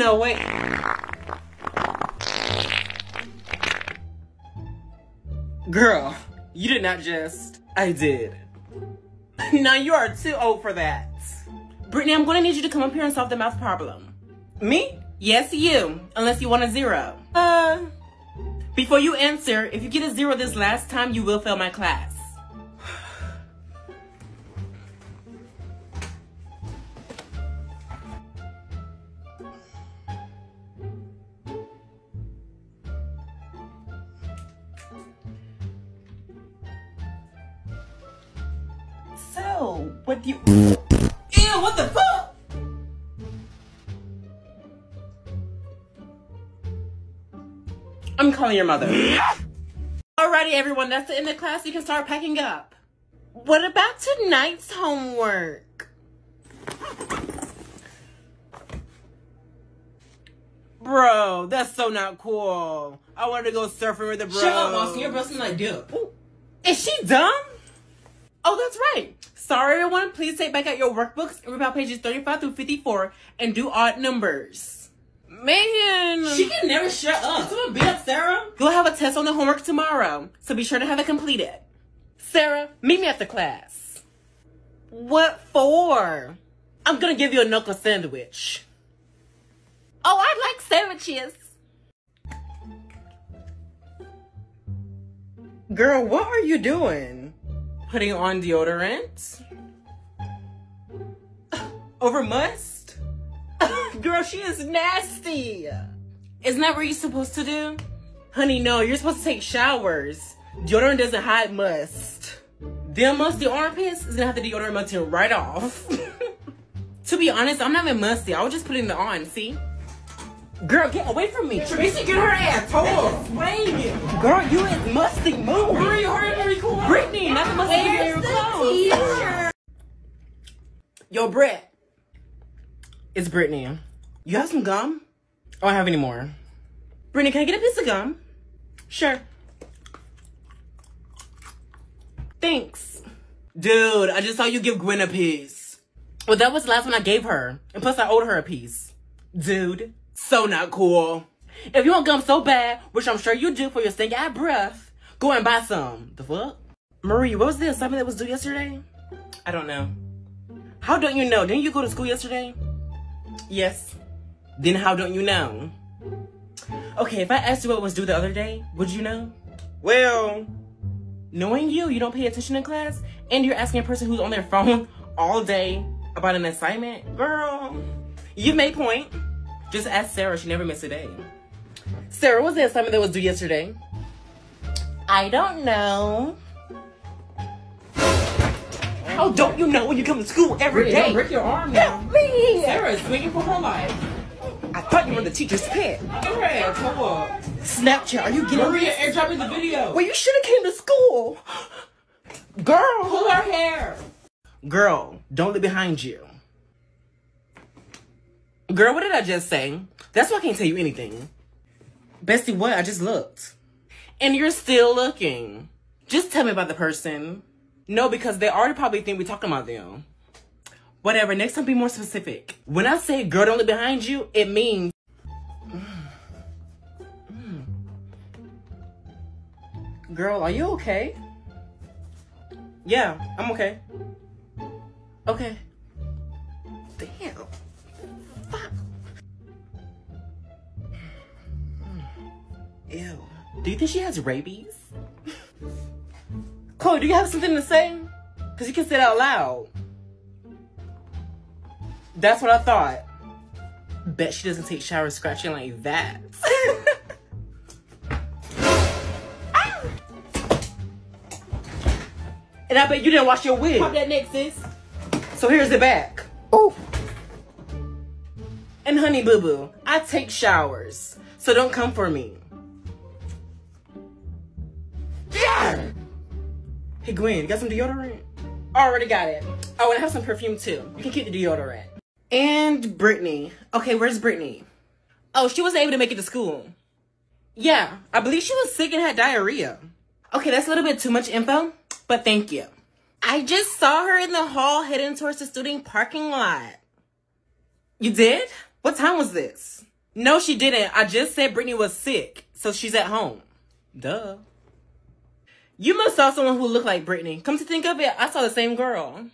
No, wait. Girl, you did not just. I did. now you are too old for that. Brittany, I'm gonna need you to come up here and solve the math problem. Me? Yes, you. Unless you want a zero. Uh. Before you answer, if you get a zero this last time, you will fail my class. What you. Ew, what the fuck? I'm calling your mother. Alrighty, everyone, that's the end of class. You can start packing up. What about tonight's homework? Bro, that's so not cool. I want to go surfing with the bros. Shut up, Austin. You're busting like dip. Is she dumb? Oh, that's right. Sorry, everyone. Please take back out your workbooks and rip out pages 35 through 54 and do odd numbers. Man. She can never shut up. Someone beat up Sarah. You'll have a test on the homework tomorrow, so be sure to have it completed. Sarah, meet me after class. What for? I'm gonna give you a knuckle sandwich. Oh, I like sandwiches. Girl, what are you doing? Putting on deodorant? Over must? Girl, she is nasty. Isn't that what you're supposed to do? Honey, no, you're supposed to take showers. Deodorant doesn't hide must. Them musty armpits is gonna have the deodorant melting right off. to be honest, I'm not even musty. I was just putting it on, see? Girl, get away from me. Tracy, get her ass. Hold on. Swing. Girl, you is musty. Move. Hurry, hurry, hurry, cool. Brittany, nothing must be in your clothes. Yo, Britt. It's Brittany. You have some gum? Oh, I don't have any more. Brittany, can I get a piece of gum? Sure. Thanks. Dude, I just saw you give Gwen a piece. Well, that was the last one I gave her. And plus, I owed her a piece. Dude, so not cool. If you want gum so bad, which I'm sure you do for your stinky eye breath, go and buy some. The fuck? Marie, what was the assignment that was due yesterday? I don't know. How don't you know? Didn't you go to school yesterday? Yes. Then how don't you know? Okay, if I asked you what was due the other day, would you know? Well, knowing you, you don't pay attention in class, and you're asking a person who's on their phone all day about an assignment, girl. You made point. Just ask Sarah. She never missed a day. Sarah, what was the assignment that was due yesterday? I don't know. How don't you know when you come to school every Brittany, don't day? break your arm now. Help me! Sarah is swinging for her life. I thought you were the teacher's pet. Get her ass. Hold up. Snapchat, are you getting Maria, airdrop me the video. Well, you should have came to school. Girl. Pull her hair. Girl, don't look behind you. Girl, what did I just say? That's why I can't tell you anything. Bestie, what? I just looked. And you're still looking. Just tell me about the person. No, because they already probably think we're talking about them. Whatever, next time be more specific. When I say girl, don't look behind you, it means. Girl, are you okay? Yeah, I'm okay. Okay. Damn. Ew. Do you think she has rabies? Chloe, do you have something to say? Because you can say it out loud. That's what I thought. Bet she doesn't take showers scratching like that. Ah! and I bet you didn't wash your wig. Pop that neck, sis. So here's the back. Oh. And honey boo boo, I take showers. So don't come for me. Yeah. Hey Gwen, you got some deodorant? Already got it. Oh, and I have some perfume too. You can keep the deodorant. And Brittany. Okay, where's Brittany? Oh, she wasn't able to make it to school. Yeah, I believe she was sick and had diarrhea. Okay, that's a little bit too much info, but thank you. I just saw her in the hall heading towards the student parking lot. You did? What time was this? No, she didn't. I just said Brittany was sick, so she's at home. Duh. You must saw someone who looked like Brittany. Come to think of it, I saw the same girl.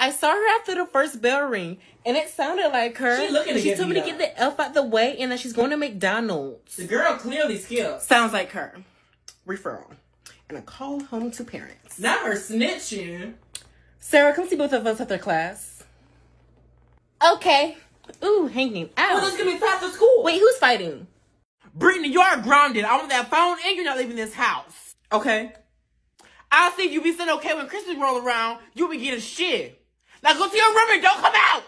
I saw her after the first bell ring, and it sounded like her. She looking to And she get told me to get the F out of the way, and that she's going to McDonald's. The girl clearly skilled. Sounds like her. Referral. And a call home to parents. Not her snitching. Sarah, come see both of us after class. Okay. Ooh, hanging out. Oh, this gonna be fast to school. Wait, who's fighting? Brittany, you are grounded. I want that phone and you're not leaving this house. Okay. I'll see if you be saying okay when Christmas roll around, you'll be getting shit. Now go to your room and don't come out.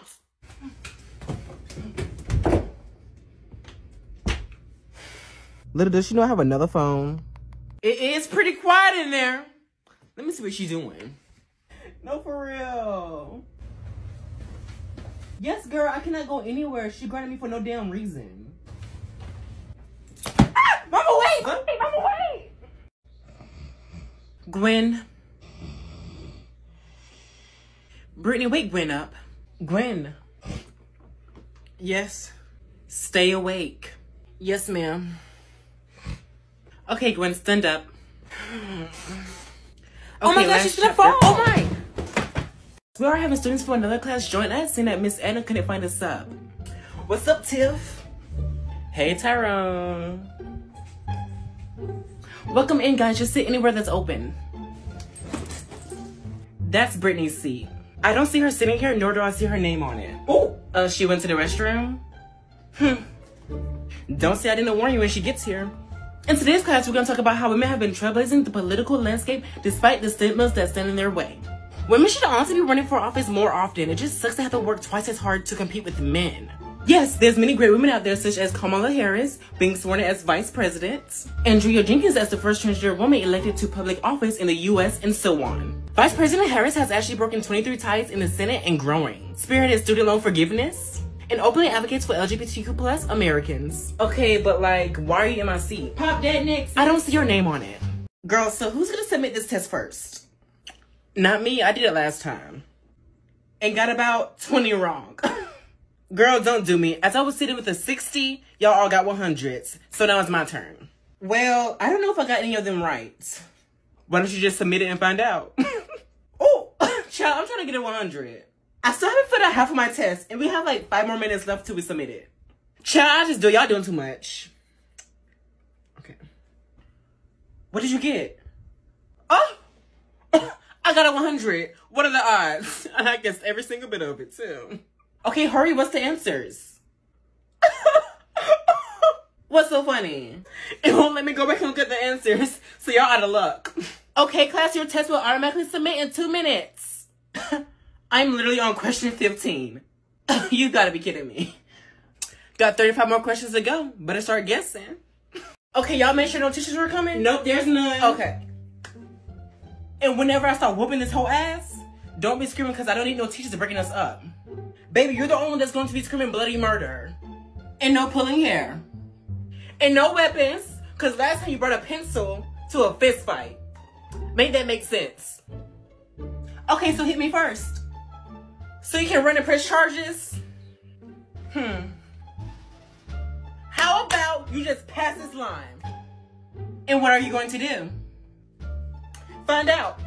Little does she know I have another phone. It is pretty quiet in there. Let me see what she's doing. No, for real. Yes, girl, I cannot go anywhere. She granted me for no damn reason. Ah, mama, wait. Huh? Wait, mama, wait. Gwen. Brittany, wake Gwen up. Gwen. Yes. Stay awake. Yes, ma'am. Okay, Gwen, stand up. Oh my gosh, she's gonna fall. Oh my! We are having students for another class join us, saying that Miss Anna couldn't find us up. What's up, Tiff? Hey, Tyrone. Welcome in, guys. Just sit anywhere that's open. That's Brittany's seat. I don't see her sitting here, nor do I see her name on it. Oh, Uh, she went to the restroom? Hmm. Don't say I didn't warn you when she gets here. In today's class, we're going to talk about how women have been trailblazing the political landscape despite the stigmas that stand in their way. Women should honestly be running for office more often. It just sucks to have to work twice as hard to compete with men. Yes, there's many great women out there, such as Kamala Harris being sworn in as vice president, Andrea Jenkins as the first transgender woman elected to public office in the US, and so on. Vice President Harris has actually broken 23 ties in the Senate and growing, spearheaded student loan forgiveness, and openly advocates for LGBTQ plus Americans. Okay, but like, why are you in my seat? pop that next. I don't see your name on it. Girl, so who's gonna submit this test first? Not me, I did it last time. And got about 20 wrong. Girl, don't do me. As I was sitting with a 60, y'all all got 100s. So now it's my turn. Well, I don't know if I got any of them right. Why don't you just submit it and find out? oh, child, I'm trying to get a 100. I still haven't filled out half of my test, and we have like five more minutes left till we submit it. Child, I just do y'all doing too much. Okay. What did you get? Oh! I got a 100. What are the odds? I guess every single bit of it, too. Okay, hurry. What's the answers? What's so funny? It won't let me go back and look at the answers, so y'all out of luck. Okay, class, your test will automatically submit in two minutes. I'm literally on question 15. you gotta be kidding me. Got 35 more questions to go. Better start guessing. Okay, y'all make sure no teachers were coming? Nope, there's none. Okay. And whenever I start whooping this whole ass, don't be screaming because I don't need no teachers breaking us up. Baby, you're the only one that's going to be screaming bloody murder. And no pulling hair. And no weapons, because last time you brought a pencil to a fist fight. Make that make sense. Okay, so hit me first. So you can run and press charges? Hmm. How about you just pass this line? And what are you going to do? Find out.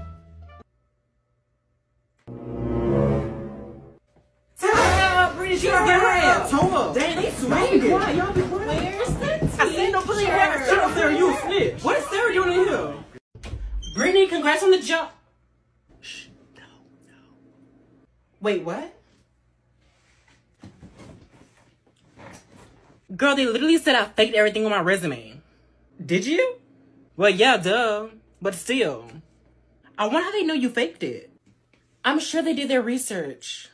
Ah, Brittany, she already ran. Toa. Dang, they Y'all be swinging. quiet. Y'all be quiet. Where's the I said no pulling your hair. Shut up, Sarah. You a snitch. What is Sarah doing in here? Brittany, congrats on the jump. Shh. No, no. Wait, what? Girl, they literally said I faked everything on my resume. Did you? Well, yeah, duh. But still. I wonder how they know you faked it. I'm sure they did their research.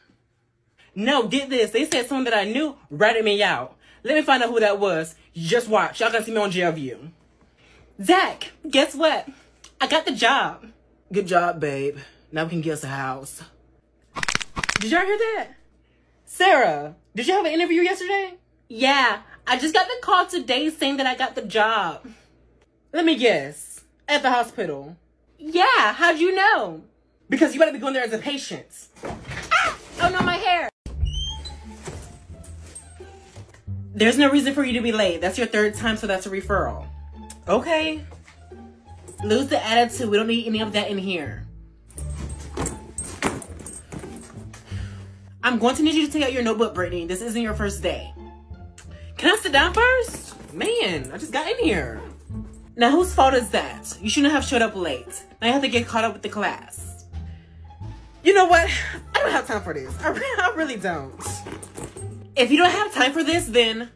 No, get this. They said someone that I knew ratted me out. Let me find out who that was. Just watch. Y'all gonna see me on jail view. Zach, guess what? I got the job. Good job, babe. Now we can get us a house. Did y'all hear that? Sarah, did you have an interview yesterday? Yeah, I just got the call today saying that I got the job. Let me guess. At the hospital. Yeah, how'd you know? Because you better be going there as a patient. Ah! Oh no, my hair. There's no reason for you to be late. That's your third time, so that's a referral. Okay. Lose the attitude. We don't need any of that in here. I'm going to need you to take out your notebook, Brittany. This isn't your first day. Can I sit down first? Man, I just got in here. Now, whose fault is that? You shouldn't have showed up late. Now you have to get caught up with the class. You know what? I don't have time for this. I, re- I really don't. If you don't have time for this, then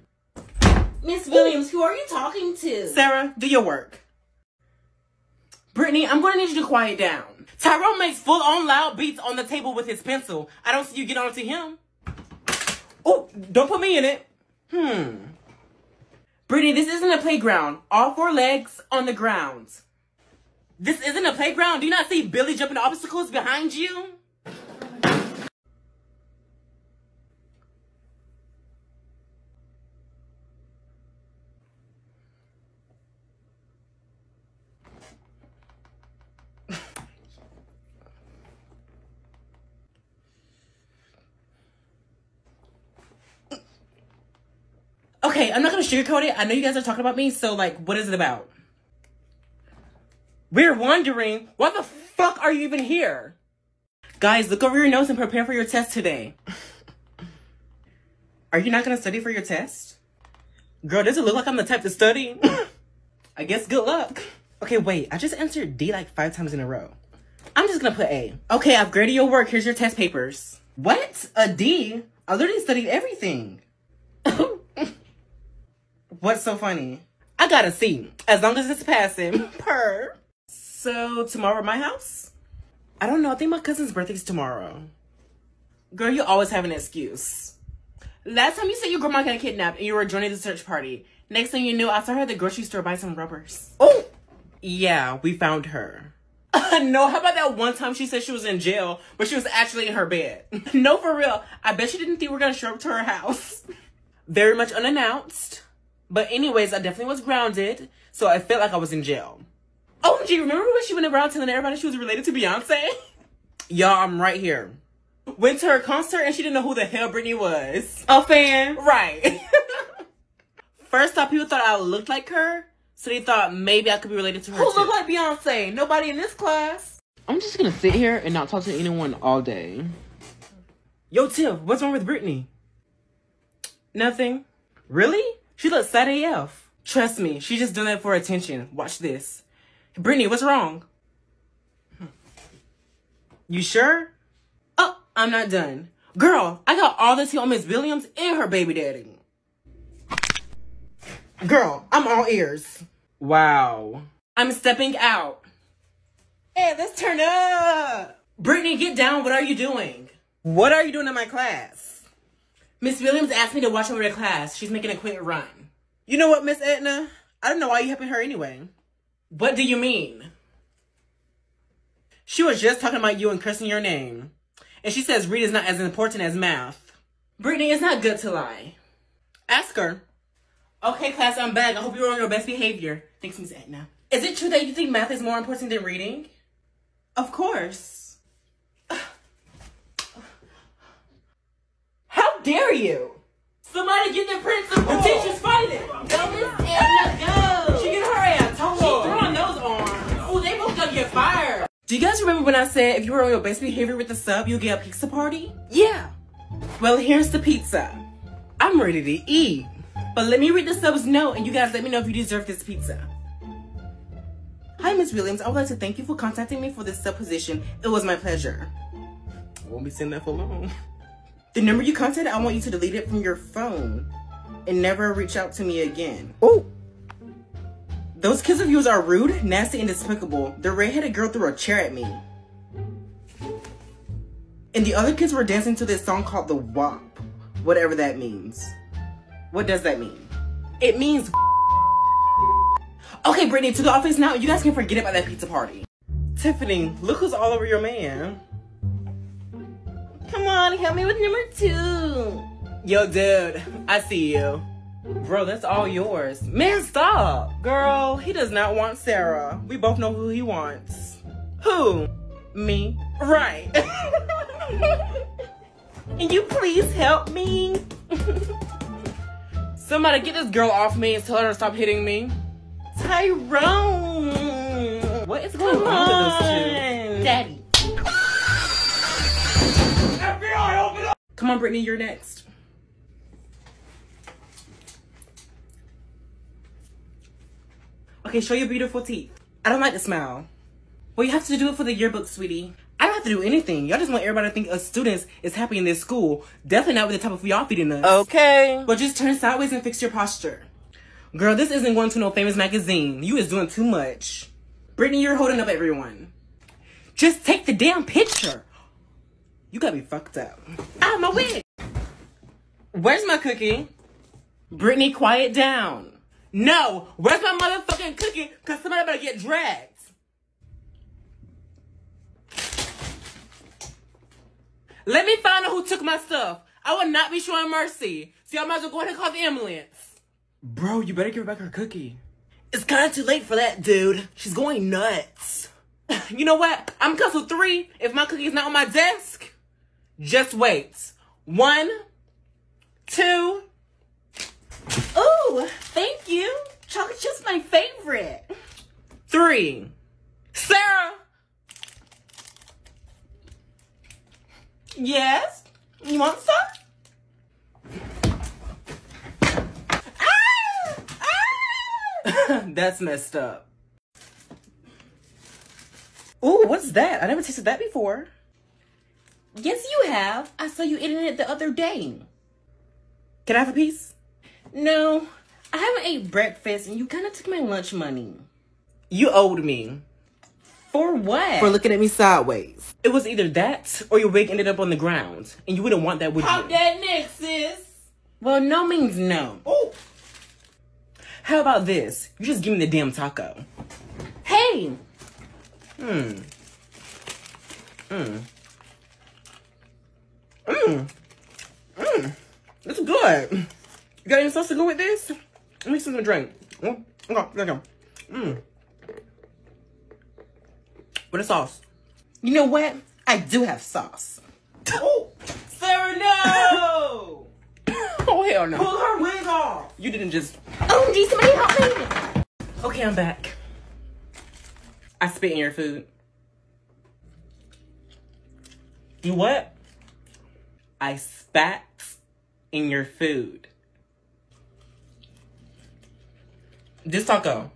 Miss Williams, who are you talking to? Sarah, do your work. Brittany, I'm going to need you to quiet down. Tyrone makes full-on loud beats on the table with his pencil. I don't see you get on to him. Oh, don't put me in it. Hmm. Brittany, this isn't a playground. All four legs on the ground. This isn't a playground. Do you not see Billy jumping obstacles behind you? Okay, I'm not gonna sugarcoat it. I know you guys are talking about me, so like, what is it about? We're wondering, why the fuck are you even here? Guys, look over your notes and prepare for your test today. Are you not gonna study for your test? Girl, does it look like I'm the type to study? I guess good luck. Okay, wait, I just answered D like five times in a row. I'm just gonna put A. Okay, I've graded your work. Here's your test papers. What? A D? I literally studied everything. Oh, What's so funny? I gotta see. as long as it's passing. Per. So, tomorrow at my house? I don't know. I think my cousin's birthday's tomorrow. Girl, you always have an excuse. Last time you said your grandma got kidnapped and you were joining the search party. Next thing you knew, I saw her at the grocery store buy some rubbers. Oh! Yeah, we found her. no, how about that one time she said she was in jail, but she was actually in her bed? no, for real. I bet she didn't think we were gonna show up to her house. Very much unannounced. But anyways, I definitely was grounded, so I felt like I was in jail. Oh, gee, remember when she went around telling everybody she was related to Beyonce? Y'all, I'm right here. Went to her concert and she didn't know who the hell Britney was. A fan? Right. First off, people thought I looked like her, so they thought maybe I could be related to her Who too. look like Beyonce? Nobody in this class. I'm just gonna sit here and not talk to anyone all day. Yo, Tiff, what's wrong with Brittany? Nothing. Really? She looks sad AF. Trust me, she's just doing that for attention. Watch this. Brittany, what's wrong? You sure? Oh, I'm not done. Girl, I got all the tea on Miss Williams and her baby daddy. Girl, I'm all ears. Wow. I'm stepping out. Hey, let's turn up. Brittany, get down. What are you doing? What are you doing in my class? Miss Williams asked me to watch over the class. She's making a quick run. You know what, Miss Edna? I don't know why you helping her anyway. What do you mean? She was just talking about you and cursing your name. And she says read is not as important as math. Brittany, it's not good to lie. Ask her. Okay, class, I'm back. I hope you're on your best behavior. Thanks, Miss Edna. Is it true that you think math is more important than reading? Of course. How dare you? Somebody get the principal. The teacher's fighting. Go, Miss Edna, go. She get her ass. Hold on. throwing those arms. Oh, they both gonna get fired. Do you guys remember when I said if you were on your best behavior with the sub, you'll get a pizza party? Yeah. Well, here's the pizza. I'm ready to eat. But let me read the sub's note and you guys let me know if you deserve this pizza. Hi, Miss Williams. I would like to thank you for contacting me for this sub position. It was my pleasure. I won't be sitting there for long. The number you contacted, I want you to delete it from your phone and never reach out to me again. Oh! Those kids of yours are rude, nasty, and despicable. The redheaded girl threw a chair at me. And the other kids were dancing to this song called The WAP. Whatever that means. What does that mean? It means Okay, Brittany, to the office now. You guys can forget about that pizza party. Tiffany, look who's all over your man. Come on, help me with number two. Yo, dude, I see you. Bro, that's all yours. Man, stop. Girl, he does not want Sarah. We both know who he wants. Who? Me. Right. Can you please help me? Somebody get this girl off me and tell her to stop hitting me. Tyrone. What is going Come on with this two? Daddy. Come on, Brittany, you're next. Okay, show your beautiful teeth. I don't like the smile. Well, you have to do it for the yearbook, sweetie. I don't have to do anything. Y'all just want everybody to think us students is happy in this school. Definitely not with the type of y'all feeding us. Okay. But just turn sideways and fix your posture. Girl, this isn't going to no famous magazine. You is doing too much. Brittany, you're holding up everyone. Just take the damn picture. You got me fucked up. Ah, my wig. Where's my cookie? Brittany, quiet down. No, where's my motherfucking cookie? Cause somebody better get dragged. Let me find out who took my stuff. I will not be showing mercy. So y'all might as well go ahead and call the ambulance. Bro, you better give her back her cookie. It's kind of too late for that, dude. She's going nuts. You know what? I'm gonna count to three. If my cookie's not on my desk, just wait. One, two. Ooh, thank you. Chocolate chip's my favorite. three. Sarah! Yes? You want some? Ah! Ah! That's messed up. Ooh, what's that? I never tasted that before. Yes, you have. I saw you eating it the other day. Can I have a piece? No, I haven't ate breakfast and you kind of took my lunch money. You owed me For what? for looking at me sideways. It was either that or your wig ended up on the ground. And you wouldn't want that, would Pop you? that next, sis. Well, no means no. Oh. How about this? You just give me the damn taco. Hey, Hmm. Hmm. Mmm. Mmm. It's good. You got any sauce to go with this? Let me see some drink. Mm, Okay, there you go. Mmm. What a sauce. you know what? I do have sauce. Oh, Sarah, no! oh hell no. Pull her wig off. You didn't just. Oh, gee, somebody help me. Okay, I'm back. I spit in your food. You what? I spat in your food. This taco.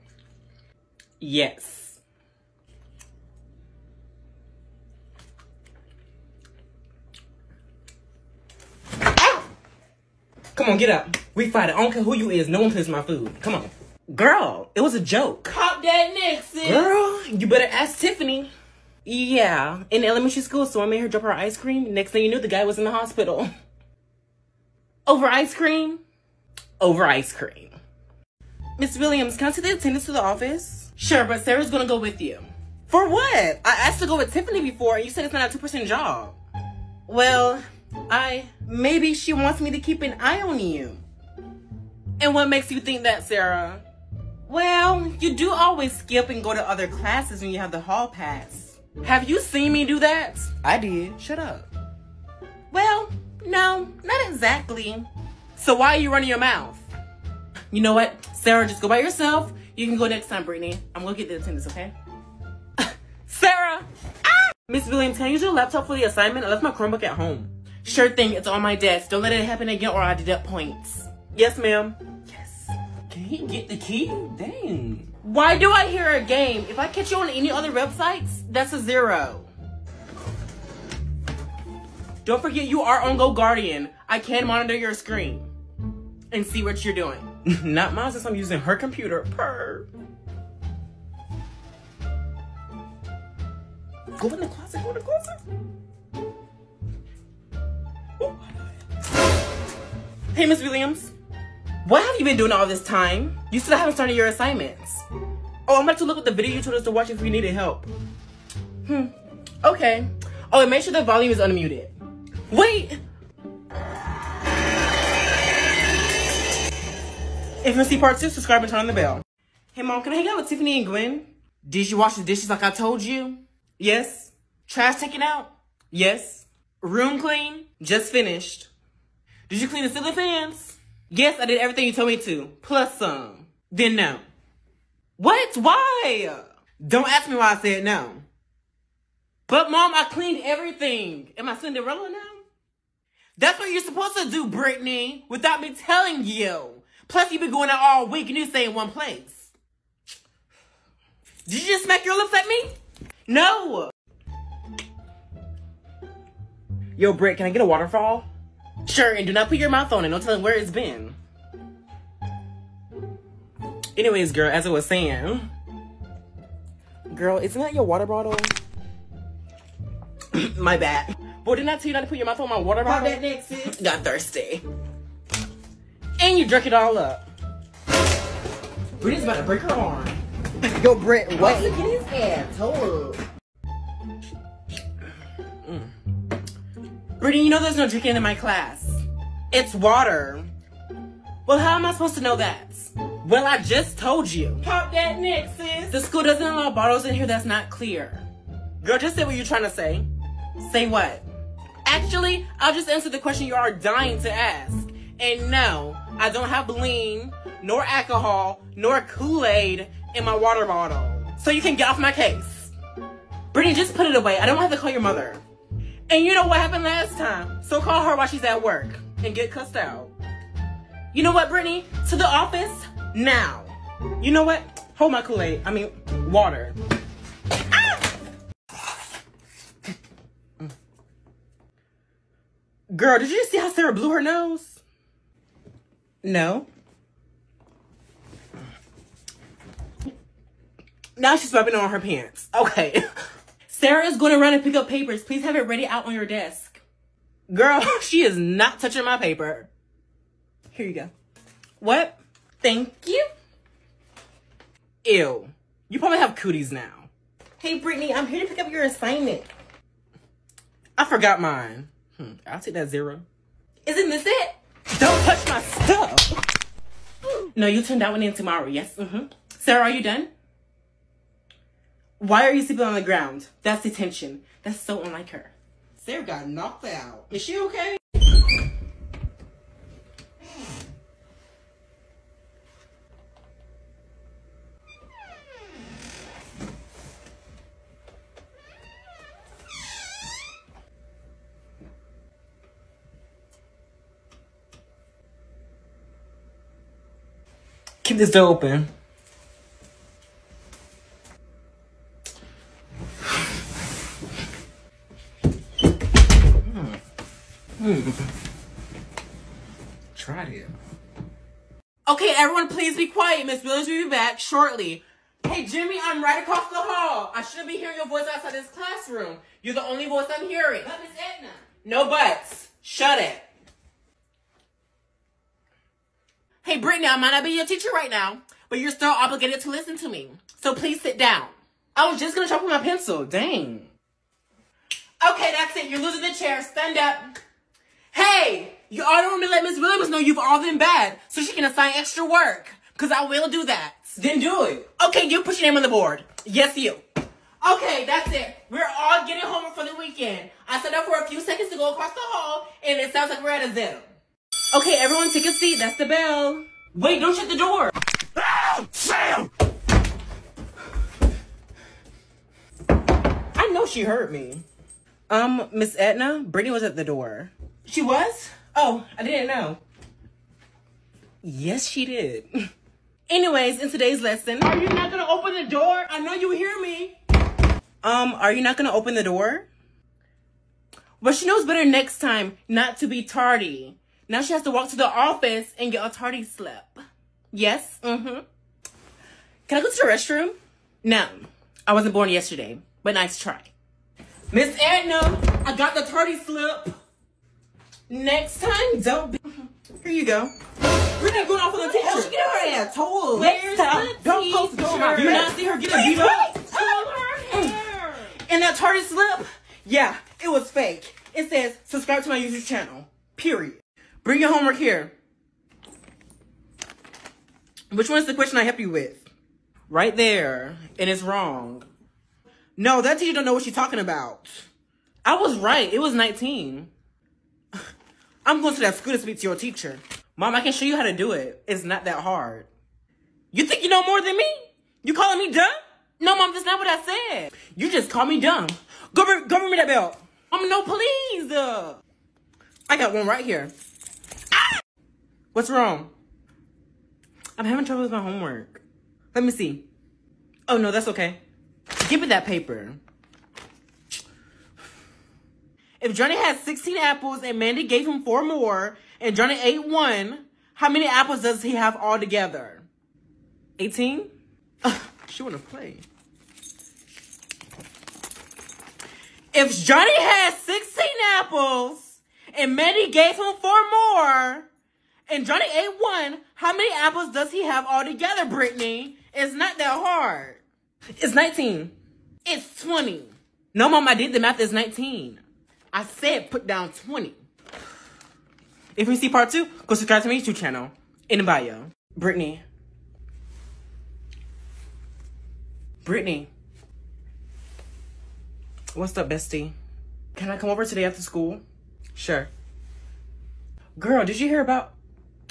Yes. Ow! Come on, get up. We fight it. I don't care who you is. No one plays my food. Come on. Girl, it was a joke. Pop that next, sis. Girl, you better ask Tiffany. Yeah, in elementary school, so I made her drop her ice cream. Next thing you knew, the guy was in the hospital. Over ice cream? Over ice cream. Miss Williams, can I take the attendance to the office? Sure, but Sarah's gonna go with you. For what? I asked to go with Tiffany before, and you said it's not a 2% job. Well, I. Maybe she wants me to keep an eye on you. And what makes you think that, Sarah? Well, you do always skip and go to other classes when you have the hall pass. Have you seen me do that? I did. Shut up. Well, no, not exactly. So why are you running your mouth? You know what? Sarah, just go by yourself. You can go next time, Brittany. I'm gonna get the attendance, okay? Sarah! Ah! Miss Williams, can I use your laptop for the assignment? I left my Chromebook at home. Sure thing, it's on my desk. Don't let it happen again or I deduct points. Yes, ma'am. Can he get the key? Dang. Why do I hear a game? If I catch you on any other websites, that's a zero. Don't forget you are on GoGuardian. I can monitor your screen and see what you're doing. Not mine since I'm using her computer. Purr. Go in the closet, go in the closet. Ooh. Hey, Miss Williams. What have you been doing all this time? You still haven't started your assignments. Oh, I'm about to look at the video you told us to watch if we needed help. Hmm. Okay. Oh, and make sure the volume is unmuted. Wait! If you see part two, subscribe and turn on the bell. Hey, Mom, can I hang out with Tiffany and Gwen? Did you wash the dishes like I told you? Yes. Trash taken out? Yes. Room clean? Just finished. Did you clean the ceiling fans? Yes, I did everything you told me to, plus some. Then no. What? Why? Don't ask me why I said no. But mom, I cleaned everything. Am I Cinderella now? That's what you're supposed to do, Brittany, without me telling you. Plus, you've been going out all week and you stay in one place. Did you just smack your lips at me? No. Yo, Britt, can I get a waterfall? Sure, and do not put your mouth on it. Don't tell them where it's been. Anyways, girl, as I was saying, girl, isn't that your water bottle? my bad. Boy, didn't I tell you not to put your mouth on my water Pop bottle? that next, sis. Got thirsty. And you drank it all up. Brittany's about to break her arm. Yo, Brett, Wait. wait. Look at his ass. Hold up. Brittany, you know there's no drinking in my class. It's water. Well, how am I supposed to know that? Well, I just told you. Pop that next, sis. The school doesn't allow bottles in here that's not clear. Girl, just say what you're trying to say. Say what? Actually, I'll just answer the question you are dying to ask. And no, I don't have lean, nor alcohol, nor Kool-Aid in my water bottle. So you can get off my case. Brittany, just put it away. I don't have to call your mother. And you know what happened last time. So call her while she's at work and get cussed out. You know what, Brittany? To the office now. You know what? Hold my Kool-Aid. I mean, water. Ah! Girl, did you see how Sarah blew her nose? No. Now she's rubbing on her pants. Okay. Sarah is going to run and pick up papers. Please have it ready out on your desk. Girl, she is not touching my paper. Here you go. What? Thank you. Ew. You probably have cooties now. Hey, Brittany, I'm here to pick up your assignment. I forgot mine. Hmm, I'll take that zero. Isn't this it? Don't touch my stuff. No, you turn that one in tomorrow. Yes. Mm-hmm. Sarah, are you done? Why are you sleeping on the ground? That's detention. That's so unlike her. Sarah got knocked out. Is she okay? Keep this door open. Tried it. Okay, everyone, please be quiet. Miss Williams will be back shortly. Hey, Jimmy, I'm right across the hall. I shouldn't be hearing your voice outside this classroom. You're the only voice I'm hearing. But Miss Edna. No buts. Shut it. Hey, Brittany, I might not be your teacher right now, but you're still obligated to listen to me. So please sit down. I was just gonna sharpen my pencil. Dang. Okay, that's it. You're losing the chair. Stand up. Hey, you all don't let Miss Williams know you've all been bad, so she can assign extra work. Cause I will do that. Then do it. Okay, you put your name on the board. Yes, you. Okay, that's it. We're all getting homework for the weekend. I set up for a few seconds to go across the hall, and it sounds like we're at a Zoom. Okay, everyone take a seat. That's the bell. Wait, don't shut the door. I know she heard me. Um, Miss Edna, Brittany was at the door. She was? Oh, I didn't know. Yes, she did. Anyways, in today's lesson, Are you not gonna open the door? I know you hear me. Um, are you not gonna open the door? Well, she knows better next time not to be tardy. Now she has to walk to the office and get a tardy slip. Yes? Mm-hmm. Can I go to the restroom? No. I wasn't born yesterday, but nice try. Miss Edna, I got the tardy slip. Next time, don't be. Mm-hmm. Here you go. We're not going off on the. How'd she get her ass told? Next time, don't the door. in my. You not see her getting beat up? And that tardy slip, yeah, it was fake. It says, subscribe to my YouTube channel. Period. Bring your homework here. Which one is the question I help you with? Right there. And it's wrong. No, that teacher don't know what she's talking about. I was right. It was 19. I'm going to that school to speak to your teacher. Mom, I can show you how to do it. It's not that hard. You think you know more than me? You calling me dumb? No, Mom, that's not what I said. You just call me dumb. Go, go bring me that belt. Mom, no, please. I got one right here. Ah! What's wrong? I'm having trouble with my homework. Let me see. Oh, no, that's okay. Give me that paper. If Johnny had 16 apples and Mandy gave him four more, and Johnny ate one, how many apples does he have altogether? 18? she wanna play. If Johnny had 16 apples and Mandy gave him four more, and Johnny ate one, how many apples does he have altogether, Brittany? It's not that hard. It's 19. It's 20. No, mom, I did the math. It's 19. I said put down 20. If you see part two, go subscribe to my YouTube channel in the bio. Brittany. Brittany. What's up, bestie? Can I come over today after school? Sure. Girl, did you hear about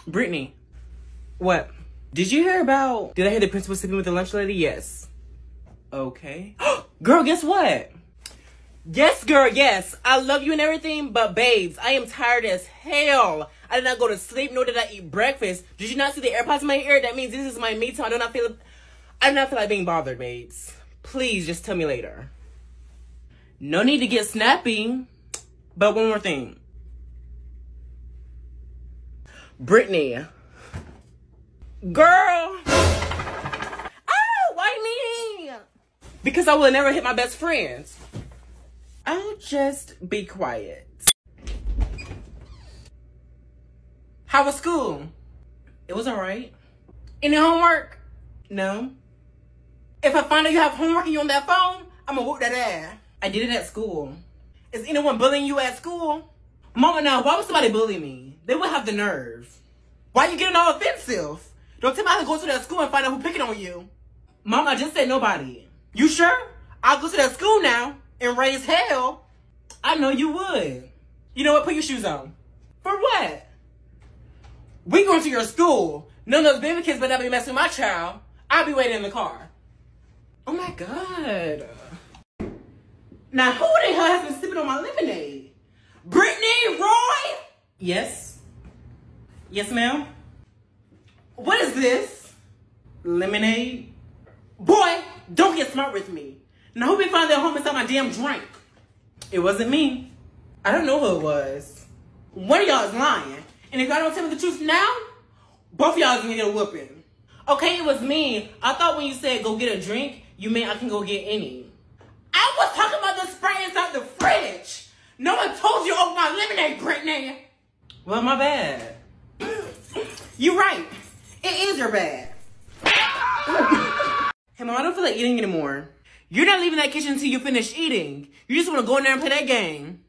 Brittany? What? Did you hear about? Did I hear the principal sleeping with the lunch lady? Yes. Okay. girl, guess what? Yes, girl, yes. I love you and everything, but babes, I am tired as hell. I did not go to sleep, nor did I eat breakfast. Did you not see the AirPods in my ear? That means this is my me time. I do not feel I do not feel like being bothered, babes. Please just tell me later. No need to get snappy. But one more thing. Brittany. Girl. Oh, why me? Because I will never hit my best friends. I'll just be quiet. How was school? It was alright. Any homework? No. If I find out you have homework and you on that phone, I'm gonna whoop that ass. I did it at school. Is anyone bullying you at school? Mama, now, why would somebody bully me? They would have the nerve. Why you getting all offensive? Don't tell me I to go to that school and find out who picking on you. Mama, I just said nobody. You sure? I'll go to that school now and raise hell. I know you would. You know what? Put your shoes on. For what? We going to your school. None of those baby kids better be messing with my child. I'll be waiting in the car. Oh my god. Now who the hell has been sipping on my lemonade? Brittany Roy? Yes. Yes, ma'am. What is this? Lemonade? Boy, don't get smart with me. Now who be finding their home inside my damn drink? It wasn't me. I don't know who it was. One of y'all is lying. And if y'all don't tell me the truth now, both of y'all is gonna get a whooping. Okay, it was me. I thought when you said go get a drink, you meant I can go get any. I was talking about the Sprite inside the fridge. No one told you to open my lemonade, Brittany. Well, my bad. You're right. It is your bad. hey, mom, I don't feel like eating anymore. You're not leaving that kitchen until you finish eating. You just want to go in there and play that game.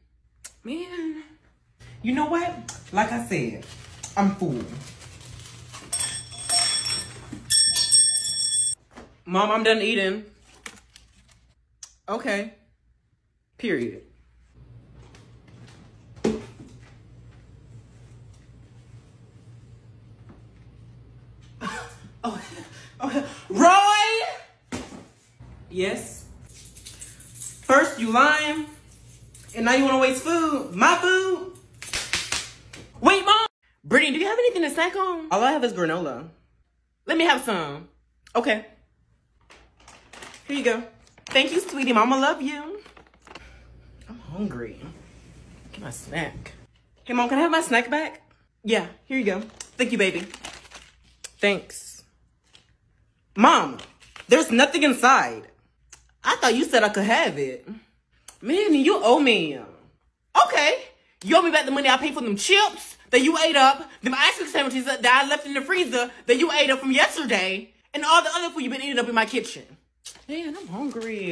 Man. You know what? Like I said, I'm full. Mom, I'm done eating. Okay. Period. Oh, oh, Roy! Yes? First you lying, and now you want to waste food. My food? Wait, Mom! Brittany, do you have anything to snack on? All I have is granola. Let me have some. Okay. Here you go. Thank you, sweetie. Mama love you. I'm hungry. Get my snack. Hey, Mom, can I have my snack back? Yeah, here you go. Thank you, baby. Thanks. Mom, there's nothing inside. I thought you said I could have it. Man, you owe me. Okay. You owe me back the money I paid for them chips that you ate up, them ice cream sandwiches that I left in the freezer that you ate up from yesterday, and all the other food you've been eating up in my kitchen. Man, I'm hungry.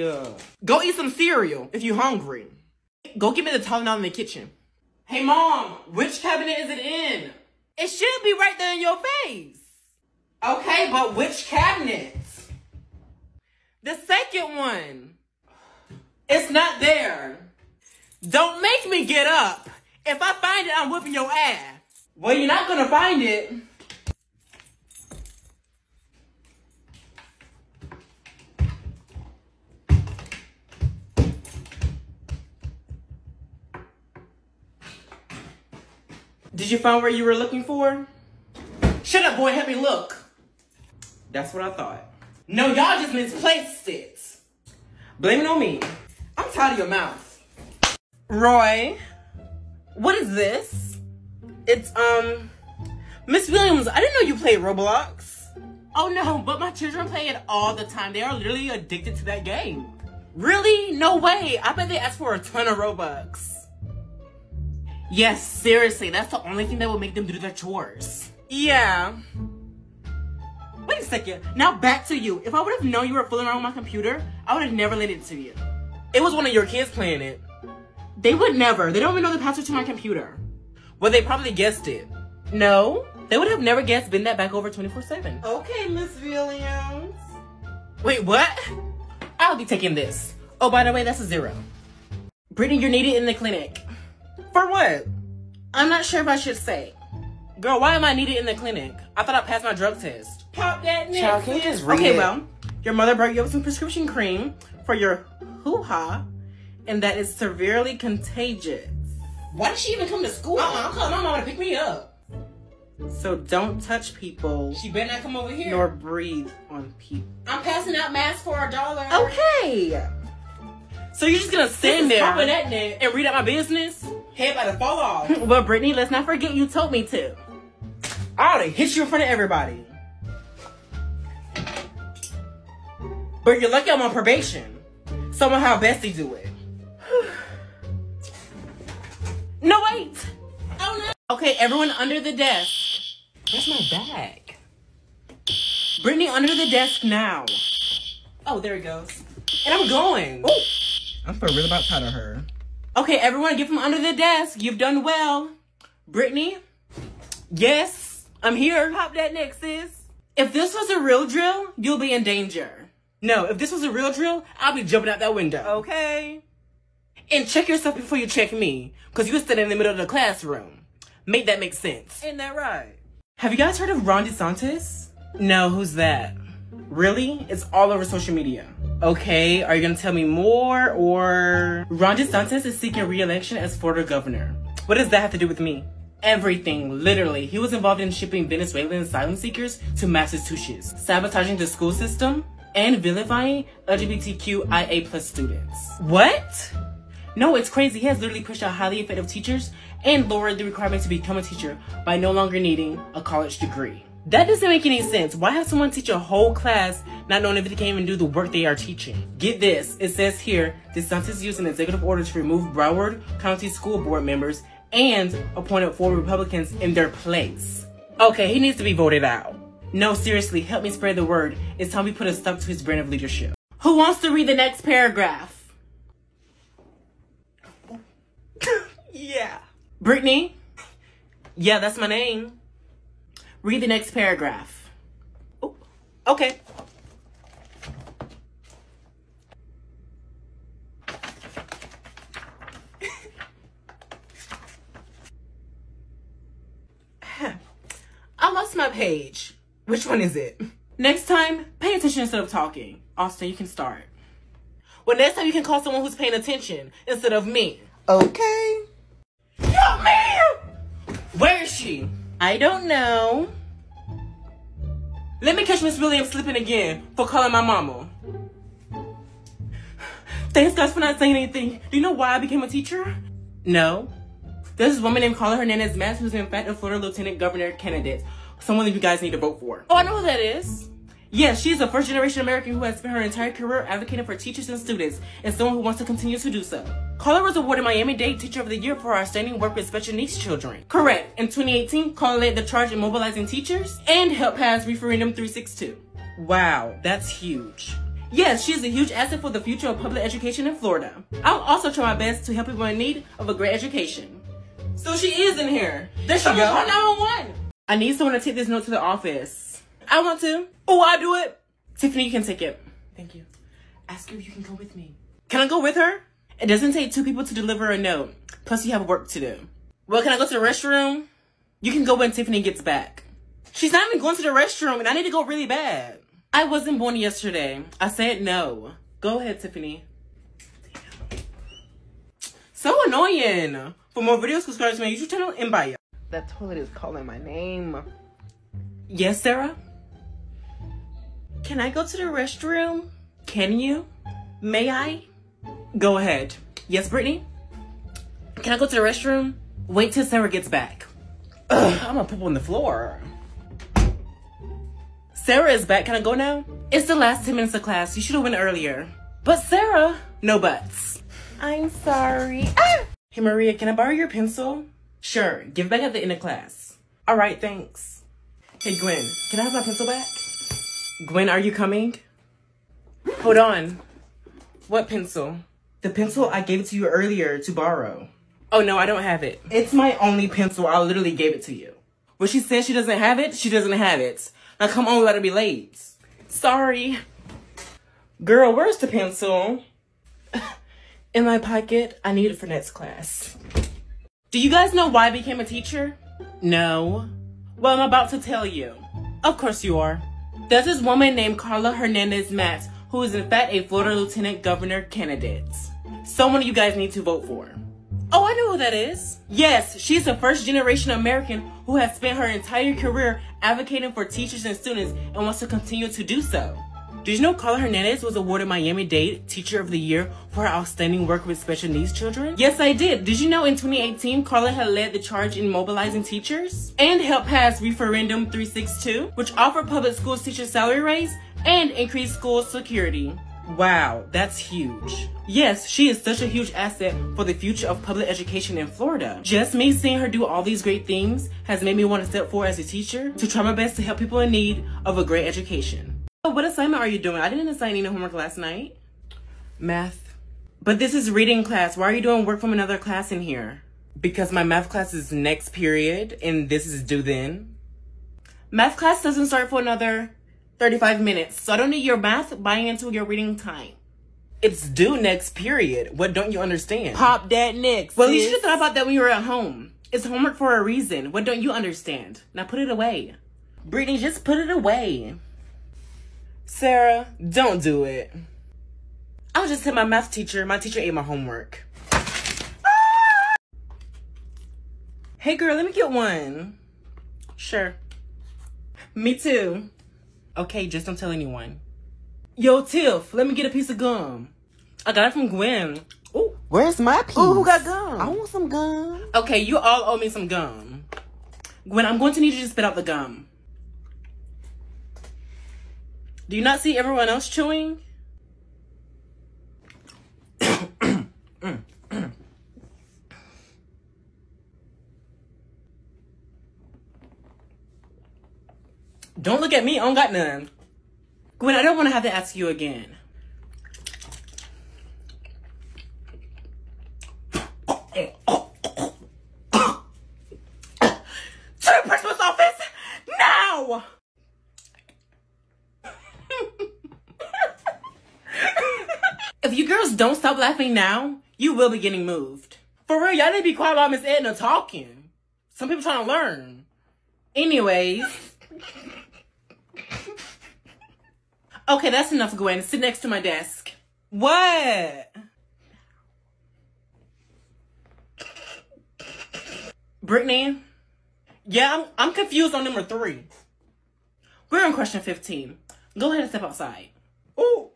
Go eat some cereal if you're hungry. Go get me the Tylenol in the kitchen. Hey, Mom, which cabinet is it in? It should be right there in your face. Okay, but which cabinet? The second one. It's not there. Don't make me get up. If I find it, I'm whipping your ass. Well, you're not gonna find it. Did you find what you were looking for? Shut up, boy. Help me look. That's what I thought. No, y'all just misplaced it. Blame it on me. I'm tired of your mouth. Roy, what is this? It's, um, Miss Williams, I didn't know you played Roblox. Oh no, but my children play it all the time. They are literally addicted to that game. Really? No way. I bet they ask for a ton of Robux. Yes, seriously, that's the only thing that will make them do their chores. Yeah. Wait a second. Now back to you. If I would have known you were fooling around with my computer, I would have never let it to you. It was one of your kids playing it. They would never. They don't even know the password to my computer. Well, they probably guessed it. No, they would have never guessed bend that back over 24-7. Okay, Miss Williams. Wait, what? I'll be taking this. Oh, by the way, that's a zero. Brittany, you're needed in the clinic. For what? I'm not sure if I should say. Girl, why am I needed in the clinic? I thought I passed my drug test. Pop that next. Child, can you just read Okay, it? well, your mother brought you up some prescription cream for your hoo-ha, and that is severely contagious. Why did she even come to school? Uh-uh. I'm calling my mama to pick me up. So don't touch people She better not come over here. nor breathe on people. I'm passing out masks for a dollar. Okay. So you're just gonna stand there popping that neck. and read out my business? Head about to fall off. Well, Brittany, let's not forget you told me to. I ought to hit you in front of everybody. But you're lucky I'm on probation. Somehow Bessie do it. no, wait. Oh, no. Okay, everyone under the desk. That's my bag. Brittany under the desk now. Oh, there it goes. And I'm going. Ooh. I'm for real about tired of her. Okay, everyone get from under the desk. You've done well. Brittany? Yes, I'm here. Pop that next, sis. If this was a real drill, you'll be in danger. No, if this was a real drill, I'll be jumping out that window. Okay. And check yourself before you check me, because you were standing in the middle of the classroom. Make that make sense. Ain't that right? Have you guys heard of Ron DeSantis? No, who's that? Really? It's all over social media. Okay, are you gonna tell me more or Ron DeSantis is seeking re-election as Florida governor? What does that have to do with me? Everything, literally. He was involved in shipping Venezuelan asylum seekers to Massachusetts, sabotaging the school system, and vilifying LGBTQIA plus students. What? No, it's crazy. He has literally pushed out highly effective teachers and lowered the requirement to become a teacher by no longer needing a college degree. That doesn't make any sense. Why have someone teach a whole class not knowing if they can even do the work they are teaching? Get this. It says here, DeSantis used an executive order to remove Broward County School Board members and appointed four Republicans in their place. Okay, he needs to be voted out. No, seriously, help me spread the word. It's time we put a stop to his brand of leadership. Who wants to read the next paragraph? yeah. Brittany? Yeah, that's my name. Read the next paragraph. Oh, okay. I lost my page. Which one is it? Next time, pay attention instead of talking. Austin, you can start. Well, next time you can call someone who's paying attention instead of me. Okay. Help me! Where is she? I don't know. Let me catch Miss Williams slipping again for calling my mama. Thanks guys for not saying anything. Do you know why I became a teacher? No. There's this woman named Karla Hernandez Mats who's in fact a Florida Lieutenant Governor candidate. Someone that you guys need to vote for. Oh, I know who that is. Yes, she is a first generation American who has spent her entire career advocating for teachers and students and someone who wants to continue to do so. Karla was awarded Miami-Dade Teacher of the Year for her outstanding work with special needs children. Correct. In 2018, Karla led the charge in mobilizing teachers and helped pass Referendum 362. Wow, that's huge. Yes, she is a huge asset for the future of public education in Florida. I'll also try my best to help people in need of a great education. So she is in here. There she Someone goes. 911. I need someone to take this note to the office. I want to. Oh, I do it. Tiffany, you can take it. Thank you. Ask her if you can go with me. Can I go with her? It doesn't take two people to deliver a note. Plus, you have work to do. Well, can I go to the restroom? You can go when Tiffany gets back. She's not even going to the restroom and I need to go really bad. I wasn't born yesterday. I said no. Go ahead, Tiffany. So annoying. For more videos, subscribe to my YouTube channel and bye. That toilet is calling my name. Yes, Sarah? Can I go to the restroom? Can you? May I? Go ahead. Yes, Brittany? Can I go to the restroom? Wait till Sarah gets back. Ugh, I'm gonna poop on the floor. Sarah is back. Can I go now? It's the last 10 minutes of class. You should have went earlier. But Sarah, no buts. I'm sorry. Ah! Hey Maria, can I borrow your pencil? Sure, give back at the end of class. All right, thanks. Hey Gwen, can I have my pencil back? Gwen, are you coming? Hold on. What pencil? The pencil I gave it to you earlier to borrow. Oh no, I don't have it. It's my only pencil. I literally gave it to you. When she says she doesn't have it, she doesn't have it. Now come on, let her be late. Sorry. Girl, where's the pencil? In my pocket. I need it for next class. Do you guys know why I became a teacher? No. Well, I'm about to tell you. Of course you are. There's this woman named Karla Hernandez Mats who is in fact a Florida Lieutenant Governor candidate. Someone you guys need to vote for. Oh, I know who that is. Yes, she's a first generation American who has spent her entire career advocating for teachers and students and wants to continue to do so. Did you know Karla Hernandez was awarded Miami-Dade Teacher of the Year for her outstanding work with special needs children? Yes, I did. Did you know in 2018, Karla had led the charge in mobilizing teachers and helped pass Referendum 362, which offered public schools teachers salary raise and increased school security. Wow, that's huge. Yes, she is such a huge asset for the future of public education in Florida. Just me seeing her do all these great things has made me want to step forward as a teacher to try my best to help people in need of a great education. Oh, what assignment are you doing? I didn't assign any homework last night. Math. But this is reading class. Why are you doing work from another class in here? Because my math class is next period and this is due then. Math class doesn't start for another 35 minutes, so I don't need your math buying into your reading time. It's due next period. What don't you understand? Pop that next. Well, you should have thought about that when you were at home. It's homework for a reason. What don't you understand? Now put it away. Brittany, just put it away. Sarah, don't do it. I'll just tell my math teacher. My teacher ate my homework. Ah! Hey girl, let me get one. Sure. Me too. Okay, just don't tell anyone. Yo, Tiff, let me get a piece of gum. I got it from Gwen. Ooh, where's my piece? Ooh, who got gum? I want some gum. Okay, you all owe me some gum. Gwen, I'm going to need you to spit out the gum. Do you not see everyone else chewing? Don't look at me. I don't got none. Gwen, I don't want to have to ask you again. Eh, oh. to the principal's office now! Girls don't stop laughing now, you will be getting moved. For real, y'all need to be quiet while Miss Edna talking. Some people trying to learn. Anyways. Okay, that's enough, Gwen. Sit next to my desk. What? Brittany? Yeah, I'm, I'm confused on number three. We're on question 15. Go ahead and step outside. Ooh.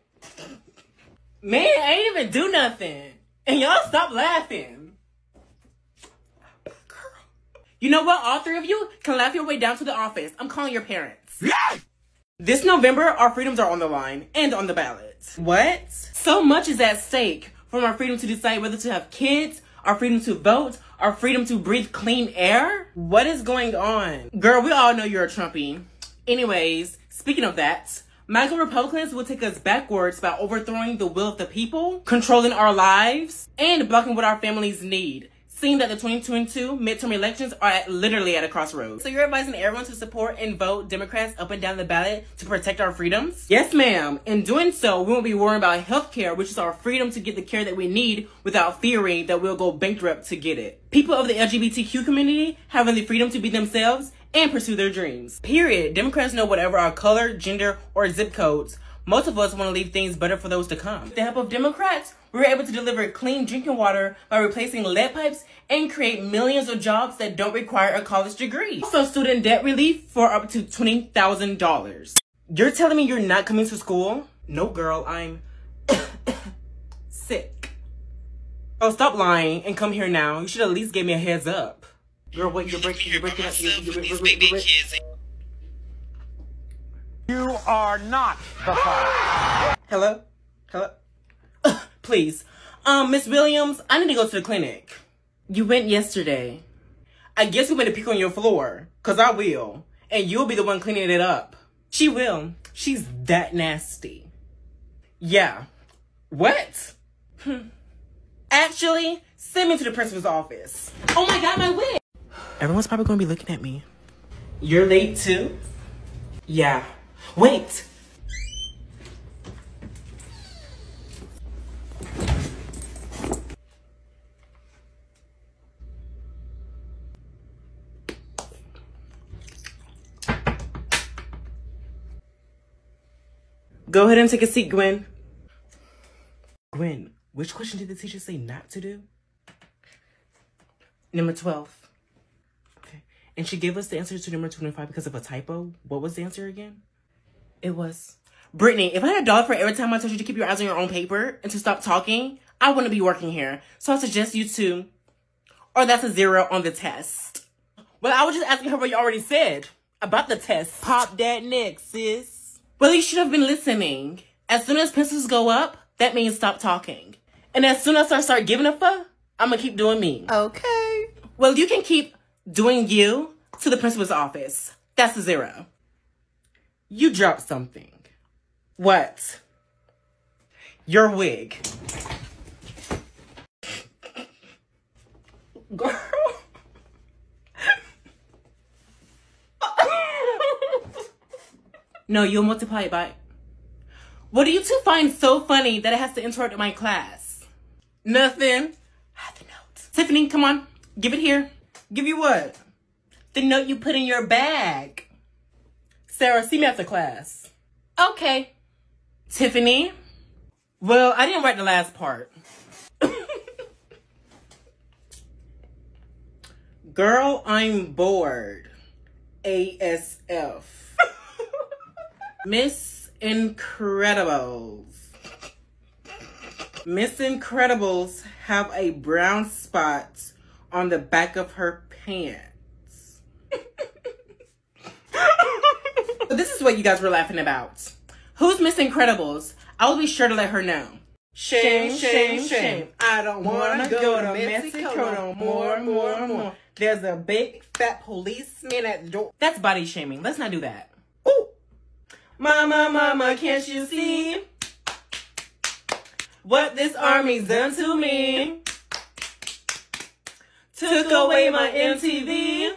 Man, I ain't even do nothing. And y'all stop laughing. You know what? All three of you can laugh your way down to the office. I'm calling your parents. This November, our freedoms are on the line and on the ballot. What? So much is at stake from our freedom to decide whether to have kids, our freedom to vote, our freedom to breathe clean air. What is going on? Girl, we all know you're a Trumpy. Anyways, speaking of that, MAGA Republicans will take us backwards by overthrowing the will of the people, controlling our lives, and blocking what our families need. seeing that the 2022 midterm elections are at, literally at a crossroads. So you're advising everyone to support and vote Democrats up and down the ballot to protect our freedoms? Yes, ma'am. In doing so, we won't be worrying about health care, which is our freedom to get the care that we need without fearing that we'll go bankrupt to get it. People of the LGBTQ community having the freedom to be themselves and pursue their dreams. Period. Democrats know whatever our color, gender, or zip codes. Most of us want to leave things better for those to come. With the help of Democrats, we were able to deliver clean drinking water by replacing lead pipes and create millions of jobs that don't require a college degree. Also, student debt relief for up to $20,000. You're telling me you're not coming to school? No, girl, I'm sick. Oh, stop lying and come here now. You should at least give me a heads up. Girl, wait, you're breaking, you're breaking up. You're, you're, you're, you're, you're, you're, You are not the father. Hello? Hello? Please. Um, Miss Williams, I need to go to the clinic. You went yesterday. I guess we better pick on your floor, cause I will. And you'll be the one cleaning it up. She will. She's that nasty. Yeah. What? Hmm. Actually, send me to the principal's office. Oh my god, my wig! Everyone's probably gonna be looking at me. You're late too? Yeah. Wait! Go ahead and take a seat, Gwen. Gwen, which question did the teacher say not to do? Number 12. And she gave us the answer to number 25 because of a typo. What was the answer again? It was. Brittany, if I had a dollar for every time I told you to keep your eyes on your own paper and to stop talking, I wouldn't be working here. So I suggest you to. Or that's a zero on the test. Well, I was just asking her what you already said about the test. Pop that next, sis. Well, you should have been listening. As soon as pencils go up, that means stop talking. And as soon as I start giving a fuck, I'm gonna keep doing me. Okay. Well, you can keep doing you to the principal's office. That's a zero. You dropped something. What? Your wig. Girl. no, you'll multiply it by. What do you two find so funny that it has to interrupt my class? Nothing. I have the notes. Tiffany, come on. Give it here. Give you what? The note you put in your bag. Sarah, see me after class. Okay. Tiffany? Well, I didn't write the last part. Girl, I'm bored. ASF. Miss Incredibles. Miss Incredibles have a brown spot on the back of her pants. but this is what you guys were laughing about. Who's Miss Incredibles? I'll be sure to let her know. Shame, shame, shame. I don't wanna go to Mexico no more, more, more. There's a big fat policeman at the door. That's body shaming. Let's not do that. Ooh. Mama, mama, can't you see what this army's done to me? Took away my MTV.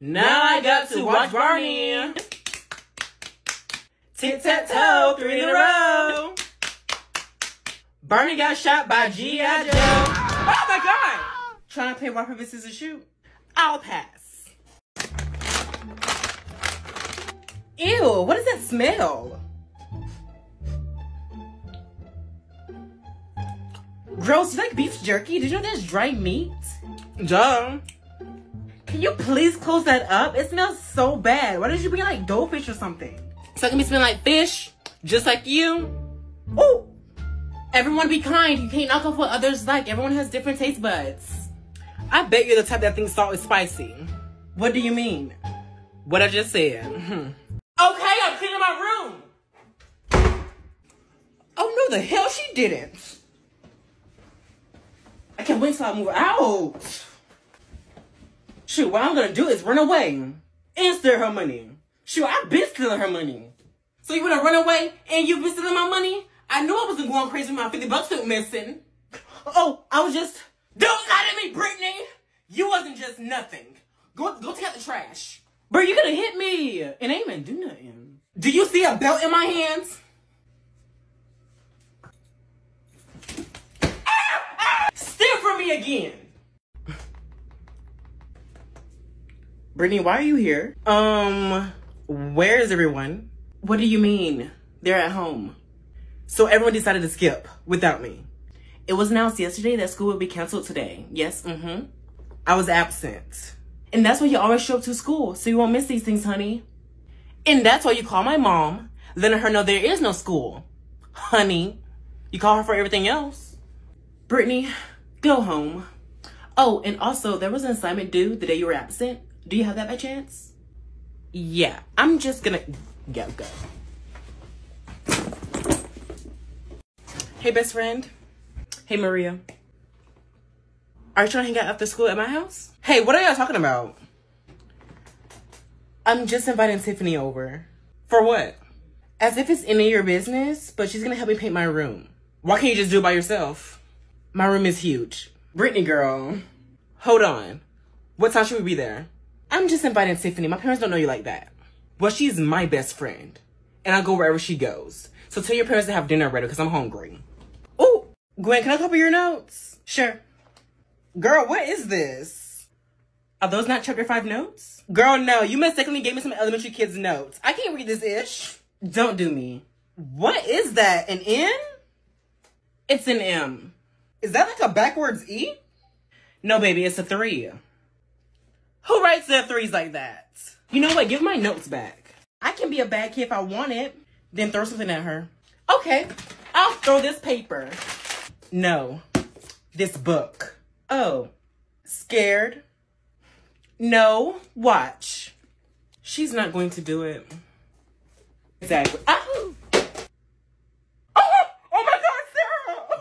Now I got to watch Barney. Tic tac toe, three in a row. Barney got shot by G.I. Joe. Oh my god! Trying to play rock, paper, scissors, shoot? I'll pass. Ew, what does that smell? Gross, you like beef jerky? Did you know that's dry meat? Duh. Can you please close that up? It smells so bad. Why did you bring like goldfish or something? So I can be smelling like fish, just like you. Oh, everyone be kind. You can't knock off what others like. Everyone has different taste buds. I bet you're the type that thinks salt is spicy. What do you mean? What I just said. Hmm. Okay, I'm cleaning my room. Oh no, the hell she didn't. I can't wait till I move out. Shoot, what I'm gonna do is run away and steal her money. Shoot, I've been stealing her money. So you wanna run away and you've been stealing my money? I knew I wasn't going crazy with my 50 bucks went missing. Oh, I was just Don't lie to me, Brittany! You wasn't just nothing. Go, go take out the trash. Bro, you have hit me and ain't even do nothing. Do you see a belt in my hands? Steal from me again. Brittany, why are you here? Um, where is everyone? What do you mean? They're at home. So everyone decided to skip without me. It was announced yesterday that school would be canceled today. Yes, mm-hmm. I was absent. And that's why you always show up to school, so you won't miss these things, honey. And that's why you call my mom, letting her know there is no school. Honey, you call her for everything else. Brittany, go home. Oh, and also, there was an assignment due the day you were absent. Do you have that by chance? Yeah, I'm just gonna go, go. Hey, best friend. Hey, Maria. Are you trying to hang out after school at my house? Hey, what are y'all talking about? I'm just inviting Tiffany over. For what? As if it's any of your business, but she's gonna help me paint my room. Why can't you just do it by yourself? My room is huge. Brittany girl, hold on. What time should we be there? I'm just inviting Tiffany. My parents don't know you like that. Well, she's my best friend. And I go wherever she goes. So tell your parents to have dinner ready because I'm hungry. Oh, Gwen, can I copy your notes? Sure. Girl, what is this? Are those not chapter five notes? Girl, no. You mistakenly gave me some elementary kids notes. I can't read this ish. Don't do me. What is that? An N? It's an M. Is that like a backwards E? No, baby, it's a three. Who writes their threes like that? You know what? Give my notes back. I can be a bad kid if I want it. Then throw something at her. Okay, I'll throw this paper. No, this book. Oh, scared? No, watch. She's not going to do it. Exactly. Oh, oh my God, Sarah!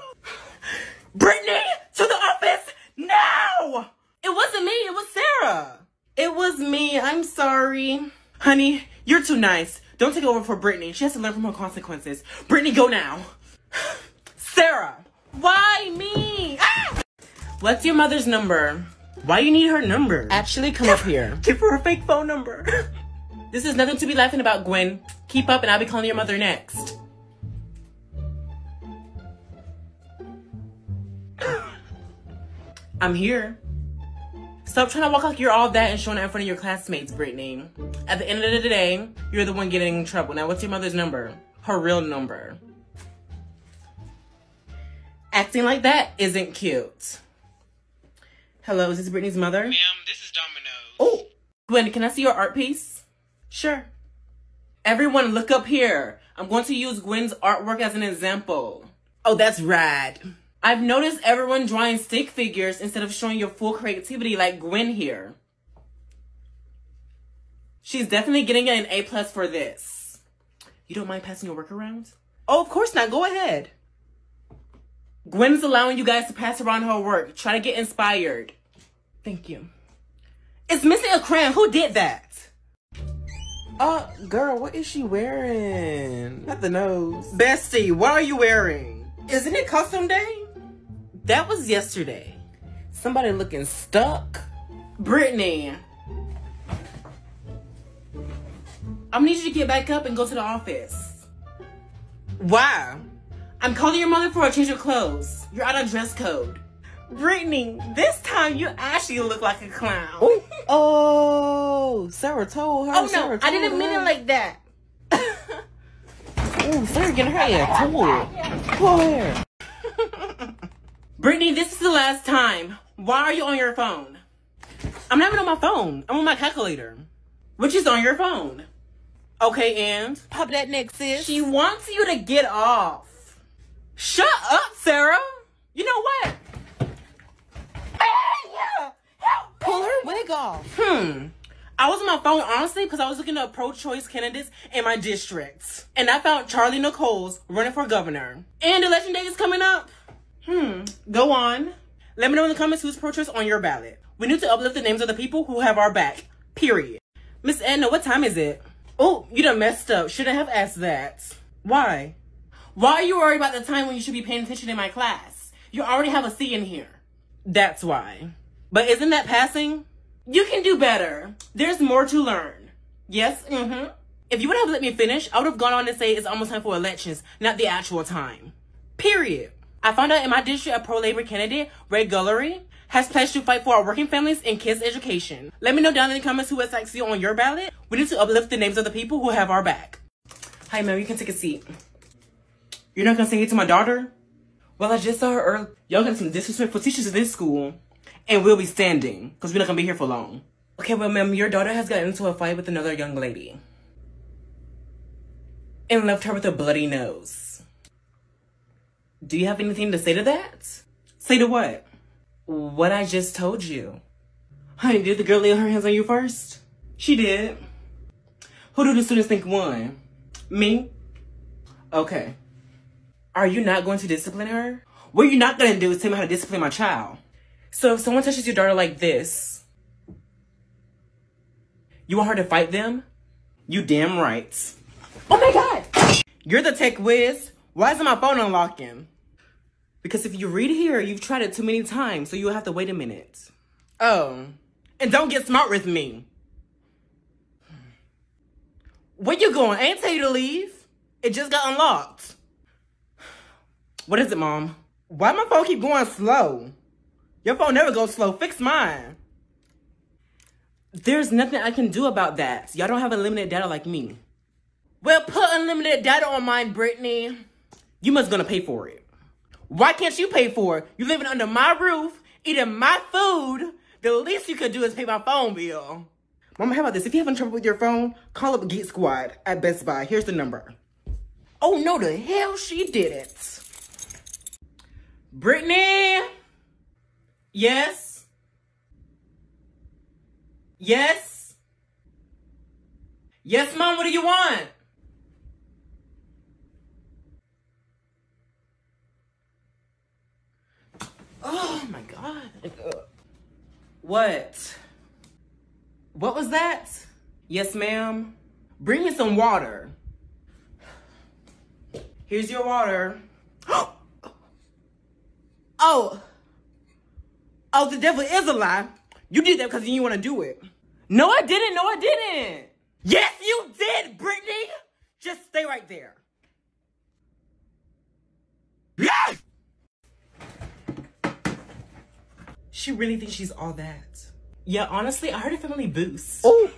Brittany, to the office now! It wasn't me, it was Sarah. It was me, I'm sorry. Honey, you're too nice. Don't take over for Brittany. She has to learn from her consequences. Brittany, go now. Sarah, why me? Ah! What's your mother's number? Why you need her number? Actually, come up here. Give her a fake phone number. this is nothing to be laughing about, Gwen. Keep up and I'll be calling your mother next. I'm here. Stop trying to walk like you're all that and showing it in front of your classmates, Brittany. At the end of the day, you're the one getting in trouble. Now, what's your mother's number? Her real number. Acting like that isn't cute. Hello, is this Brittany's mother? Ma'am, this is Domino's. Oh, Gwen, can I see your art piece? Sure. Everyone, look up here. I'm going to use Gwen's artwork as an example. Oh, that's rad. I've noticed everyone drawing stick figures instead of showing your full creativity like Gwen here. She's definitely getting an A plus for this. You don't mind passing your work around? Oh, of course not. Go ahead. Gwen's allowing you guys to pass around her work. Try to get inspired. Thank you. It's missing a crayon. Who did that? Uh, girl, what is she wearing? Not the nose. Bestie, what are you wearing? Isn't it custom day? That was yesterday. Somebody looking stuck. Brittany. I'm gonna need you to get back up and go to the office. Why? I'm calling your mother for a change of clothes. You're out of dress code. Brittany, this time you actually look like a clown. Oh, oh, Sarah told her. Oh no, I didn't told mean her. it like that. Ooh, Sarah getting her hair pulled. Pull hair. Brittany, this is the last time. Why are you on your phone? I'm not even on my phone. I'm on my calculator, which is on your phone. Okay, and Pop that neck, sis. she wants you to get off. Shut up, Sarah. You know what? pull her wig off. Hmm. I was on my phone honestly because I was looking up pro-choice candidates in my district, and I found Charlie Nichols running for governor. And election day is coming up. Hmm. Go on. Let me know in the comments who's pro-choice on your ballot. We need to uplift the names of the people who have our back. Period. Miss Edna, what time is it? Oh, you done messed up. Shouldn't have asked that. Why? Why are you worried about the time when you should be paying attention in my class? You already have a C in here. That's why. But isn't that passing? You can do better. There's more to learn. Yes, mm-hmm. If you would have let me finish, I would have gone on to say it's almost time for elections, not the actual time. Period. I found out in my district a pro-labor candidate, Ray Gullery, has pledged to fight for our working families and kids' education. Let me know down in the comments who who is actually on your ballot. We need to uplift the names of the people who have our back. Hi, ma'am. You can take a seat. You're not gonna sing it to my daughter? Well, I just saw her earlier. Y'all got some disrespectful teachers in this school. And we'll be standing, because we're not gonna be here for long. Okay, well, ma'am, your daughter has gotten into a fight with another young lady. And left her with a bloody nose. Do you have anything to say to that? Say to what? What I just told you. Honey, did the girl lay her hands on you first? She did. Who do the students think won? Me? Okay. Are you not going to discipline her? What you're not going to do is tell me how to discipline my child. So if someone touches your daughter like this, you want her to fight them? You damn right. Oh my god! You're the tech whiz. Why isn't my phone unlocking? Because if you read here, you've tried it too many times, so you'll have to wait a minute. Oh. And don't get smart with me. Where you going? I ain't tell you to leave. It just got unlocked. What is it, Mom? Why my phone keep going slow? Your phone never goes slow. Fix mine. There's nothing I can do about that. Y'all don't have unlimited data like me. Well, put unlimited data on mine, Brittany. You must gonna pay for it. Why can't you pay for it? You living under my roof, eating my food. The least you could do is pay my phone bill. Mama, how about this? If you're having trouble with your phone, call up Geek Squad at Best Buy. Here's the number. Oh, no, the hell she didn't. Brittany? Yes? Yes? Yes, Mom, what do you want? Oh my god. What? What was that? Yes, ma'am. Bring me some water. Here's your water. oh. Oh, the devil is a lie. You did that because you want to do it. No, I didn't. No, I didn't. Yes, you did, Brittany. Just stay right there. Yes! She really thinks she's all that. Yeah, honestly, I heard a family boost. Oh,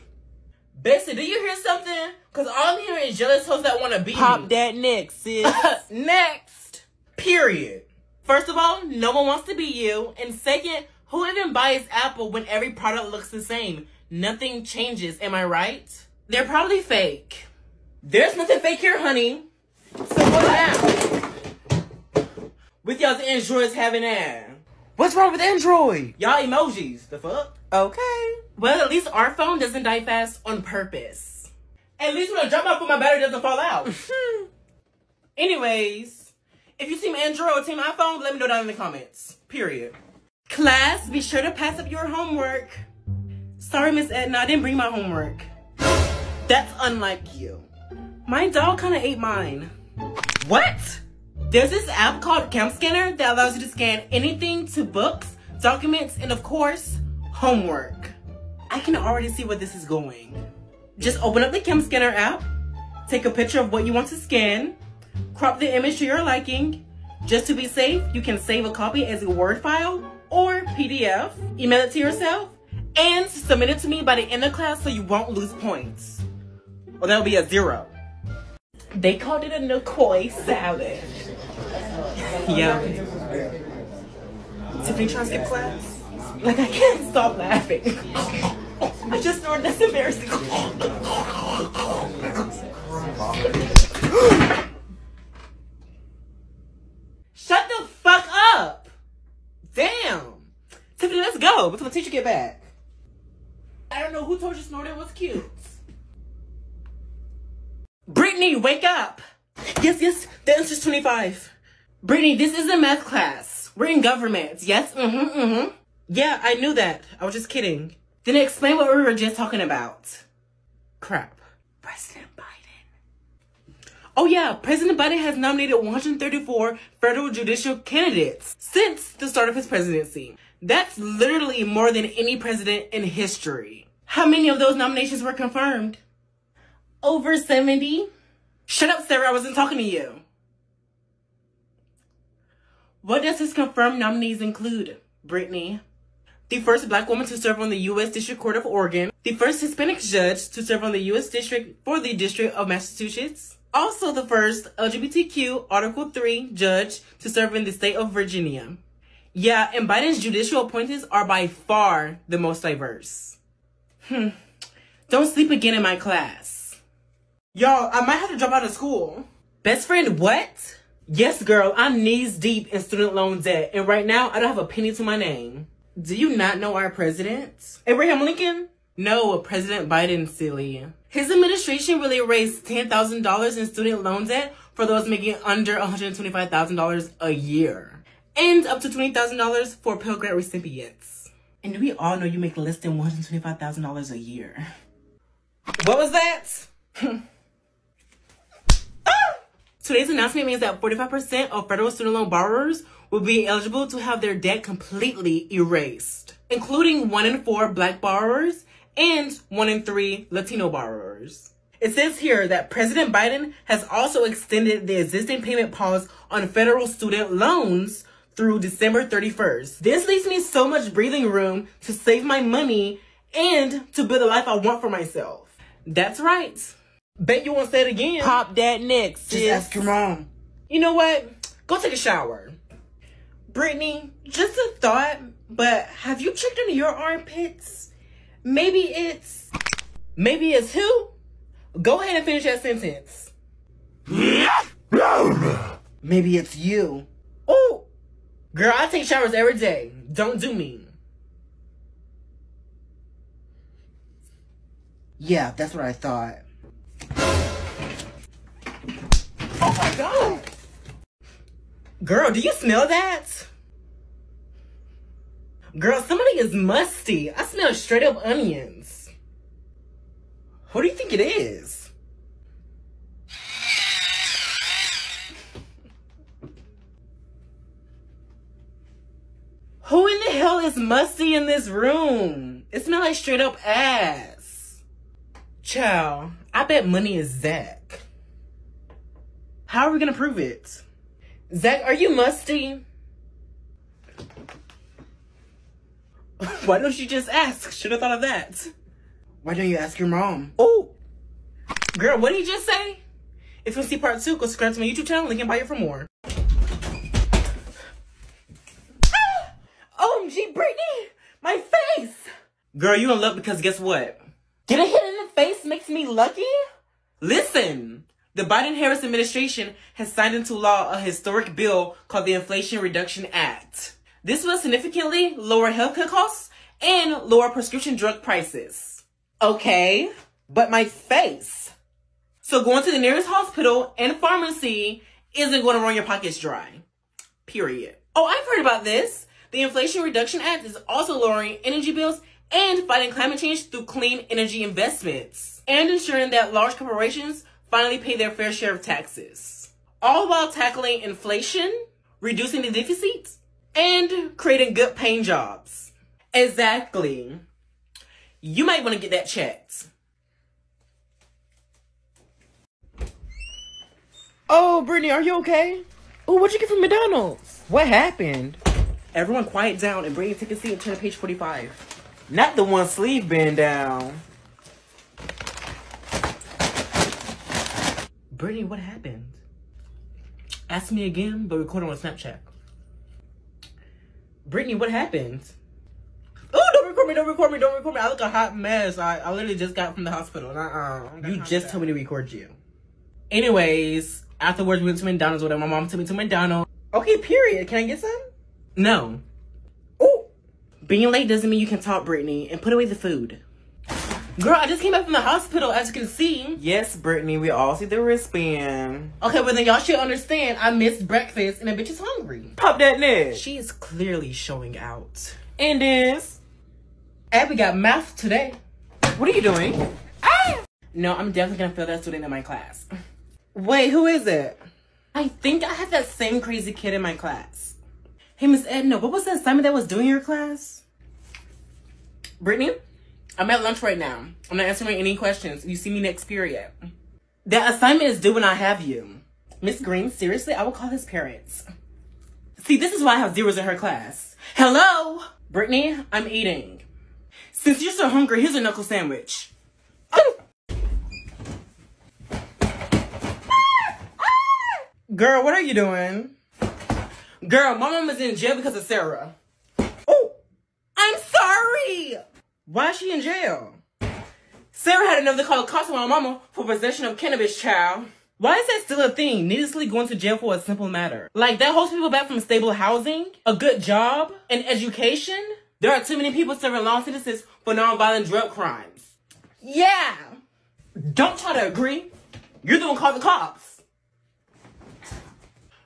Bessie, do you hear something? Because all I'm hearing is jealous hoes that want to be pop that next, sis. Next. Period. First of all, no one wants to be you. And second, who even buys Apple when every product looks the same? Nothing changes, am I right? They're probably fake. There's nothing fake here, honey. So what now? With y'all's androids having ass. What's wrong with Android? Y'all emojis. The fuck? Okay. Well, at least our phone doesn't die fast on purpose. At least when I jump my phone, my battery doesn't fall out. Anyways, if you team Android or team iPhone, let me know down in the comments. Period. Class, be sure to pass up your homework. Sorry, Miss Edna, I didn't bring my homework. That's unlike you. My dog kind of ate mine. What? There's this app called CamScanner that allows you to scan anything to books, documents, and of course, homework. I can already see where this is going. Just open up the CamScanner app, take a picture of what you want to scan, crop the image to your liking. Just to be safe, you can save a copy as a Word file or PDF, email it to yourself, and submit it to me by the end of class so you won't lose points. Or that'll be a zero. They called it a Nikoi salad. Yeah. Tiffany trying to skip class? Like I can't stop laughing. I just snorted. That's embarrassing. Shut the fuck up! Damn! Tiffany, let's go before the teacher get back. I don't know who told you snorting was cute. Brittany, wake up! Yes, yes, the answer's 25. Brittany, this is a math class. We're in government. Yes? Mm-hmm, mm-hmm. Yeah, I knew that. I was just kidding. Then explain what we were just talking about. Crap. President Biden. Oh yeah, President Biden has nominated 134 federal judicial candidates since the start of his presidency. That's literally more than any president in history. How many of those nominations were confirmed? Over 70? Shut up, Sarah. I wasn't talking to you. What does his confirmed nominees include, Brittany? The first black woman to serve on the U.S. District Court of Oregon. The first Hispanic judge to serve on the U.S. District for the District of Massachusetts. Also the first LGBTQ Article 3 judge to serve in the state of Virginia. Yeah, and Biden's judicial appointees are by far the most diverse. Hmm. Don't sleep again in my class. Y'all, I might have to drop out of school. Best friend, what? Yes, girl, I'm knees deep in student loan debt, and right now I don't have a penny to my name. Do you not know our president? Abraham Lincoln? No, President Biden, silly. His administration really raised $10,000 in student loan debt for those making under $125,000 a year. And up to $20,000 for Pell Grant recipients. And we all know you make less than $125,000 a year. What was that? Today's announcement means that 45% of federal student loan borrowers will be eligible to have their debt completely erased, including one in four black borrowers and one in three Latino borrowers. It says here that President Biden has also extended the existing payment pause on federal student loans through December 31st. This leaves me so much breathing room to save my money and to build the life I want for myself. That's right. Bet you won't say it again. Pop that next, Just sis. ask your mom. You know what? Go take a shower. Brittany, just a thought, but have you checked into your armpits? Maybe it's. Maybe it's who? Go ahead and finish that sentence. Maybe it's you. Oh, girl, I take showers every day. Don't do me. Yeah, that's what I thought. Oh my god! Girl, do you smell that? Girl, somebody is musty. I smell straight up onions. Who do you think it is? Who in the hell is musty in this room? It smells like straight up ass. Chow, I bet money is Zach. How are we gonna prove it? Zach, are you musty? Why don't you just ask? Should have thought of that. Why don't you ask your mom? Oh, girl, what did you just say? If you want to see part two, go subscribe to my YouTube channel. Link in bio for more. Ah! OMG, Brittany, my face. Girl, you in luck because guess what? Get a hit in the face makes me lucky. Listen. The Biden-Harris administration has signed into law a historic bill called the Inflation Reduction Act. This will significantly lower healthcare costs and lower prescription drug prices. Okay, but my face. So going to the nearest hospital and pharmacy isn't going to run your pockets dry. Period. Oh, I've heard about this. The Inflation Reduction Act is also lowering energy bills and fighting climate change through clean energy investments and ensuring that large corporations finally pay their fair share of taxes. All while tackling inflation, reducing the deficit, and creating good paying jobs. Exactly. You might want to get that checked. Oh, Brittany, are you okay? Oh, what'd you get from McDonald's? What happened? Everyone quiet down and Brady take a seat and turn to page 45. Not the one sleeve bend down. Brittany, what happened? Ask me again, but record on Snapchat. Brittany, what happened? Oh, don't record me, don't record me, don't record me. I look a hot mess. I, I literally just got from the hospital. Uh-uh. You just told me to record you. Anyways, afterwards we went to McDonald's with her. My mom took me to McDonald's. Okay, period. Can I get some? No. Oh, Being late doesn't mean you can talk, Brittany, and put away the food. Girl, I just came back from the hospital, as you can see. yes, Brittany. We all see the wristband. Okay, but then y'all should understand I missed breakfast and the bitch is hungry. Pop that neck. She is clearly showing out. And this. And we got math today. What are you doing? Ah! No, I'm definitely gonna fail that student in my class. Wait, who is it? I think I have that same crazy kid in my class. Hey, Miss Edna, what was the assignment that was doing your class? Brittany, I'm at lunch right now. I'm not answering any questions. You see me next period. That assignment is due when I have you. Miss Green, seriously, I will call his parents. See, this is why I have zeros in her class. Hello? Brittany, I'm eating. Since you're so hungry, here's a knuckle sandwich. Girl, what are you doing? Girl, my mom is in jail because of Sarah. Oh, I'm sorry. Why is she in jail? Sarah had to call cops on my mama for possession of cannabis, child. Why is that still a thing? Needlessly going to jail for a simple matter. Like, that holds people back from stable housing, a good job, and education? There are too many people serving long sentences for nonviolent drug crimes. Yeah. Don't try to agree. You're the one called the cops.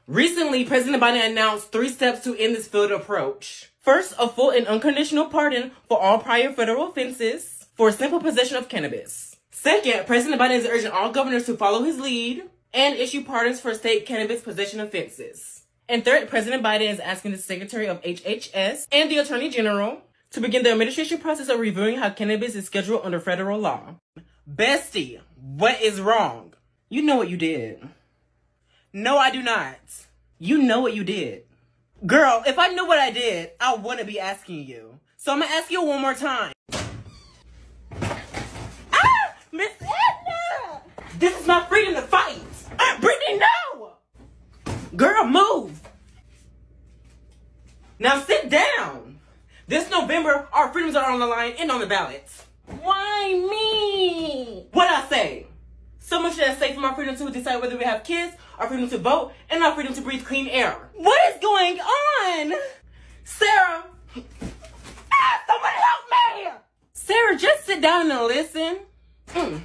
Recently, President Biden announced three steps to end this failed approach. First, a full and unconditional pardon for all prior federal offenses for simple possession of cannabis. Second, President Biden is urging all governors to follow his lead and issue pardons for state cannabis possession offenses. And third, President Biden is asking the Secretary of HHS and the Attorney General to begin the administration process of reviewing how cannabis is scheduled under federal law. Bestie, what is wrong? You know what you did. No, I do not. You know what you did. Girl, if I knew what I did, I wouldn't be asking you. So I'm gonna ask you one more time. Ah! Miss Edna! This is my freedom to fight! Brittany, no! Girl, move! Now sit down! This November, our freedoms are on the line and on the ballot. Why me? What I say? So much at safe for our freedom to decide whether we have kids, our freedom to vote, and our freedom to breathe clean air. What is going on? Sarah! Ah, somebody help me! Sarah, just sit down and listen. Mm.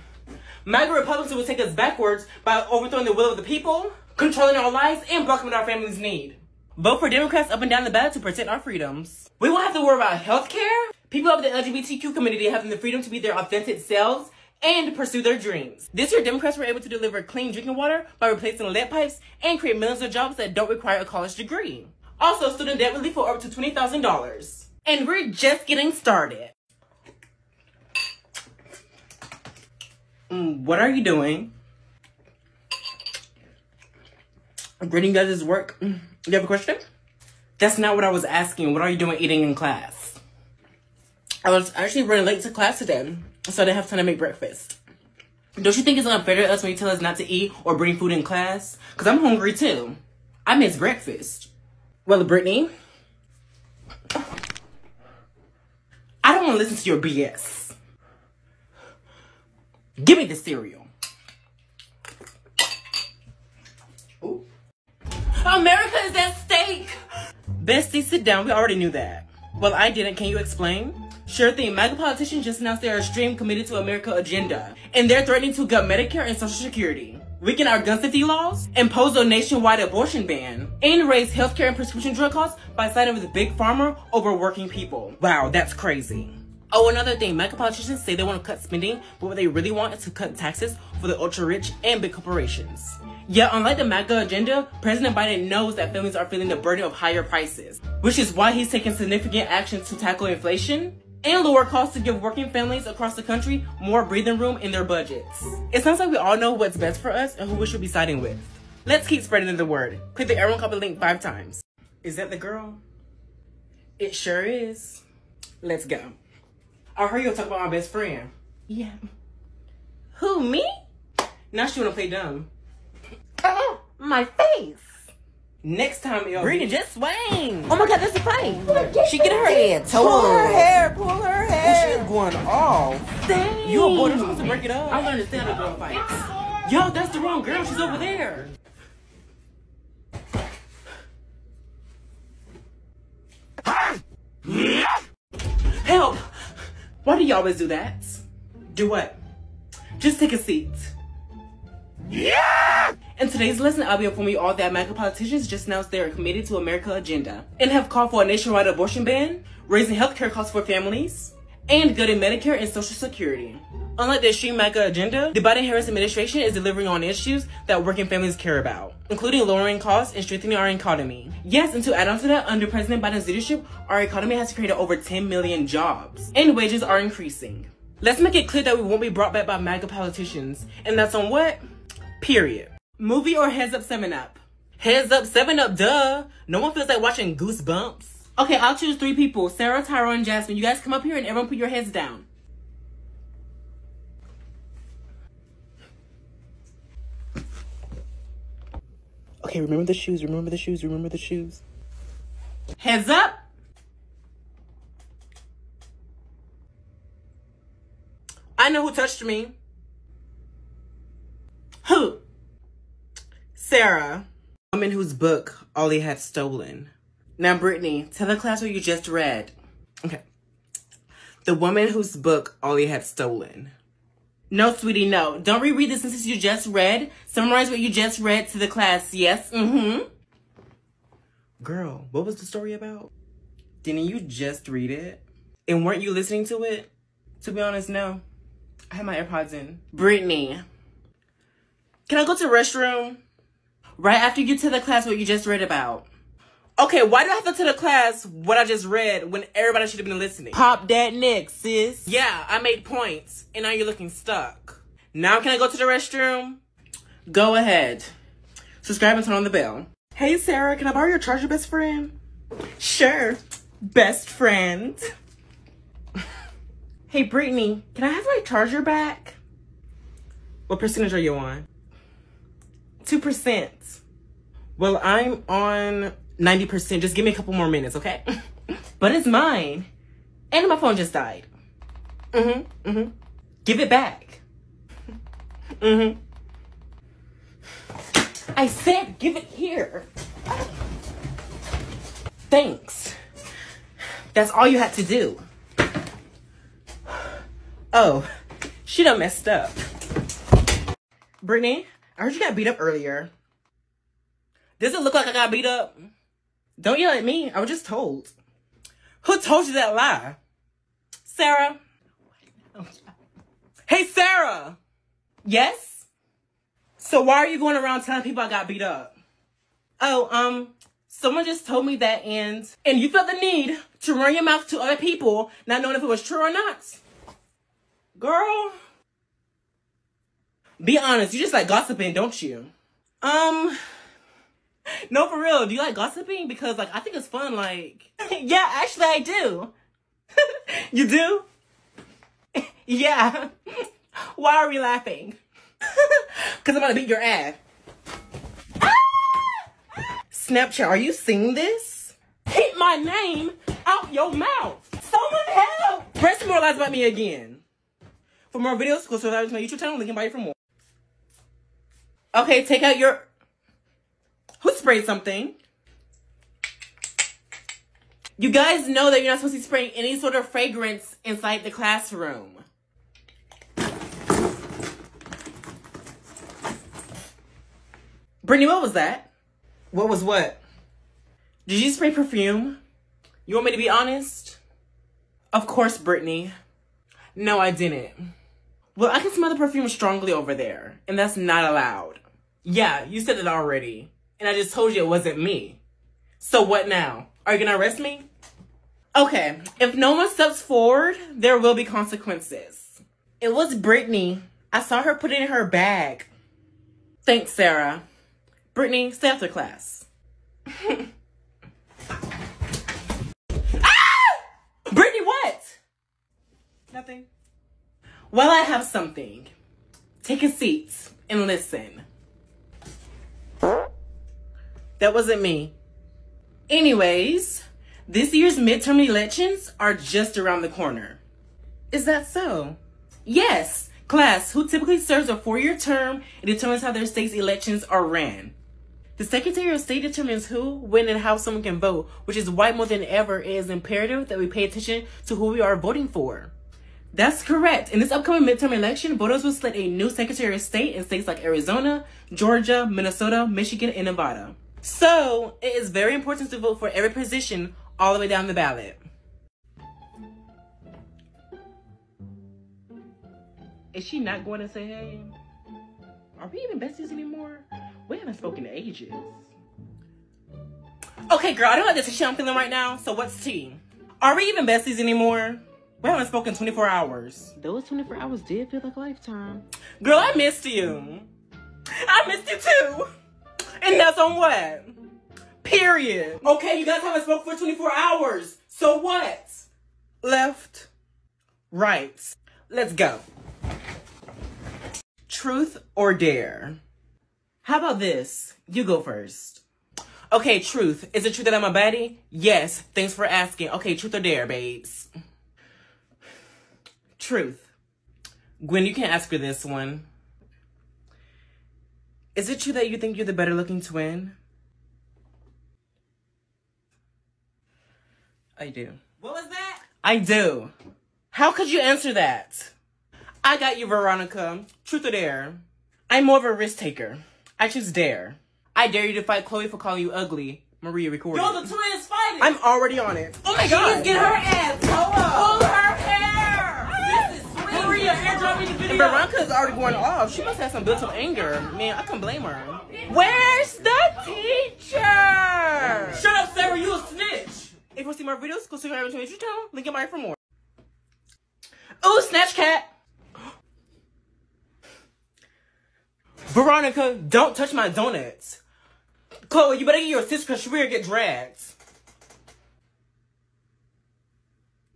MAGA Republicans will take us backwards by overthrowing the will of the people, controlling our lives, and blocking what our families need. Vote for Democrats up and down the ballot to protect our freedoms. We won't have to worry about health care, people of the LGBTQ community having the freedom to be their authentic selves, and pursue their dreams. This year, Democrats were able to deliver clean drinking water by replacing lead pipes and create millions of jobs that don't require a college degree. Also, student debt relief for up to $20,000. And we're just getting started. Mm, what are you doing? Grading guys' work. Mm, You have a question? That's not what I was asking. What are you doing eating in class? I was actually running late to class today, so didn't have time to make breakfast. Don't you think it's unfair to us when you tell us not to eat or bring food in class? Because I'm hungry too. I miss breakfast. Well, Brittany, I don't want to listen to your BS. Give me the cereal. Ooh. America is at stake. Bestie, sit down. We already knew that. Well, I didn't. Can you explain? Sure thing. MAGA politicians just announced their extreme committed to America agenda, and they're threatening to gut Medicare and Social Security, weaken our gun safety laws, impose a nationwide abortion ban, and raise healthcare and prescription drug costs by siding with the big pharma over working people. Wow, that's crazy. Oh, another thing, MAGA politicians say they want to cut spending, but what they really want is to cut taxes for the ultra rich and big corporations. Yet, unlike the MAGA agenda, President Biden knows that families are feeling the burden of higher prices, which is why he's taking significant actions to tackle inflation and lower costs to give working families across the country more breathing room in their budgets. It sounds like we all know what's best for us and who we should be siding with. Let's keep spreading the word. Click the arrow and copy link five times. Is that the girl? It sure is. Let's go. I heard you talk about my best friend. Yeah. Who, me? Now she wanna play dumb. My face. Next time, LB. Brittany, just swing. Oh my god, that's a fight. She get her head Pull her hair, pull her hair! She's going off. Dang. You a boy, you're supposed to break it up. I learned to stand up girl fights. Yo, that's the wrong girl. She's over there. Help! Why do you always do that? Do what? Just take a seat. Yeah! In today's lesson, I'll be informing you all that American politicians just announced they are committed to America agenda and have called for a nationwide abortion ban, raising healthcare costs for families, and gutting Medicare and Social Security. Unlike the extreme MAGA agenda, the Biden-Harris administration is delivering on issues that working families care about, including lowering costs and strengthening our economy. Yes, and to add on to that, under President Biden's leadership, our economy has created over 10 million jobs, and wages are increasing. Let's make it clear that we won't be brought back by MAGA politicians, and that's on what? Period. Movie or Heads Up 7 Up? Heads Up 7 Up, duh. No one feels like watching Goosebumps. Okay, I'll choose three people. Sarah, Tyrone, and Jasmine. You guys come up here and everyone put your heads down. Okay, remember the shoes, remember the shoes, remember the shoes. Heads up. I know who touched me. Who? Sarah. Woman whose book Ollie had stolen. Now, Brittany, tell the class what you just read. Okay. The woman whose book Ollie had stolen. No, sweetie, no. Don't reread the sentence you just read. Summarize what you just read to the class. Yes, mm-hmm. Girl, what was the story about? Didn't you just read it? And weren't you listening to it? To be honest, no. I had my AirPods in. Brittany, can I go to the restroom? Right after you tell the class what you just read about. Okay, why do I have to tell the class what I just read when everybody should have been listening? Pop that neck, sis. Yeah, I made points, and now you're looking stuck. Now can I go to the restroom? Go ahead. Subscribe and turn on the bell. Hey Sarah, can I borrow your charger, best friend? Sure, best friend. hey Brittany, can I have my charger back? What percentage are you on? 2%. Well, I'm on 90%. Just give me a couple more minutes, okay? but it's mine. And my phone just died. Mm-hmm. Mm-hmm. Give it back. Mm-hmm. I said give it here. Thanks. That's all you had to do. Oh, she done messed up. Brittany, I heard you got beat up earlier. Does it look like I got beat up? Don't yell at me. I was just told. Who told you that lie? Sarah? Hey, Sarah! Yes? So why are you going around telling people I got beat up? Oh, um, someone just told me that and and you felt the need to run your mouth to other people, not knowing if it was true or not. Girl. Be honest, you just like gossiping, don't you? Um, no, for real. Do you like gossiping? Because like I think it's fun. Like, yeah, actually I do. you do? yeah. Why are we laughing? Because I'm gonna beat your ass. Snapchat, are you seeing this? Keep my name out your mouth. Someone help! Press more lies about me again. For more videos, go subscribe to my YouTube channel. Link in bio for more. Okay, take out your... Who sprayed something? You guys know that you're not supposed to be spraying any sort of fragrance inside the classroom. Brittany, what was that? What was what? Did you spray perfume? You want me to be honest? Of course, Brittany. No, I didn't. Well, I can smell the perfume strongly over there, and that's not allowed. Yeah, you said it already, and I just told you it wasn't me. So what now? Are you gonna arrest me? Okay, if no one steps forward, there will be consequences. It was Brittany. I saw her put it in her bag. Thanks, Sarah. Brittany, stay after class. ah! Brittany, what? Nothing. Well, I have something. Take a seat and listen. That wasn't me. Anyways, this year's midterm elections are just around the corner. Is that so? Yes, class, who typically serves a four-year term and determines how their state's elections are ran. The Secretary of State determines who, when, and how someone can vote, which is why more than ever it is imperative that we pay attention to who we are voting for. That's correct. In this upcoming midterm election, voters will select a new Secretary of State in states like Arizona, Georgia, Minnesota, Michigan, and Nevada. So, it is very important to vote for every position all the way down the ballot. Is she not going to say hey? Are we even besties anymore? We haven't spoken in ages. Okay, girl, I don't like the shit I'm feeling right now, so what's tea? Are we even besties anymore? We haven't spoken 24 hours. Those 24 hours did feel like a lifetime. Girl, I missed you. I missed you too. And that's on what? Period. Okay, you guys haven't spoken for 24 hours. So what? Left. Right. Let's go. Truth or dare? How about this? You go first. Okay, truth. Is it true that I'm a baddie? Yes. Thanks for asking. Okay, truth or dare, babes? Truth. Gwen, you can't ask her this one. Is it true that you think you're the better looking twin? I do. What was that? I do. How could you answer that? I got you, Veronica. Truth or dare? I'm more of a risk taker. I choose dare. I dare you to fight Chloe for calling you ugly. Maria recorded. Yo, the twins fighting. I'm already on it. Oh my god. Get her ass. Pull her hair. This is sweet. Maria, airdrop me the video. Veronica's already going off. She must have some built-up anger. Man, I can blame her. Where's the teacher? Shut up, Sarah. You a snitch. If you want to see more videos, go subscribe to my YouTube channel. Link in my for more. Ooh, Snatch Cat. Veronica, don't touch my donuts. Chloe, you better get your sister because Shabir get dragged.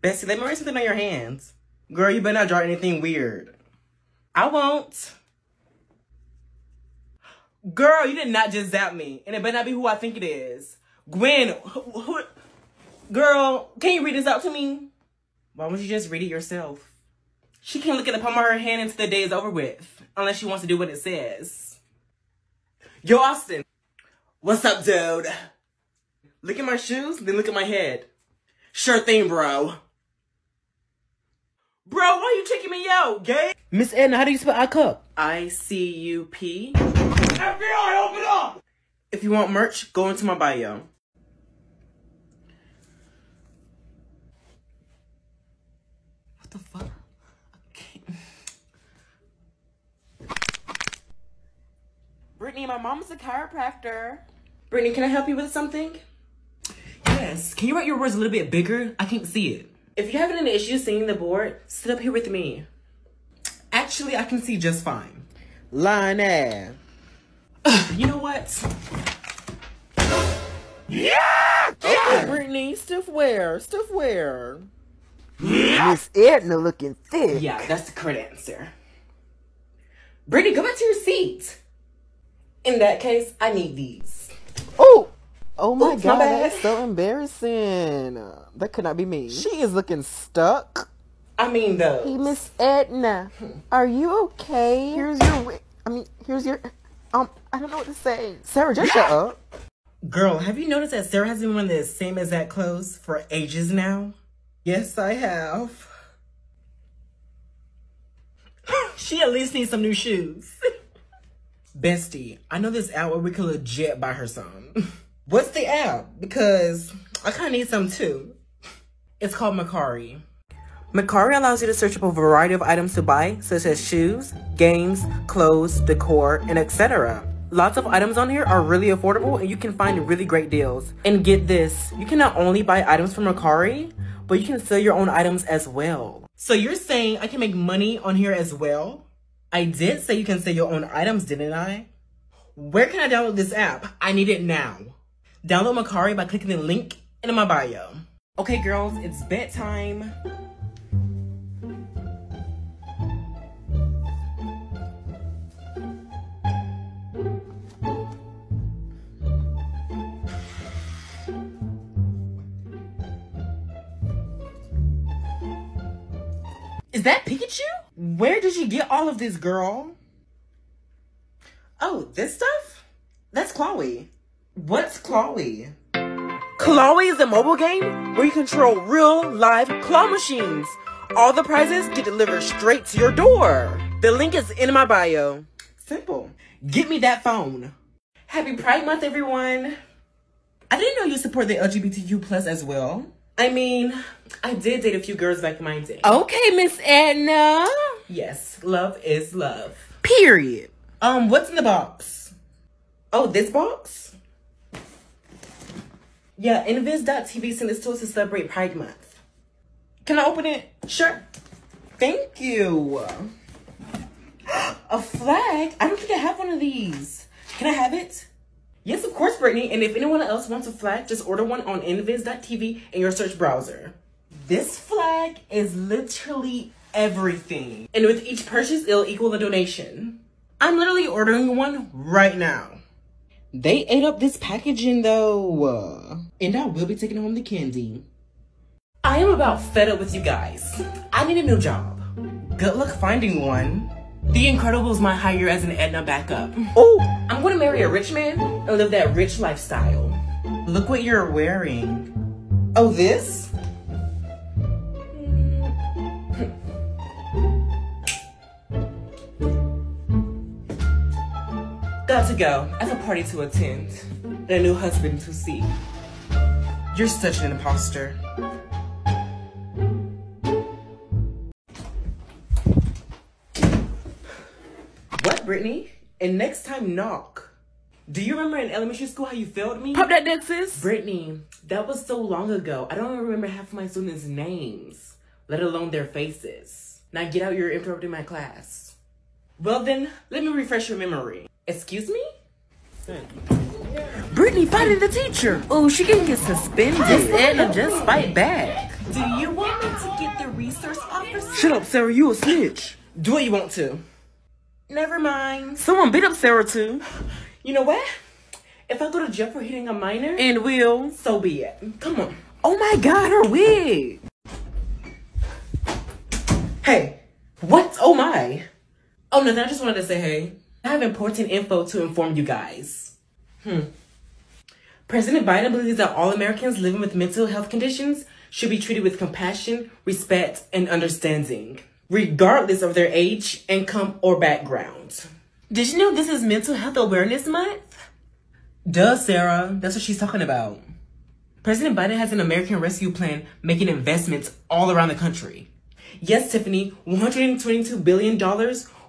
Bessie, let me write something on your hands. Girl, you better not draw anything weird. I won't. Girl, you did not just zap me. And it better not be who I think it is. Gwen, who, who, girl, can you read this out to me? Why won't you just read it yourself? She can't look at the palm of her hand until the day is over with. Unless she wants to do what it says. Yo, Austin. What's up, dude? Look at my shoes, then look at my head. Sure thing, bro. Bro, why are you checking me out, gay? Miss Edna, how do you spell I cup? I-C-U-P. FBI, open up. If you want merch, go into my bio. What the fuck? Brittany, my mom's a chiropractor. Brittany, can I help you with something? Yes. Can you write your words a little bit bigger? I can't see it. If you're having any issues seeing the board, sit up here with me. Actually, I can see just fine. Line ass. You know what? Okay, Brittany, stiff wear, stiff wear. Miss Edna looking thick. Yeah, that's the correct answer. Brittany, go back to your seat. In that case, I need these. Oh, oh my Oops, god, bad. that's so embarrassing. That could not be me. She is looking stuck. I mean, Hey, those. Miss Edna, are you okay? Here's your I mean, here's your. Um, I don't know what to say. Sarah, just shut up. Girl, have you noticed that Sarah has been wearing the same exact clothes for ages now? Yes, I have. she at least needs some new shoes. Bestie, I know this app where we could legit buy her some. What's the app? Because I kind of need some too. It's called Mercari. Mercari allows you to search up a variety of items to buy, such as shoes, games, clothes, decor, and etc. Lots of items on here are really affordable and you can find really great deals. And get this, you can not only buy items from Mercari, but you can sell your own items as well. So you're saying I can make money on here as well? I did say you can sell your own items, didn't I? Where can I download this app? I need it now. Download Mercari by clicking the link in my bio. Okay, girls, it's bedtime. Is that Pikachu? Where did you get all of this, girl? Oh, this stuff? That's Clawee. What's Clawee? Clawee is a mobile game where you control real live claw machines. All the prizes get delivered straight to your door. The link is in my bio. Simple. Get me that phone. Happy Pride Month, everyone. I didn't know you support the LGBTQ plus as well. I mean, I did date a few girls back in my day. Okay, Miss Edna. Yes, love is love. Period. Um, what's in the box? Oh, this box? Yeah, Invis.tv sent this to us to celebrate Pride Month. Can I open it? Sure. Thank you. A flag? I don't think I have one of these. Can I have it? Yes, of course, Brittany. And if anyone else wants a flag, just order one on Invis.tv in your search browser. This flag is literally everything. And with each purchase, it'll equal a donation. I'm literally ordering one right now. They ate up this packaging though. And I will be taking home the candy. I am about fed up with you guys. I need a new job. Good luck finding one. The Incredibles might hire you as an Edna backup. Oh, I'm gonna marry a rich man and live that rich lifestyle. Look what you're wearing. Oh, this? Got to go. I have a party to attend. And a new husband to see. You're such an imposter. What, Brittany? And next time, knock. Do you remember in elementary school how you failed me? Pop that dick, sis. Brittany, that was so long ago. I don't even remember half of my students' names, let alone their faces. Now get out, you're interrupting my class. Well then, let me refresh your memory. Excuse me? Brittany fighting the teacher. Oh, she can get suspended. Just Edna, just fight back. Do you want me to get the resource officer? Shut up, Sarah. You a snitch. Do what you want to. Never mind. Someone beat up Sarah too. You know what? If I go to jail for hitting a minor, And Will. so be it. Come on. Oh my God, her wig. Hey, what? Oh my. Oh, no, I just wanted to say hey. I have important info to inform you guys. Hmm. President Biden believes that all Americans living with mental health conditions should be treated with compassion, respect, and understanding, regardless of their age, income, or background. Did you know this is Mental Health Awareness Month? Duh, Sarah. That's what she's talking about. President Biden has an American Rescue Plan making investments all around the country. Yes, Tiffany, $122 billion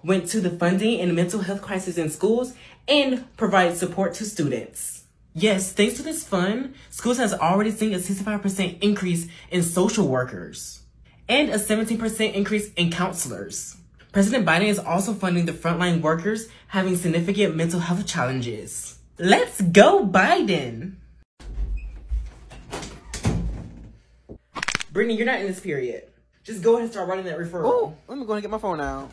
went to the funding in mental health crisis in schools and provided support to students. Yes, thanks to this fund, schools has already seen a 65% increase in social workers and a 17% increase in counselors. President Biden is also funding the frontline workers having significant mental health challenges. Let's go, Biden! Brittany, you're not in this period. Just go ahead and start writing that referral. Oh, let me go and get my phone out.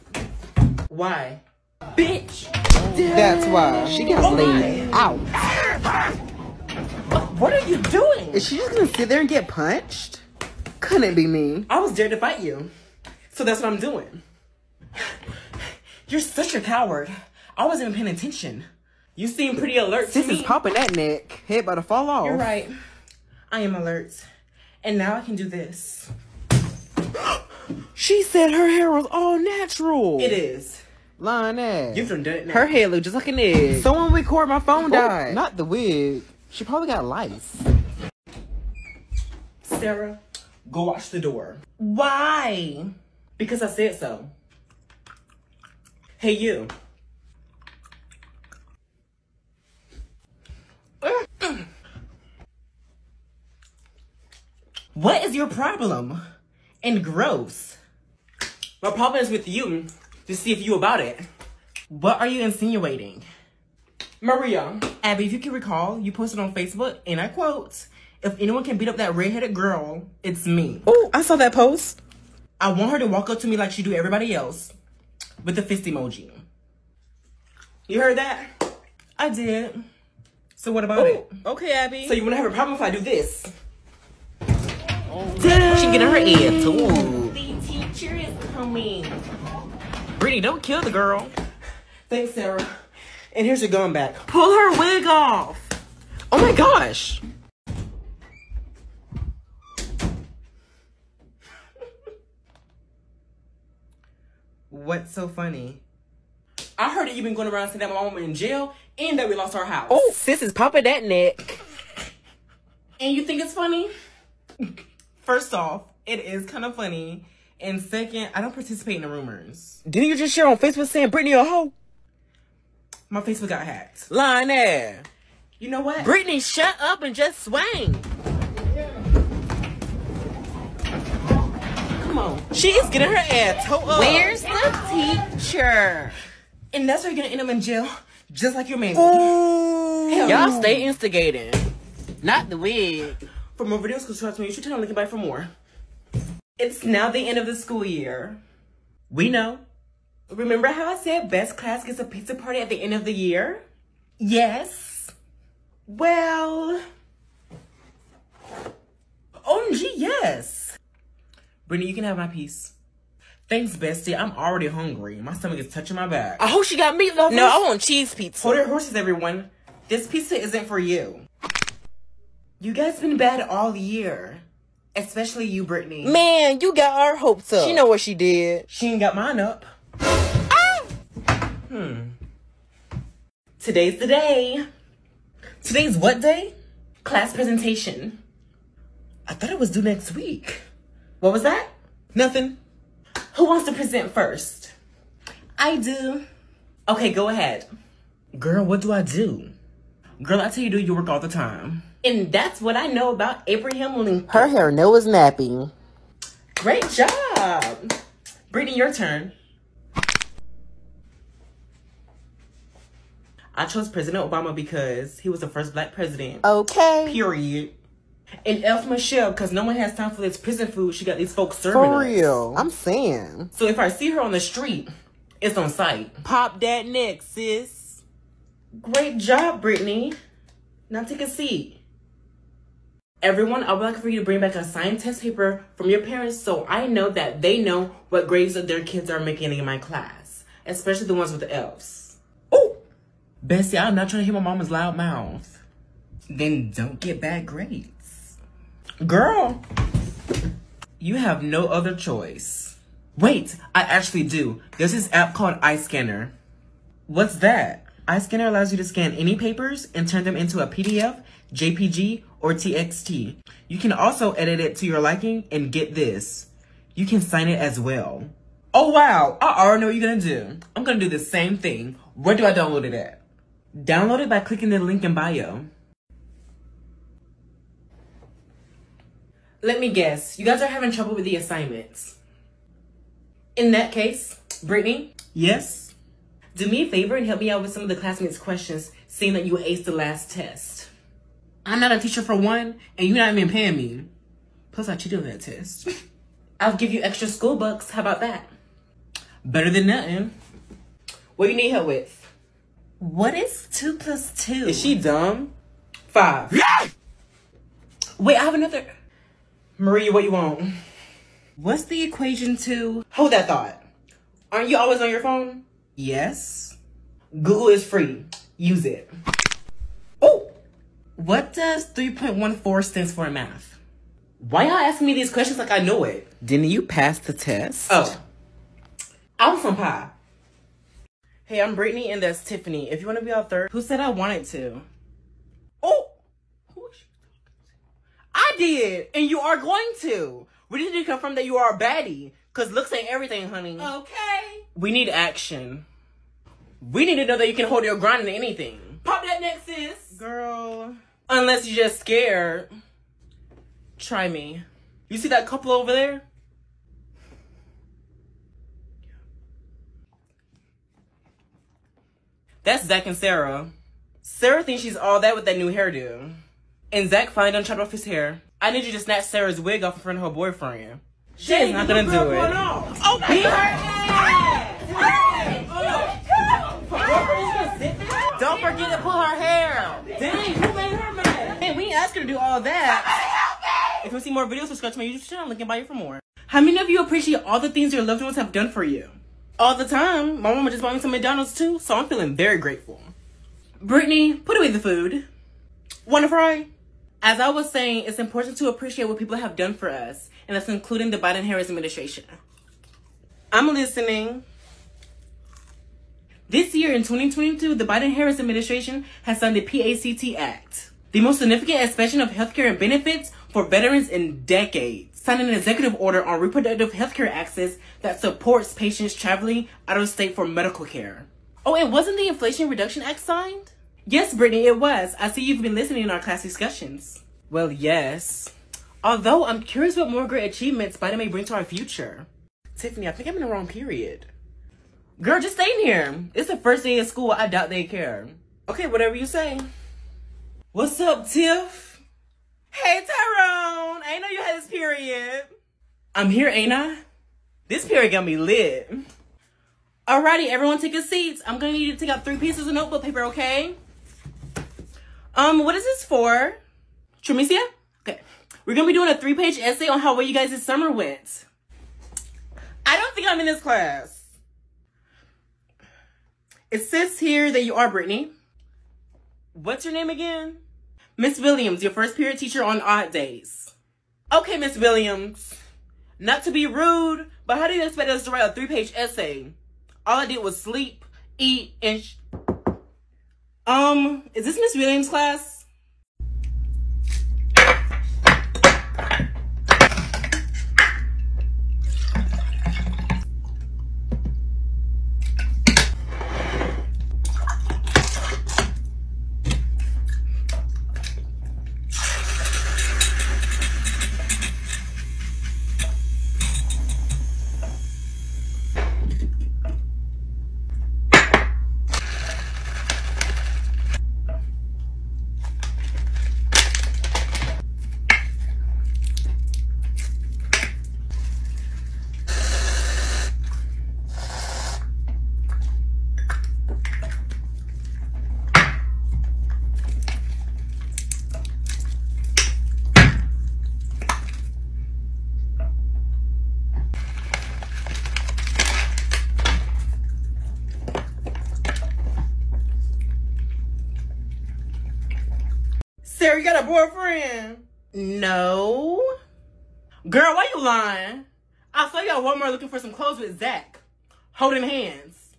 Why? Bitch! That's why she got laid out. What are you doing? Is she just gonna sit there and get punched? Couldn't be me. I was dared to fight you. So that's what I'm doing. You're such a coward. I wasn't even paying attention. You seem pretty alert to Sis is popping that neck. Head about to fall off. You're right. I am alert. And now I can do this. She said her hair was all natural. It is. Lying ass. You've done it now. Her hair looked just like an egg. Someone record my phone oh, died. Not the wig. She probably got lice. Sarah, go watch the door. Why? Because I said so. Hey, you. What is your problem? And gross. My problem is with you. To see if you about it. What are you insinuating? Maria, Abby, if you can recall, you posted on Facebook, and I quote, if anyone can beat up that redheaded girl, it's me. Oh, I saw that post. I want her to walk up to me like she do everybody else with the fist emoji. You heard that? I did. So what about it? Oh, okay, Abby. So you wanna have a problem if I do this? she get in her ear too. The teacher is coming. Brittany, don't kill the girl. Thanks, Sarah. And here's your gun back. Pull her wig off. Oh my gosh. What's so funny? I heard that you've been going around saying that my mom went in jail and that we lost our house. Oh, sis is popping that neck. And you think it's funny? First off, it is kind of funny. And second, I don't participate in the rumors. Didn't you just share on Facebook saying Brittany a hoe? My Facebook got hacked. Lying there. You know what? Brittany, shut up and just swing. Come on. She is getting her ass toe up. Where's the teacher? And that's why you're gonna end up in jail, just like your man. Ooh. Y'all stay instigating. Not the wig. For more videos, subscribe to me. You should turn on link by for more. It's now the end of the school year. We know. Remember how I said best class gets a pizza party at the end of the year? Yes. Well. OMG, yes. Brittany, you can have my piece. Thanks, bestie. I'm already hungry. My stomach is touching my back. I hope she got meatloaf. No, I want cheese pizza. Hold your horses, everyone. This pizza isn't for you. You guys been bad all year. Especially you, Brittany. Man, you got our hopes up. She know what she did. She ain't got mine up. Hmm. Today's the day. Today's what day? Class presentation. I thought it was due next week. What was that? Nothing. Who wants to present first? I do. Okay, go ahead. Girl, what do I do? Girl, I tell you, do your work all the time. And that's what I know about Abraham Lincoln. Her hair no is nappy. Great job. Brittany, your turn. I chose President Obama because he was the first black president. Okay. Period. And F Michelle, because no one has time for this prison food. She got these folks serving For us. real. I'm saying. So if I see her on the street, it's on sight. Pop that neck, sis. Great job, Brittany. Now take a seat. Everyone, I would like for you to bring back a science test paper from your parents so I know that they know what grades that their kids are making in my class, especially the ones with the F's. Oh, Bessie, I'm not trying to hear my mama's loud mouth. Then don't get bad grades. Girl, you have no other choice. Wait, I actually do. There's this app called iScanner. What's that? iScanner allows you to scan any papers and turn them into a PDF, JPG, or TXT. You can also edit it to your liking and get this. You can sign it as well. Oh wow, I already know what you're gonna do. I'm gonna do the same thing. Where do I download it at? Download it by clicking the link in bio. Let me guess, you guys are having trouble with the assignments. In that case, Brittany? Yes? Do me a favor and help me out with some of the classmates' questions, seeing that you aced the last test. I'm not a teacher for one, and you're not even paying me. Plus, I cheated on that test. I'll give you extra school bucks. How about that? Better than nothing. What do you need help with? What is two plus two? Is she dumb? Five. Wait, I have another. Maria, what you want? What's the equation to? Hold that thought. Aren't you always on your phone? Yes. Google is free. Use it. What does 3.14 stands for in math? Why y'all asking me these questions like I know it? Didn't you pass the test? Oh. I was from pie. Hey, I'm Brittany and that's Tiffany. If you want to be our third, who said I wanted to? Oh! Who is she? I did, and you are going to. We need to confirm that you are a baddie, because looks ain't everything, honey. Okay. We need action. We need to know that you can hold your ground in anything. Pop that neck, sis. Girl. Unless you're just scared. Try me. You see that couple over there? That's Zach and Sarah. Sarah thinks she's all that with that new hairdo. And Zach finally done chopped off his hair. I need you to snatch Sarah's wig off in front of her boyfriend. She is not gonna do it. Oh, her ass. Don't forget to pull her hair. Dang, who made her We ain't asked her to do all that. If you want to see more videos, subscribe to my YouTube channel. Link in bio for more. How many of you appreciate all the things your loved ones have done for you? All the time. My mama just bought me some McDonald's too, so I'm feeling very grateful. Brittany, put away the food. Want to fry? As I was saying, it's important to appreciate what people have done for us, and that's including the Biden Harris administration. I'm listening. This year in 2022, the Biden Harris administration has signed the PACT Act, the most significant expansion of healthcare and benefits for veterans in decades. signing an executive order on reproductive healthcare access that supports patients traveling out of state for medical care. Oh, and wasn't the Inflation Reduction Act signed? Yes, Brittany, it was. I see you've been listening in our class discussions. Well, yes. Although I'm curious what more great achievements Biden may bring to our future. Tiffany, I think I'm in the wrong period. Girl, just stay in here. It's the first day of school. I doubt they care. Okay, whatever you say. What's up, Tiff? Hey, Tyrone. I know you had this period. I'm here, ain't I? This period got me lit. Alrighty, everyone take your seats. I'm gonna need you to take out three pieces of notebook paper, okay? Um, what is this for? Tramicia? Okay. We're gonna be doing a three-page essay on how well you guys' this summer went. I don't think I'm in this class. It says here that you are Brittany. What's your name again? Miss Williams, your first period teacher on odd days. Okay, Miss Williams. Not to be rude, but how do you expect us to write a three-page essay? All I did was sleep, eat, and Um, is this Miss Williams' class? Sarah, you got a boyfriend? No. Girl, why you lying? I saw you at Walmart looking for some clothes with Zach, holding hands.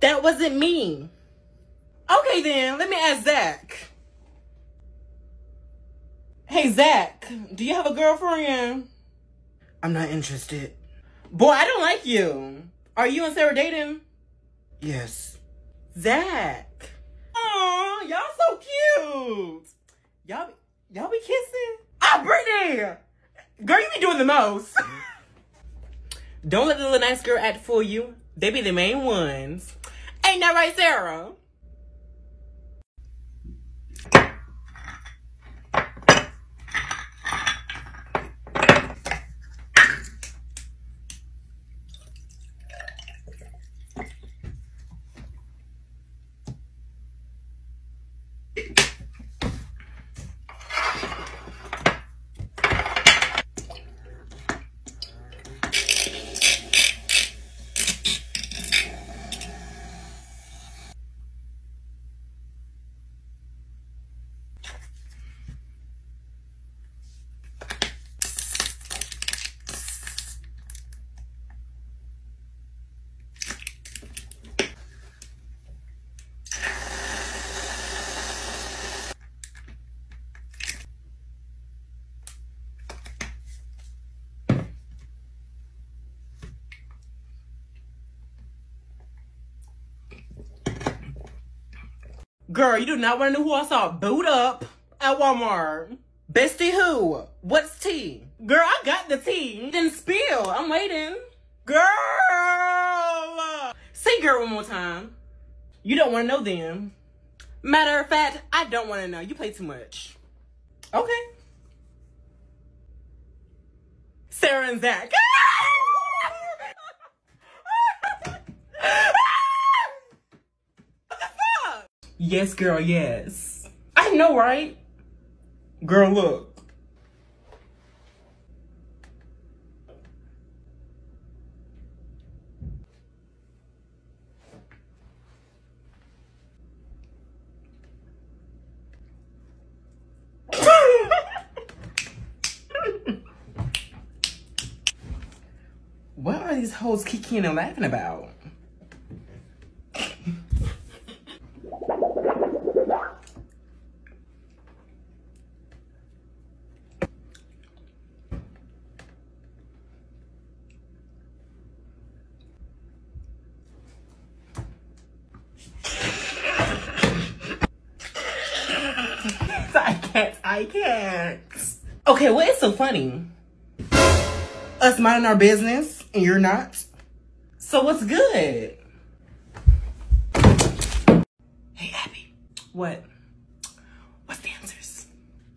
That wasn't me. Okay then, let me ask Zach. Hey Zach, do you have a girlfriend? I'm not interested. Boy, I don't like you. Are you and Sarah dating? Yes. Zach. Aw, y'all so cute. Y'all, be- y'all be kissing? Ah, Brittany! Girl, you be doing the most. Don't let the little nice girl act fool you. They be the main ones. Ain't that right, Sarah? Girl, you do not want to know who I saw boot up at Walmart. Bestie who? What's tea? Girl, I got the tea. Didn't spill. I'm waiting. Girl! Say girl one more time. You don't want to know them. Matter of fact, I don't want to know. You play too much. Okay. Sarah and Zach. what the fuck? Yes, girl, yes. I know, right? Girl, look. what are these hoes kicking and laughing about? can't. I can't. Okay, what is so funny? Us minding our business and you're not? So what's good? Hey, Abby. What? What's the answers?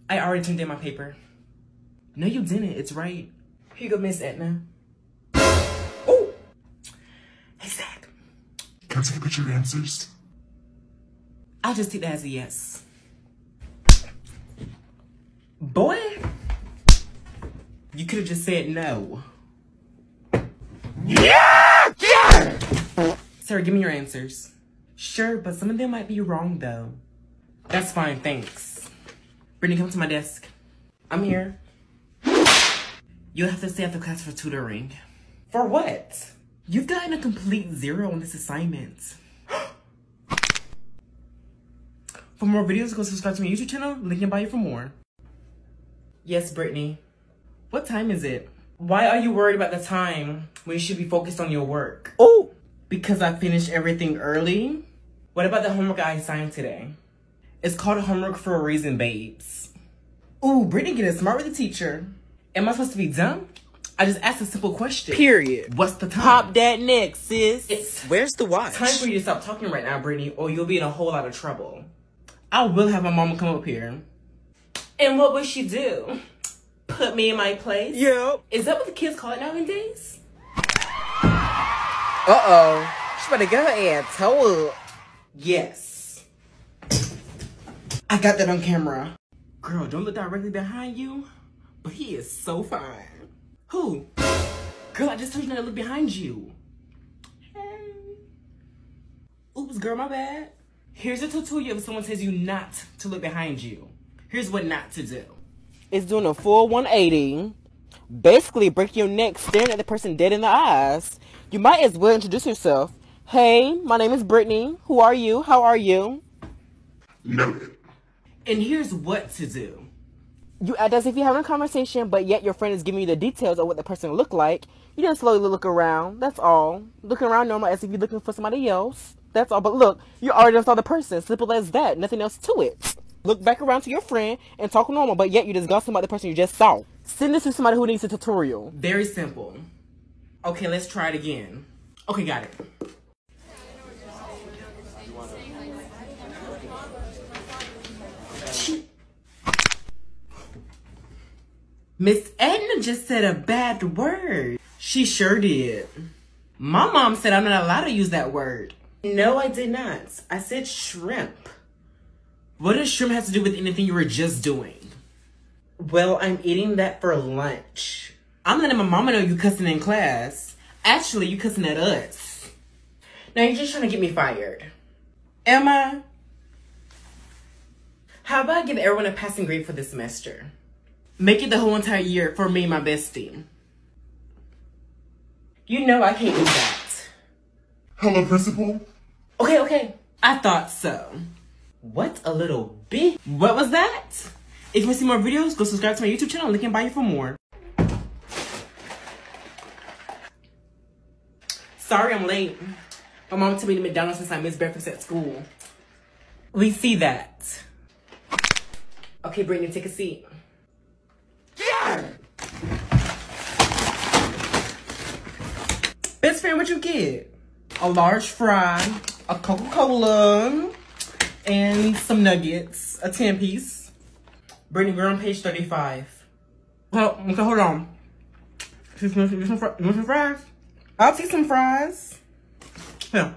I already turned in my paper. No, you didn't. It's right. Here you go, Miss Edna. Oh! Hey, Zach. Can I take a picture of your answers? I'll just take that as a yes. Boy, you could have just said no. Yeah! Yeah! Sarah, give me your answers. Sure, but some of them might be wrong though. That's fine, thanks. Brittany, come to my desk. I'm here. You'll have to stay after class for tutoring. For what? You've gotten a complete zero on this assignment. For more videos, go subscribe to my YouTube channel. Link in bio for more. Yes, Brittany. What time is it? Why are you worried about the time when you should be focused on your work? Oh, because I finished everything early? What about the homework I assigned today? It's called homework for a reason, babes. Ooh, Brittany getting smart with the teacher. Am I supposed to be dumb? I just asked a simple question. Period. What's the time? Pop that neck, sis. It's Where's the watch? time for you to stop talking right now, Brittany, or you'll be in a whole lot of trouble. I will have my mama come up here. And what would she do? Put me in my place? Yep. Is that what the kids call it nowadays? Uh oh. She better get her ass toe up. Yes. I got that on camera. Girl, don't look directly behind you, but he is so fine. Who? Girl, I just told you not to look behind you. Hey. Oops, girl, my bad. Here's a tutorial if someone tells you not to look behind you. Here's what not to do. It's doing a full 180. Basically, breaking your neck, staring at the person dead in the eyes. You might as well introduce yourself. Hey, my name is Brittany. Who are you? How are you? Noted. And here's what to do. You act as if you're having a conversation, but yet your friend is giving you the details of what the person looked like. You just slowly look around. That's all. Looking around normal as if you're looking for somebody else. That's all. But look, you already saw the person. Simple as that. Nothing else to it. Look back around to your friend and talk normal, but yet you just gossip about the person you just saw. Send this to somebody who needs a tutorial. Very simple. Okay, let's try it again. Okay, got it. Miss Edna just said a bad word. She sure did. My mom said I'm not allowed to use that word. No, I did not. I said shrimp. What does shrimp have to do with anything you were just doing? Well, I'm eating that for lunch. I'm letting my mama know you cussing in class. Actually, you cussing at us. Now you're just trying to get me fired. Am I? How about I give everyone a passing grade for this semester? Make it the whole entire year for me and my bestie. You know I can't do that. Hello, Principal. Okay, okay. I thought so. What a little bit. What was that? If you want to see more videos, go subscribe to my YouTube channel. Link in bio for more. Sorry I'm late. My mom took me to McDonald's since I missed breakfast at school. We see that. Okay, Brittany, take a seat. Best friend, what you get? A large fry, a Coca-Cola, and some nuggets, a 10 piece. Brittany, we're on page 35. Well, okay, hold on. You want some, some, you want some fries? I'll take some fries. Here.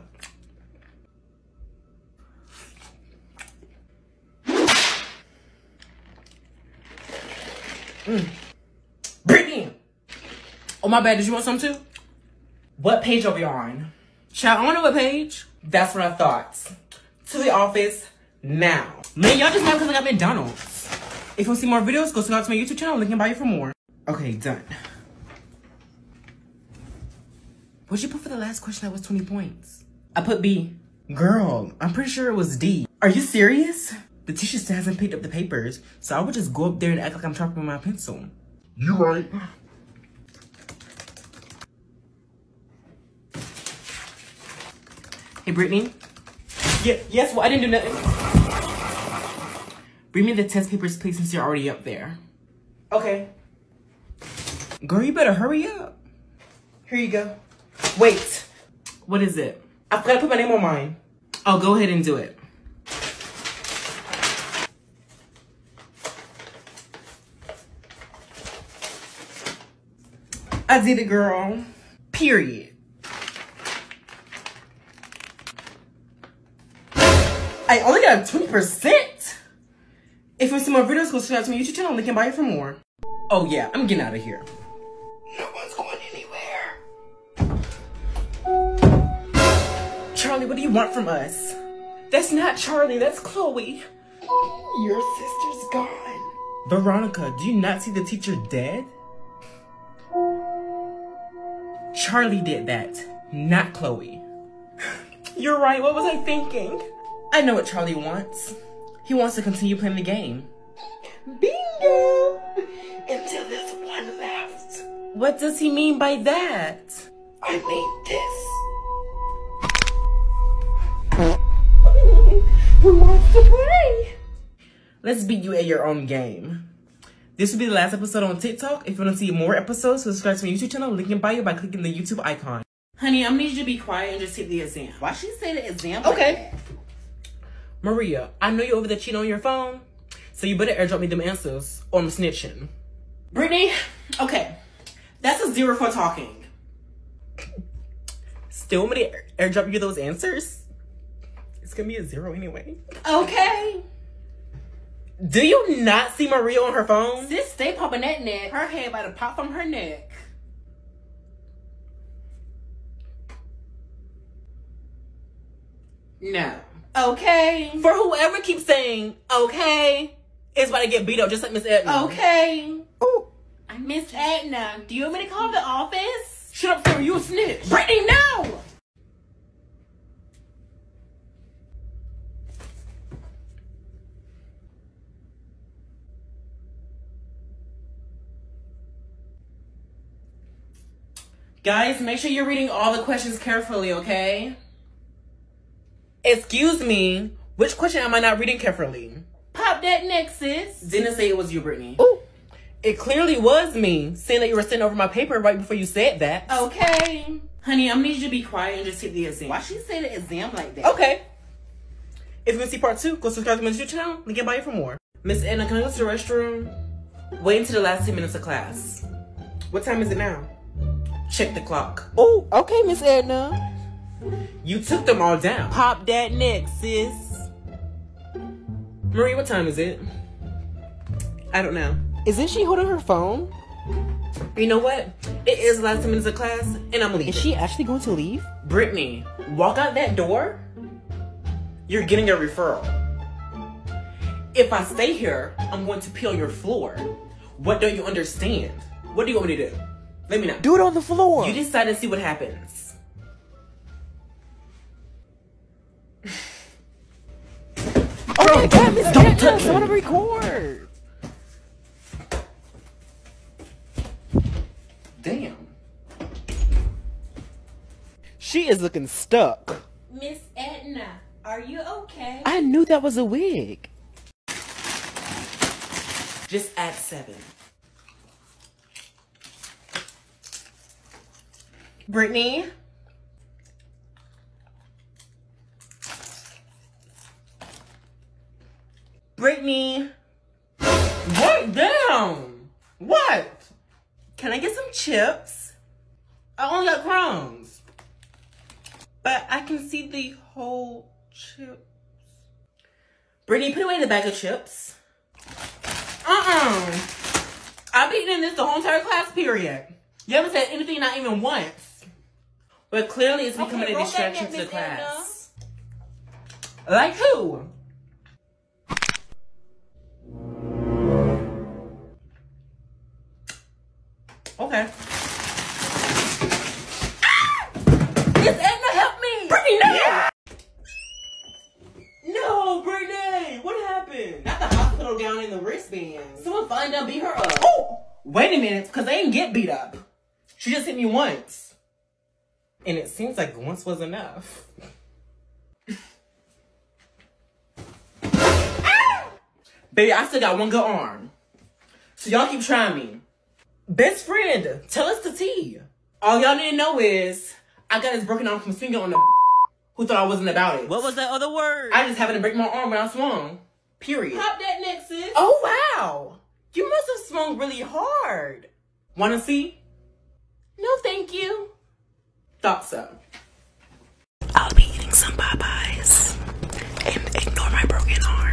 Mm. Brittany! Oh, my bad. Did you want some too? What page are we on? Child, I don't know what page. That's what I thought. To the office now. Man, y'all just know because I got McDonald's. If you want to see more videos, go subscribe to my YouTube channel. Link in bio for more. Okay, done. What'd you put for the last question that was 20 points? I put B. Girl, I'm pretty sure it was D. Are you serious? The teacher still hasn't picked up the papers, so I would just go up there and act like I'm sharpening my pencil. You right. Hey, Brittany. Yeah, yes, well, I didn't do nothing. Bring me the test papers, please, since you're already up there. Okay. Girl, you better hurry up. Here you go. Wait. What is it? I forgot to put my name on mine. Oh, go ahead and do it. I did it, girl. Period. Got 20%? If you want to see more videos, go subscribe to my YouTube channel. Link in bio for more. Oh yeah, I'm getting out of here. No one's going anywhere. Charlie, what do you want from us? That's not Charlie, that's Chloe. Your sister's gone. Veronica, do you not see the teacher dead? Charlie did that, not Chloe. You're right, what was I thinking? I know what Charlie wants. He wants to continue playing the game. Bingo! Until there's one left. What does he mean by that? I mean this. Who wants to play? Let's beat you at your own game. This will be the last episode on TikTok. If you want to see more episodes, subscribe to my YouTube channel, link in bio by clicking the YouTube icon. Honey, I'm gonna need you to be quiet and just take the exam. Why she say the exam? Okay. Maria, I know you're over there cheating on your phone, so you better airdrop me them answers or I'm snitching. Brittany, okay, that's a zero for talking. Still want me to airdrop you those answers? It's gonna be a zero anyway. Okay. Do you not see Maria on her phone? Sis stay popping that neck. Her head about to pop from her neck. No. Okay. For whoever keeps saying, okay, is about to get beat up just like Miss Edna. Okay. Ooh. I'm Miss Edna. Do you want me to call the office? Shut up, Sarah. You a snitch. Brittany, no! Guys, make sure you're reading all the questions carefully, okay? Excuse me, which question am I not reading carefully? Pop that neck, sis. Didn't say it was you, Brittany. Ooh. It clearly was me, saying that you were sending over my paper right before you said that. Okay. Honey, I'm gonna need you to be quiet and just take the exam. Why she say the exam like that? Okay. If you want to see part two, go subscribe to my YouTube channel. Link in bio for more. Miss Anna, can I go to the restroom? Wait until the last 10 minutes of class. What time is it now? Check the clock. Oh, okay, Miss Edna. You took them all down. Pop that neck, sis. Marie, what time is it? I don't know. Isn't she holding her phone? You know what? It is the last 10 minutes of class, and I'm leaving. Is she actually going to leave? Brittany, walk out that door. You're getting a referral. If I stay here, I'm going to peel your floor. What don't you understand? What do you want me to do? Let me know. Do it on the floor. You decide and see what happens. Oh my God, Miss don't Edna, touch someone me. to record. Damn. She is looking stuck. Miss Edna, are you okay? I knew that was a wig. Just add seven. Brittany. Brittany. What? Damn. What? Can I get some chips? I only got crumbs. But I can see the whole chips. Brittany, put away the bag of chips. Uh-uh. I've been eating this the whole entire class period. You haven't said anything, not even once. But clearly it's becoming Okay, a distraction to the Miss Edna. class. Like who? Okay. Ah! Miss Edna, help me! Brittany, no! No, Brittany! What happened? Not the hospital down in the wristband. Someone find out, beat her up. Oh! Wait a minute, because they didn't get beat up. She just hit me once. And it seems like once was enough. Baby, I still got one good arm. So y'all keep trying me. Best friend, tell us the tea. All y'all need to know is I got this broken arm from swinging on the who thought I wasn't about it. What was that other word? I just happened to break my arm when I swung. Period. Pop that Nexus. Oh wow! You must have swung really hard. Wanna see? No, thank you. Thought so. I'll be eating some Popeyes and ignore my broken arm.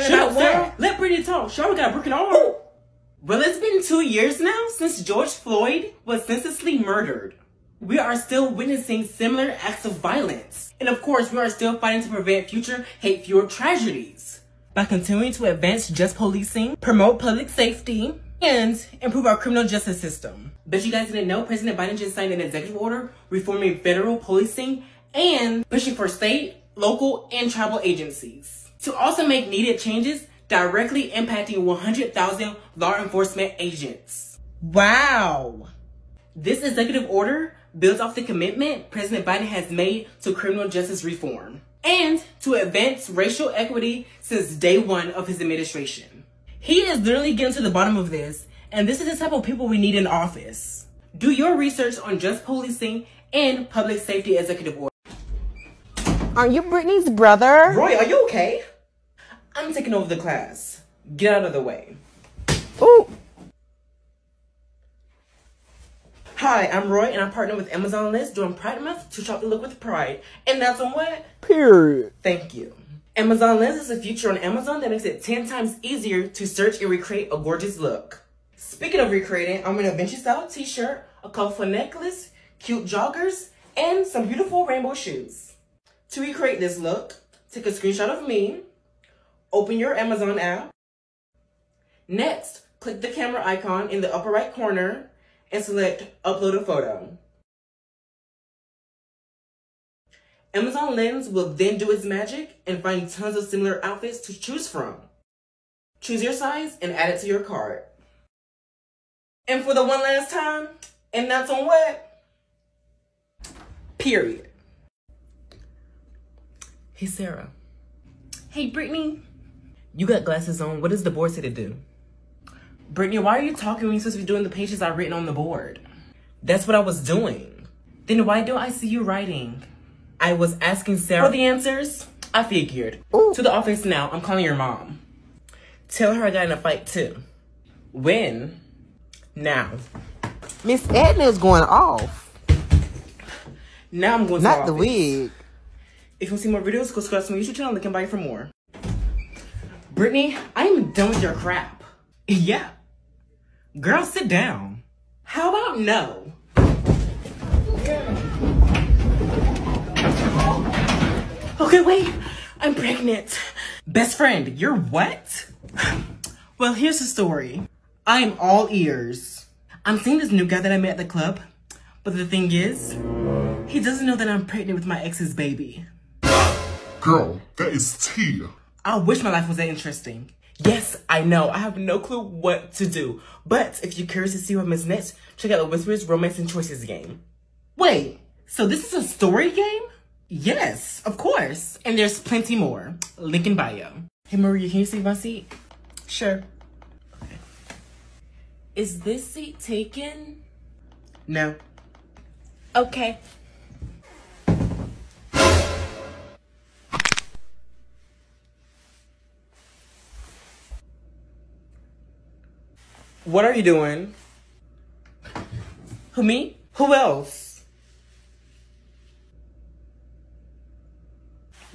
About up, what? Sarah. Let Brittany talk. Already got a broken arm. Oh. Well, it's been two years now since George Floyd was senselessly murdered. We are still witnessing similar acts of violence. And of course, we are still fighting to prevent future hate-fueled tragedies. By continuing to advance just policing, promote public safety, and improve our criminal justice system. But you guys didn't know President Biden just signed an executive order reforming federal policing and pushing for state, local, and tribal agencies. To also make needed changes directly impacting 100,000 law enforcement agents. Wow! This executive order builds off the commitment President Biden has made to criminal justice reform and to advance racial equity since day one of his administration. He is literally getting to the bottom of this, and this is the type of people we need in office. Do your research on just policing and public safety executive order. Aren't you Brittany's brother? Roy, are you okay? I'm taking over the class. Get out of the way. Ooh. Hi, I'm Roy, and I partner with Amazon Lens during Pride Month to shop the look with pride. And that's on what? Period. Thank you. Amazon Lens is a feature on Amazon that makes it 10 times easier to search and recreate a gorgeous look. Speaking of recreating, I'm in a vintage style t-shirt, a colorful necklace, cute joggers, and some beautiful rainbow shoes. To recreate this look, take a screenshot of me, open your Amazon app. Next, click the camera icon in the upper right corner and select upload a photo. Amazon Lens will then do its magic and find tons of similar outfits to choose from. Choose your size and add it to your cart. And for the one last time, and that's on what? Period. Hey, Sarah. Hey, Brittany. You got glasses on. What does the board say to do? Brittany, why are you talking when you're supposed to be doing the pages I've written on the board? That's what I was doing. Then why don't I see you writing? I was asking Sarah for the answers. I figured. To the office now. I'm calling your mom. Tell her I got in a fight too. When? Now. Miss Edna is going off. Now I'm going to Not the the office. wig. If you want to see more videos, go subscribe to my YouTube channel and look and buy for more. Brittany, I am done with your crap. Yeah. Girl, sit down. How about no? Okay, wait. I'm pregnant. Best friend, you're what? Well, here's the story. I am all ears. I'm seeing this new guy that I met at the club, but the thing is, he doesn't know that I'm pregnant with my ex's baby. Girl, that is tea. I wish my life was that interesting. Yes, I know. I have no clue what to do. But if you're curious to see what happens next, check out the Whispers Romance and Choices game. Wait, so this is a story game? Yes, of course. And there's plenty more. Link in bio. Hey Maria, can you see my seat? Sure. Okay. Is this seat taken? No. Okay. What are you doing? Who, me? Who else?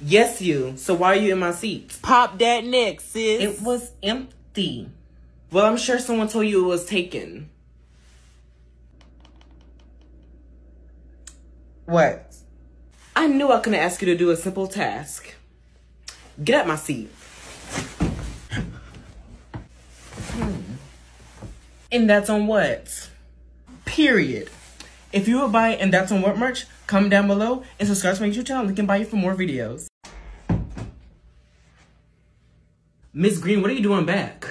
Yes, you. So why are you in my seat? Pop that neck, sis. It was empty. Well, I'm sure someone told you it was taken. What? I knew I couldn't ask you to do a simple task. Get out my seat. And that's on what? Period. If you would buy and that's on what merch, comment down below and subscribe to my YouTube channel. Link buy you for more videos. Miss Green, what are you doing back?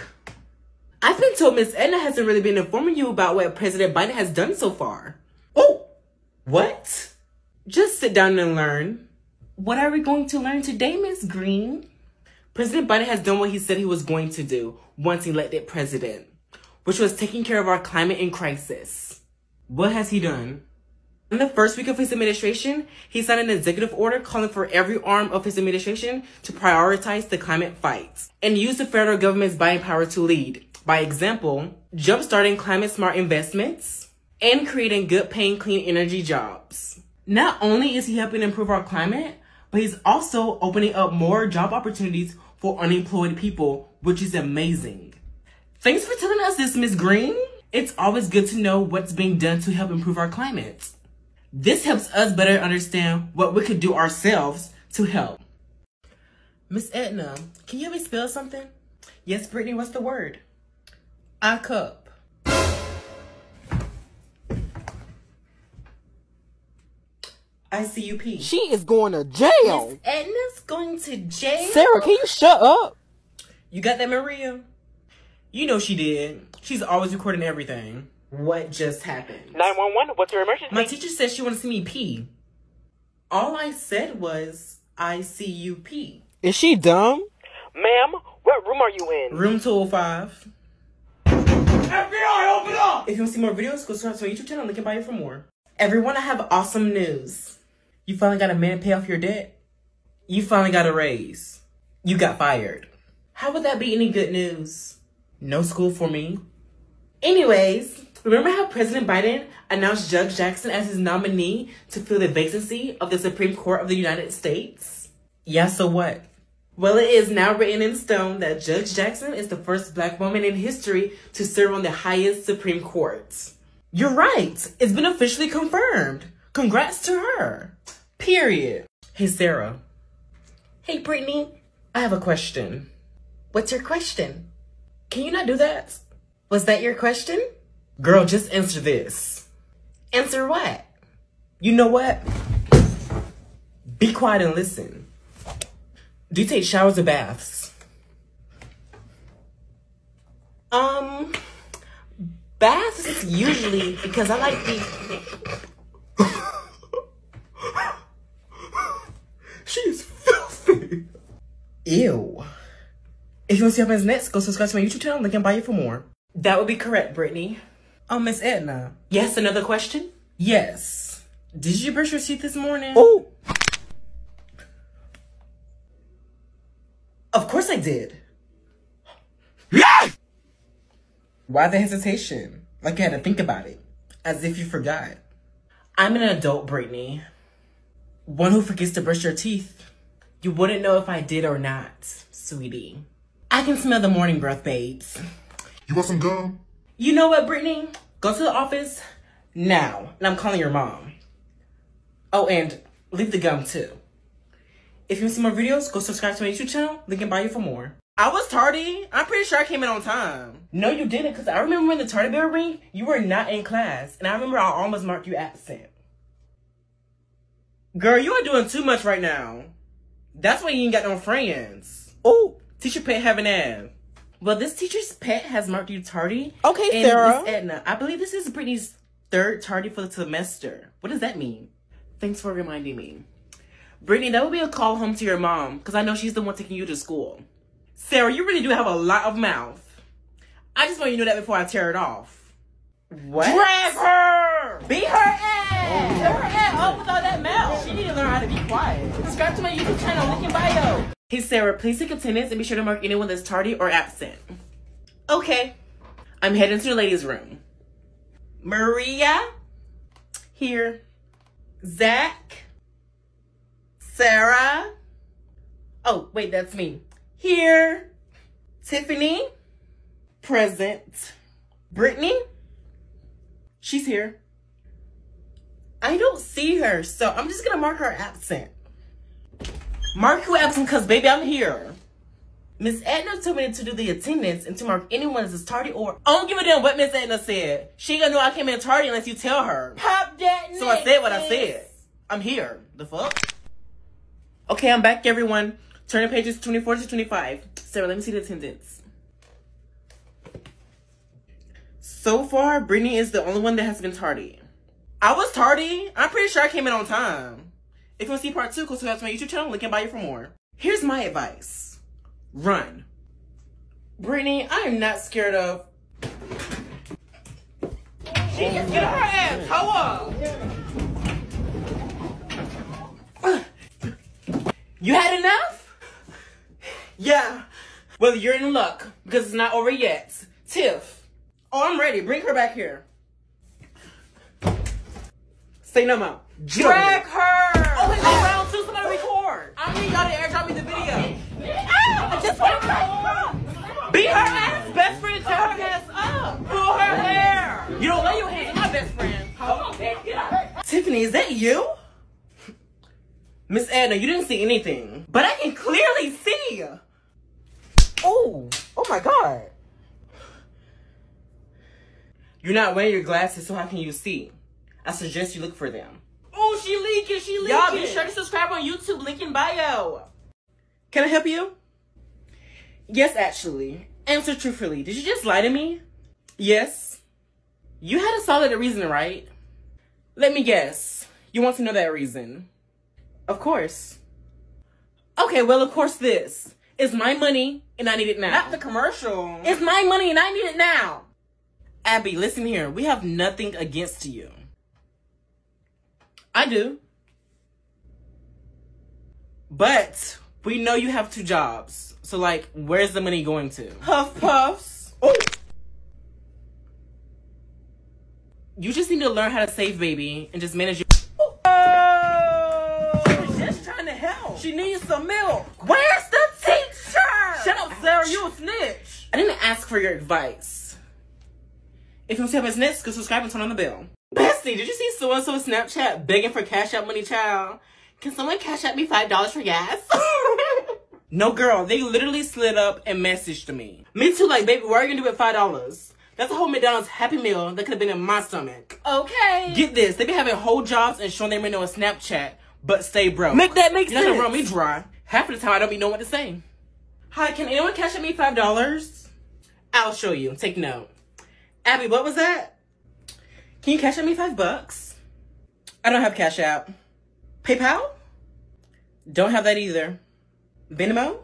I've been told Miss Edna hasn't really been informing you about what President Biden has done so far. Oh, what? Just sit down and learn. What are we going to learn today, Miss Green? President Biden has done what he said he was going to do once he elected president, which was taking care of our climate in crisis. What has he done? In the first week of his administration, he signed an executive order calling for every arm of his administration to prioritize the climate fight and use the federal government's buying power to lead. By example, jumpstarting climate smart investments and creating good paying clean energy jobs. Not only is he helping improve our climate, but he's also opening up more job opportunities for unemployed people, which is amazing. Thanks for telling us this, Miss Green. It's always good to know what's being done to help improve our climate. This helps us better understand what we could do ourselves to help. Miss Edna, can you help me spell something? Yes, Brittany, what's the word? I cup. ICUP. She is going to jail. Miss Edna's going to jail. Sarah, can you shut up? You got that, Maria? You know she did. She's always recording everything. What just happened? 911, what's your emergency? My teacher said she wanted to see me pee. All I said was I see you pee. Is she dumb? Ma'am, what room are you in? Room 205. FBI, open up! If you want to see more videos, go subscribe to my YouTube channel. and Link in bio for more. Everyone, I have awesome news. You finally got a man to pay off your debt. You finally got a raise. You got fired. How would that be any good news? No school for me. Anyways, remember how President Biden announced Judge Jackson as his nominee to fill the vacancy of the Supreme Court of the United States? Yeah, so what? Well, it is now written in stone that Judge Jackson is the first black woman in history to serve on the highest Supreme Court. You're right. It's been officially confirmed. Congrats to her. Period. Hey, Sarah. Hey, Brittany. I have a question. What's your question? Can you not do that? Was that your question? Girl, just answer this. Answer what? You know what? Be quiet and listen. Do you take showers or baths? Um, baths usually because I like the. she is filthy. Ew. If you want to see what happens next, go subscribe to my YouTube channel. Link in bio for more. That would be correct, Brittany. Oh, Miss Edna. Yes, another question? Yes. Did you brush your teeth this morning? Oh, Of course I did. Yeah! Why the hesitation? Like you had to think about it. As if you forgot. I'm an adult, Brittany. One who forgets to brush your teeth. You wouldn't know if I did or not, sweetie. I can smell the morning breath, babes. You want some gum? You know what, Brittany? Go to the office now. And I'm calling your mom. Oh, and leave the gum too. If you want to see more videos, go subscribe to my YouTube channel. Link in bio for more. I was tardy. I'm pretty sure I came in on time. No, you didn't, because I remember when the tardy bell ring, you were not in class. And I remember I almost marked you absent. Girl, you are doing too much right now. That's why you ain't got no friends. Oh, teacher pet have an ad. Well, this teacher's pet has marked you tardy. Okay, and Sarah. Miss Edna, I believe this is Brittany's third tardy for the semester. What does that mean? Thanks for reminding me. Brittany, that would be a call home to your mom, because I know she's the one taking you to school. Sarah, you really do have a lot of mouth. I just want you to know that before I tear it off. What? Drag her! Beat her oh. ass! Tear her ass up oh, with all that mouth. She need to learn how to be quiet. Subscribe to my YouTube channel, link in bio. Hey Sarah, please take attendance and be sure to mark anyone that's tardy or absent. Okay. I'm heading to the ladies' room. Maria. Here. Zach. Sarah. Oh, wait, that's me. Here. Tiffany. Present. Brittany. She's here. I don't see her, so I'm just gonna mark her absent. Mark you absent because, baby, I'm here. Miss Edna told me to do the attendance and to mark anyone as tardy or I don't give a damn what Miss Edna said. She ain't gonna know I came in tardy unless you tell her. Pop that So I said what I said. I'm here. The fuck? Okay, I'm back, everyone. Turning pages 24 to 25. Sarah, let me see the attendance. So far, Brittany is the only one that has been tardy. I was tardy. I'm pretty sure I came in on time. If you want to see part two, go subscribe to my YouTube channel. Link in bio for more. Here's my advice. Run. Brittany, I am not scared of... Get her ass, hoe up! You had enough? Yeah. Well, you're in luck because it's not over yet. Tiff. Oh, I'm ready. Bring her back here. Say no more. Drag her! Wait, wait, round two. Somebody record. I need y'all to airdrop me the video. I just want to Beat her ass. Best friend, tear her ass up. pull her hair! You don't lay your hands on my best friend. Hold on, babe. Get out. Tiffany, is that you? Miss Edna, you didn't see anything. But I can clearly see. Oh, oh my God. You're not wearing your glasses, so how can you see? I suggest you look for them. Oh, she leaking, she leaking. Y'all be sure to subscribe on YouTube, link in bio. Can I help you? Yes, actually. Answer truthfully. Did you just lie to me? Yes. You had a solid reason, right? Let me guess. You want to know that reason? Of course. Okay, well, of course, this is my money and I need it now. Not the commercial. It's my money and I need it now. Abby, listen here. We have nothing against you. I do. But we know you have two jobs. So, like, where's the money going to? Huff Puffs. Oh! You just need to learn how to save, baby, and just manage your. Oh! Just trying to help. She needs some milk. Where's the teacher? Shut up, Sarah. You a snitch. I didn't ask for your advice. If you want to see how next, go subscribe and turn on the bell. Bestie, did you see so and so Snapchat begging for cash out money, child? Can someone cash out me five dollars for gas? no, girl. They literally slid up and messaged me. Me too. Like, baby, what are you gonna do with five dollars? That's a whole McDonald's Happy Meal that could have been in my stomach. Okay. Get this. They be having whole jobs and showing their money on Snapchat, but stay broke. Make that make You're not gonna run me dry. Half of the time, I don't even know what to say. Hi, can anyone cash out me five dollars? I'll show you. Take note. Abby, what was that? Can you cash out me five bucks? I don't have Cash App. PayPal? Don't have that either. Venmo?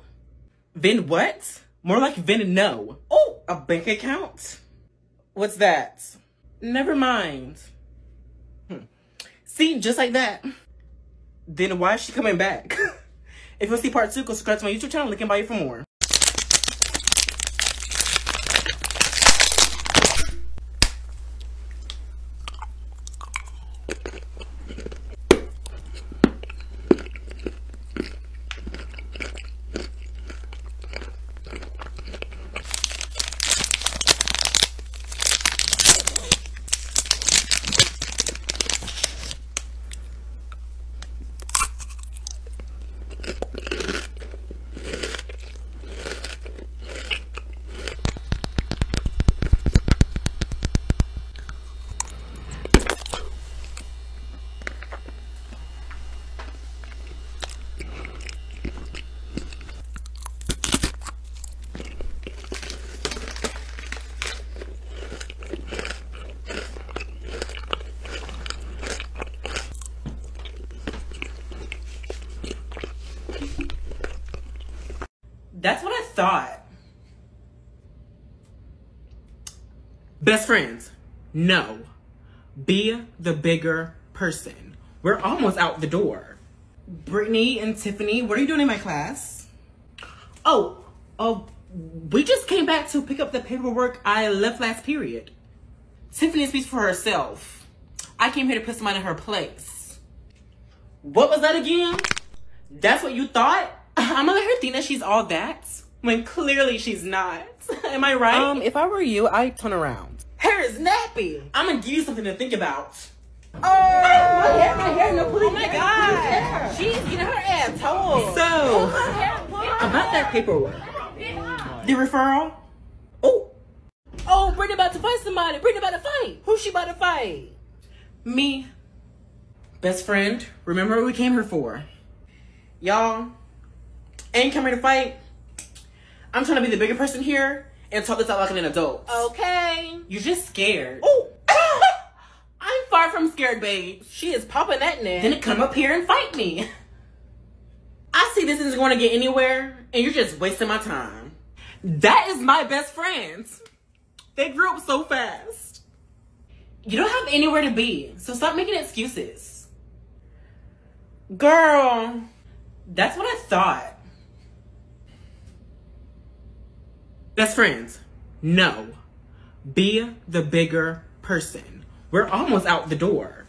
Vin what? More like Vin no. Oh, a bank account? What's that? Never mind. Hmm. See, just like that. Then why is she coming back? if you want to see part two, go subscribe to my YouTube channel. Link in bio for more. Friends, no. Be the bigger person. We're almost out the door. Brittany and Tiffany, what are you doing in my class? Oh, oh, we just came back to pick up the paperwork I left last period. Tiffany speaks for herself. I came here to put somebody in her place. What was that again? That's what you thought? I'm gonna let her think that she's all that when clearly she's not. Am I right? Um, if I were you, I'd turn around. Hair is nappy. I'm gonna give you something to think about. Oh, my hair, my hair, no, Oh my god. She's getting her ass told. So, about that paperwork. The referral? Oh, Oh, Brittany about to fight somebody. Brittany about to fight. Who's she about to fight? me. Best friend, remember what we came here for. Y'all, ain't coming to fight. I'm trying to be the bigger person here and talk this out like an adult. Okay. You're just scared. Oh, I'm far from scared, babe. she is popping that neck. Then come up here and fight me. I see this isn't going to get anywhere, and you're just wasting my time. That is my best friends. They grew up so fast. You don't have anywhere to be, so stop making excuses. Girl, that's what I thought. Best friends, no. Be the bigger person. We're almost out the door.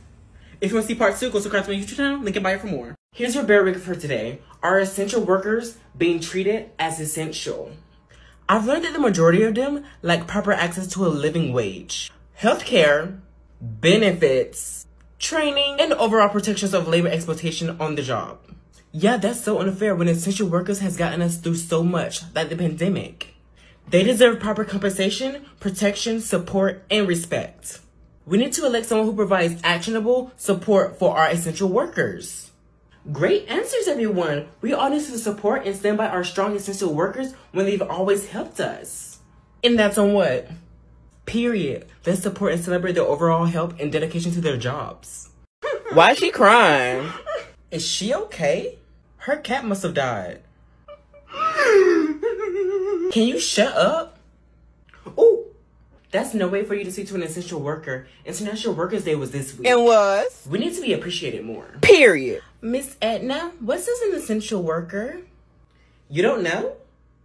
If you want to see part two, go subscribe to my YouTube channel, link in bio for more. Here's your bear record for today. Are essential workers being treated as essential? I've learned that the majority of them lack proper access to a living wage, healthcare, benefits, training, and overall protections of labor exploitation on the job. Yeah, that's so unfair when essential workers has gotten us through so much, like the pandemic. They deserve proper compensation, protection, support, and respect. We need to elect someone who provides actionable support for our essential workers. Great answers, everyone. We all need to support and stand by our strong essential workers when they've always helped us. And that's on what? Period. Let's support and celebrate their overall help and dedication to their jobs. Why is she crying? Is she okay? Her cat must have died. Can you shut up? Ooh, that's no way for you to speak to an essential worker. International Workers Day was this week. And was. we need to be appreciated more. Period. Miss Edna, what's this an essential worker? You don't know?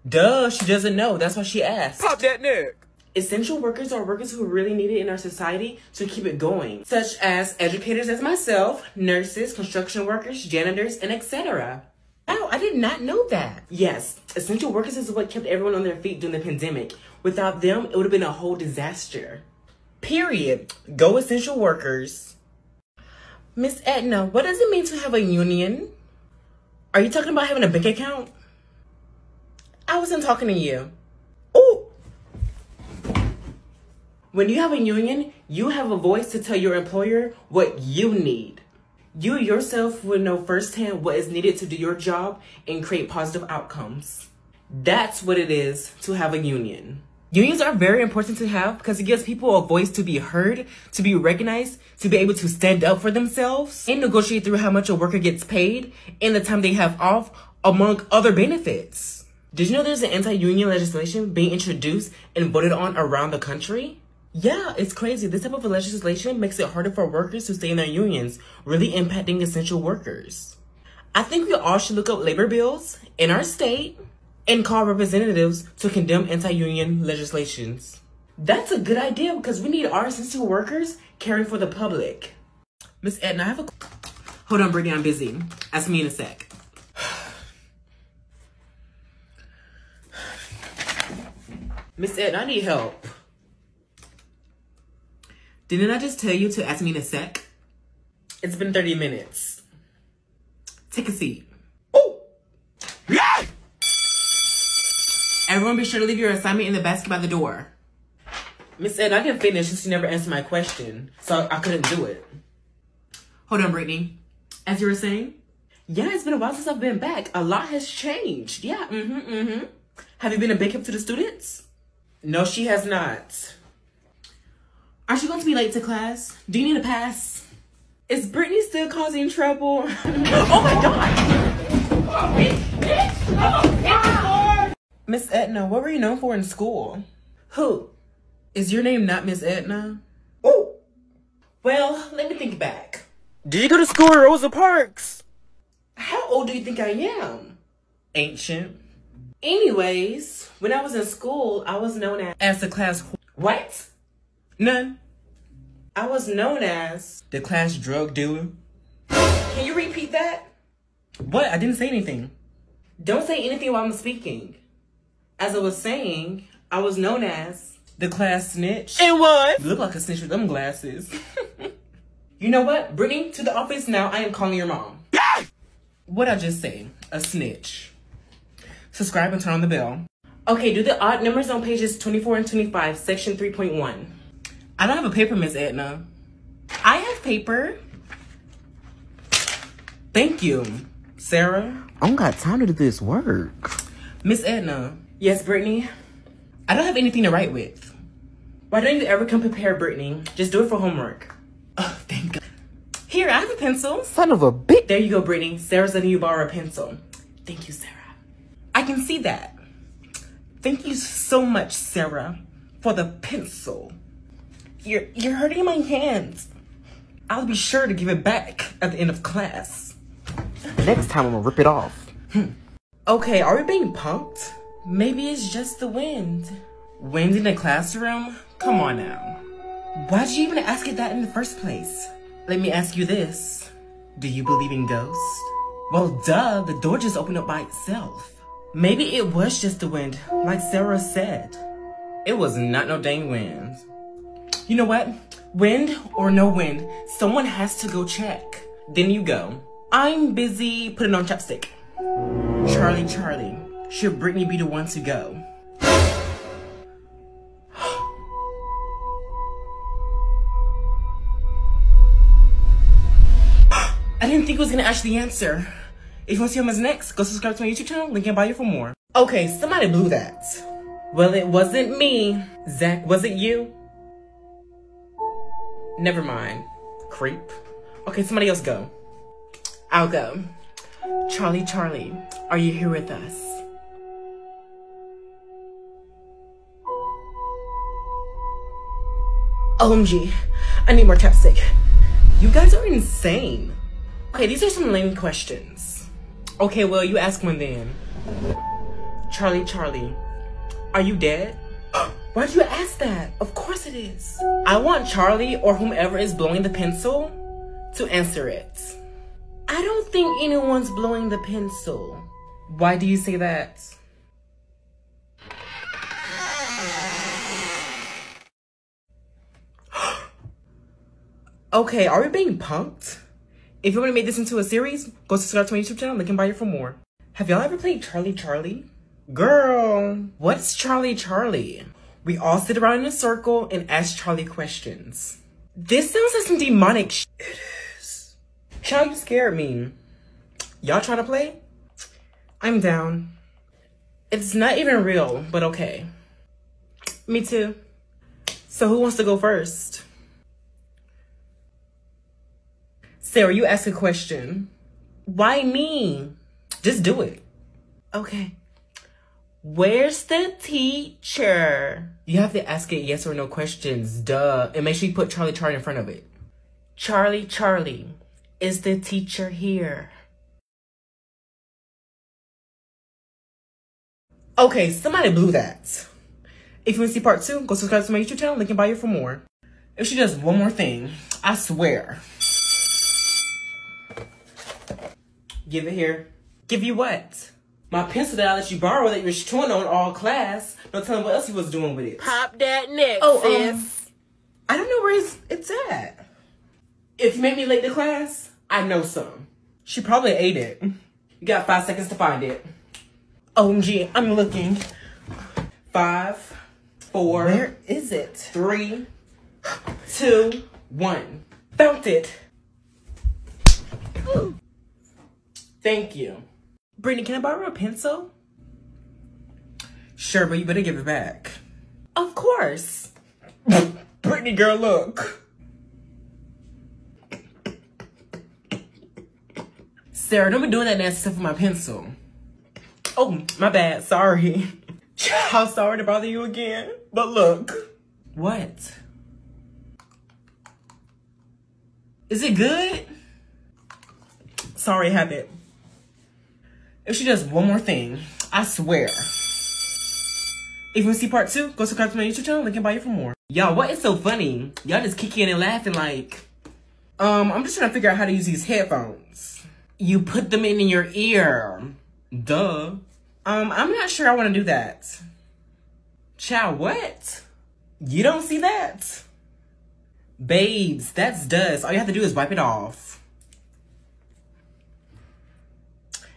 Duh, she doesn't know. That's why she asked. Pop that neck. Essential workers are workers who are really needed in our society to keep it going, such as educators as myself, nurses, construction workers, janitors, and etc. Oh, I did not know that. Yes, essential workers is what kept everyone on their feet during the pandemic. Without them, it would have been a whole disaster. Period. Go essential workers. Miss Edna, what does it mean to have a union? Are you talking about having a bank account? I wasn't talking to you. Oh, when you have a union, you have a voice to tell your employer what you need. You yourself will know firsthand what is needed to do your job and create positive outcomes. That's what it is to have a union. Unions are very important to have because it gives people a voice to be heard, to be recognized, to be able to stand up for themselves, and negotiate through how much a worker gets paid and the time they have off, among other benefits. Did you know there's an anti-union legislation being introduced and voted on around the country? Yeah, it's crazy. This type of legislation makes it harder for workers to stay in their unions, really impacting essential workers. I think we all should look up labor bills in our state and call representatives to condemn anti-union legislations. That's a good idea because we need our essential workers caring for the public. Miss Edna, I have a... Hold on, Brittany, I'm busy. Ask me in a sec. Miss Edna, I need help. Didn't I just tell you to ask me in a sec? It's been 30 minutes. Take a seat. Oh! Yeah! Everyone be sure to leave your assignment in the basket by the door. Miss Ed, I didn't finish since you never answered my question, so I couldn't do it. Hold on, Brittany. As you were saying? Yeah, it's been a while since I've been back. A lot has changed. Yeah, mm-hmm, mm-hmm. Have you been a big help to the students? No, she has not. Are you going to be late to class? Do you need a pass? Is Brittany still causing trouble? oh my god! Miss Edna, what were you known for in school? Who? Is your name not Miss Edna? Oh. Well, let me think back. Did you go to school at Rosa Parks? How old do you think I am? Ancient. Anyways, when I was in school, I was known as, as the class. What? None. I was known as the class drug dealer. Can you repeat that? What? I didn't say anything. Don't say anything while I'm speaking. As I was saying, I was known as the class snitch. And what? You look like a snitch with them glasses. you know what? Brittany, to the office now. I am calling your mom. what I just say? A snitch. Subscribe and turn on the bell. Okay, do the odd numbers on pages 24 and 25, section 3.1. I don't have a paper, Miss Edna. I have paper. Thank you, Sarah. I don't got time to do this work. Miss Edna. Yes, Brittany. I don't have anything to write with. Why don't you ever come prepare, Brittany? Just do it for homework. Oh, thank God. Here, I have a pencil. Son of a bitch. There you go, Brittany. Sarah's letting you borrow a pencil. Thank you, Sarah. I can see that. Thank you so much, Sarah, for the pencil. You're you're hurting my hands. I'll be sure to give it back at the end of class. Next time I'm gonna rip it off. Hmm. Okay, are we being punked? Maybe it's just the wind. Wind in the classroom? Come on now. Why'd you even ask it that in the first place? Let me ask you this. Do you believe in ghosts? Well, duh, the door just opened up by itself. Maybe it was just the wind, like Sarah said. It was not no dang wind. You know what? Wind or no wind, someone has to go check. Then you go. I'm busy putting on chapstick. Charlie, Charlie, should Brittany be the one to go? I didn't think it was gonna actually answer. If you want to see what's next, go subscribe to my YouTube channel, link in bio for more. Okay, somebody blew that. Well, it wasn't me. Zach, was it you? Never mind. Creep. Okay, somebody else go. I'll go. Charlie, Charlie, are you here with us? OMG, I need more chapstick. You guys are insane. Okay, these are some lame questions. Okay, well, you ask one then. Charlie, Charlie, are you dead? Why'd you ask that? Of course it is. I want Charlie or whomever is blowing the pencil to answer it. I don't think anyone's blowing the pencil. Why do you say that? okay, are we being punked? If you want to make this into a series, go subscribe to my YouTube channel, link buy bio for more. Have y'all ever played Charlie Charlie? Girl, what's Charlie Charlie? We all sit around in a circle and ask Charlie questions. This sounds like some demonic sh- It is. Child, you scared me. Y'all trying to play? I'm down. It's not even real, but okay. Me too. So who wants to go first? Sarah, you ask a question. Why me? Just do it. Okay. Where's the teacher? You have to ask it yes or no questions, duh. And make sure you put Charlie Charlie in front of it. Charlie Charlie, is the teacher here? Okay, somebody blew that. If you want to see part two, go subscribe to my YouTube channel, link in bio for more. If she does one more thing, I swear. Give it here. Give you what? My pencil that I let you borrow that you were chewing on all class. No telling what else you was doing with it. Pop that neck, Oh, sis. um, I don't know where it's, it's at. If you made me late to class, I know some. She probably ate it. You got five seconds to find it. OMG, I'm looking. Five, four, Where is it? three, two, one. Found it. Thank you. Brittany, can I borrow a pencil? Sure, but you better give it back. Of course. Brittany, girl, look. Sarah, don't be doing that nasty stuff with my pencil. Oh, my bad. Sorry. I'm sorry to bother you again, but look. What? Is it good? Sorry, habit. If she does one more thing, I swear. If you want to see part two, go subscribe to my YouTube channel, link buy bio for more. Y'all, what is so funny? Y'all just kicking and laughing like, um, I'm just trying to figure out how to use these headphones. You put them in your ear. Duh. Um, I'm not sure I want to do that. Child, what? You don't see that? Babes, that's dust. All you have to do is wipe it off.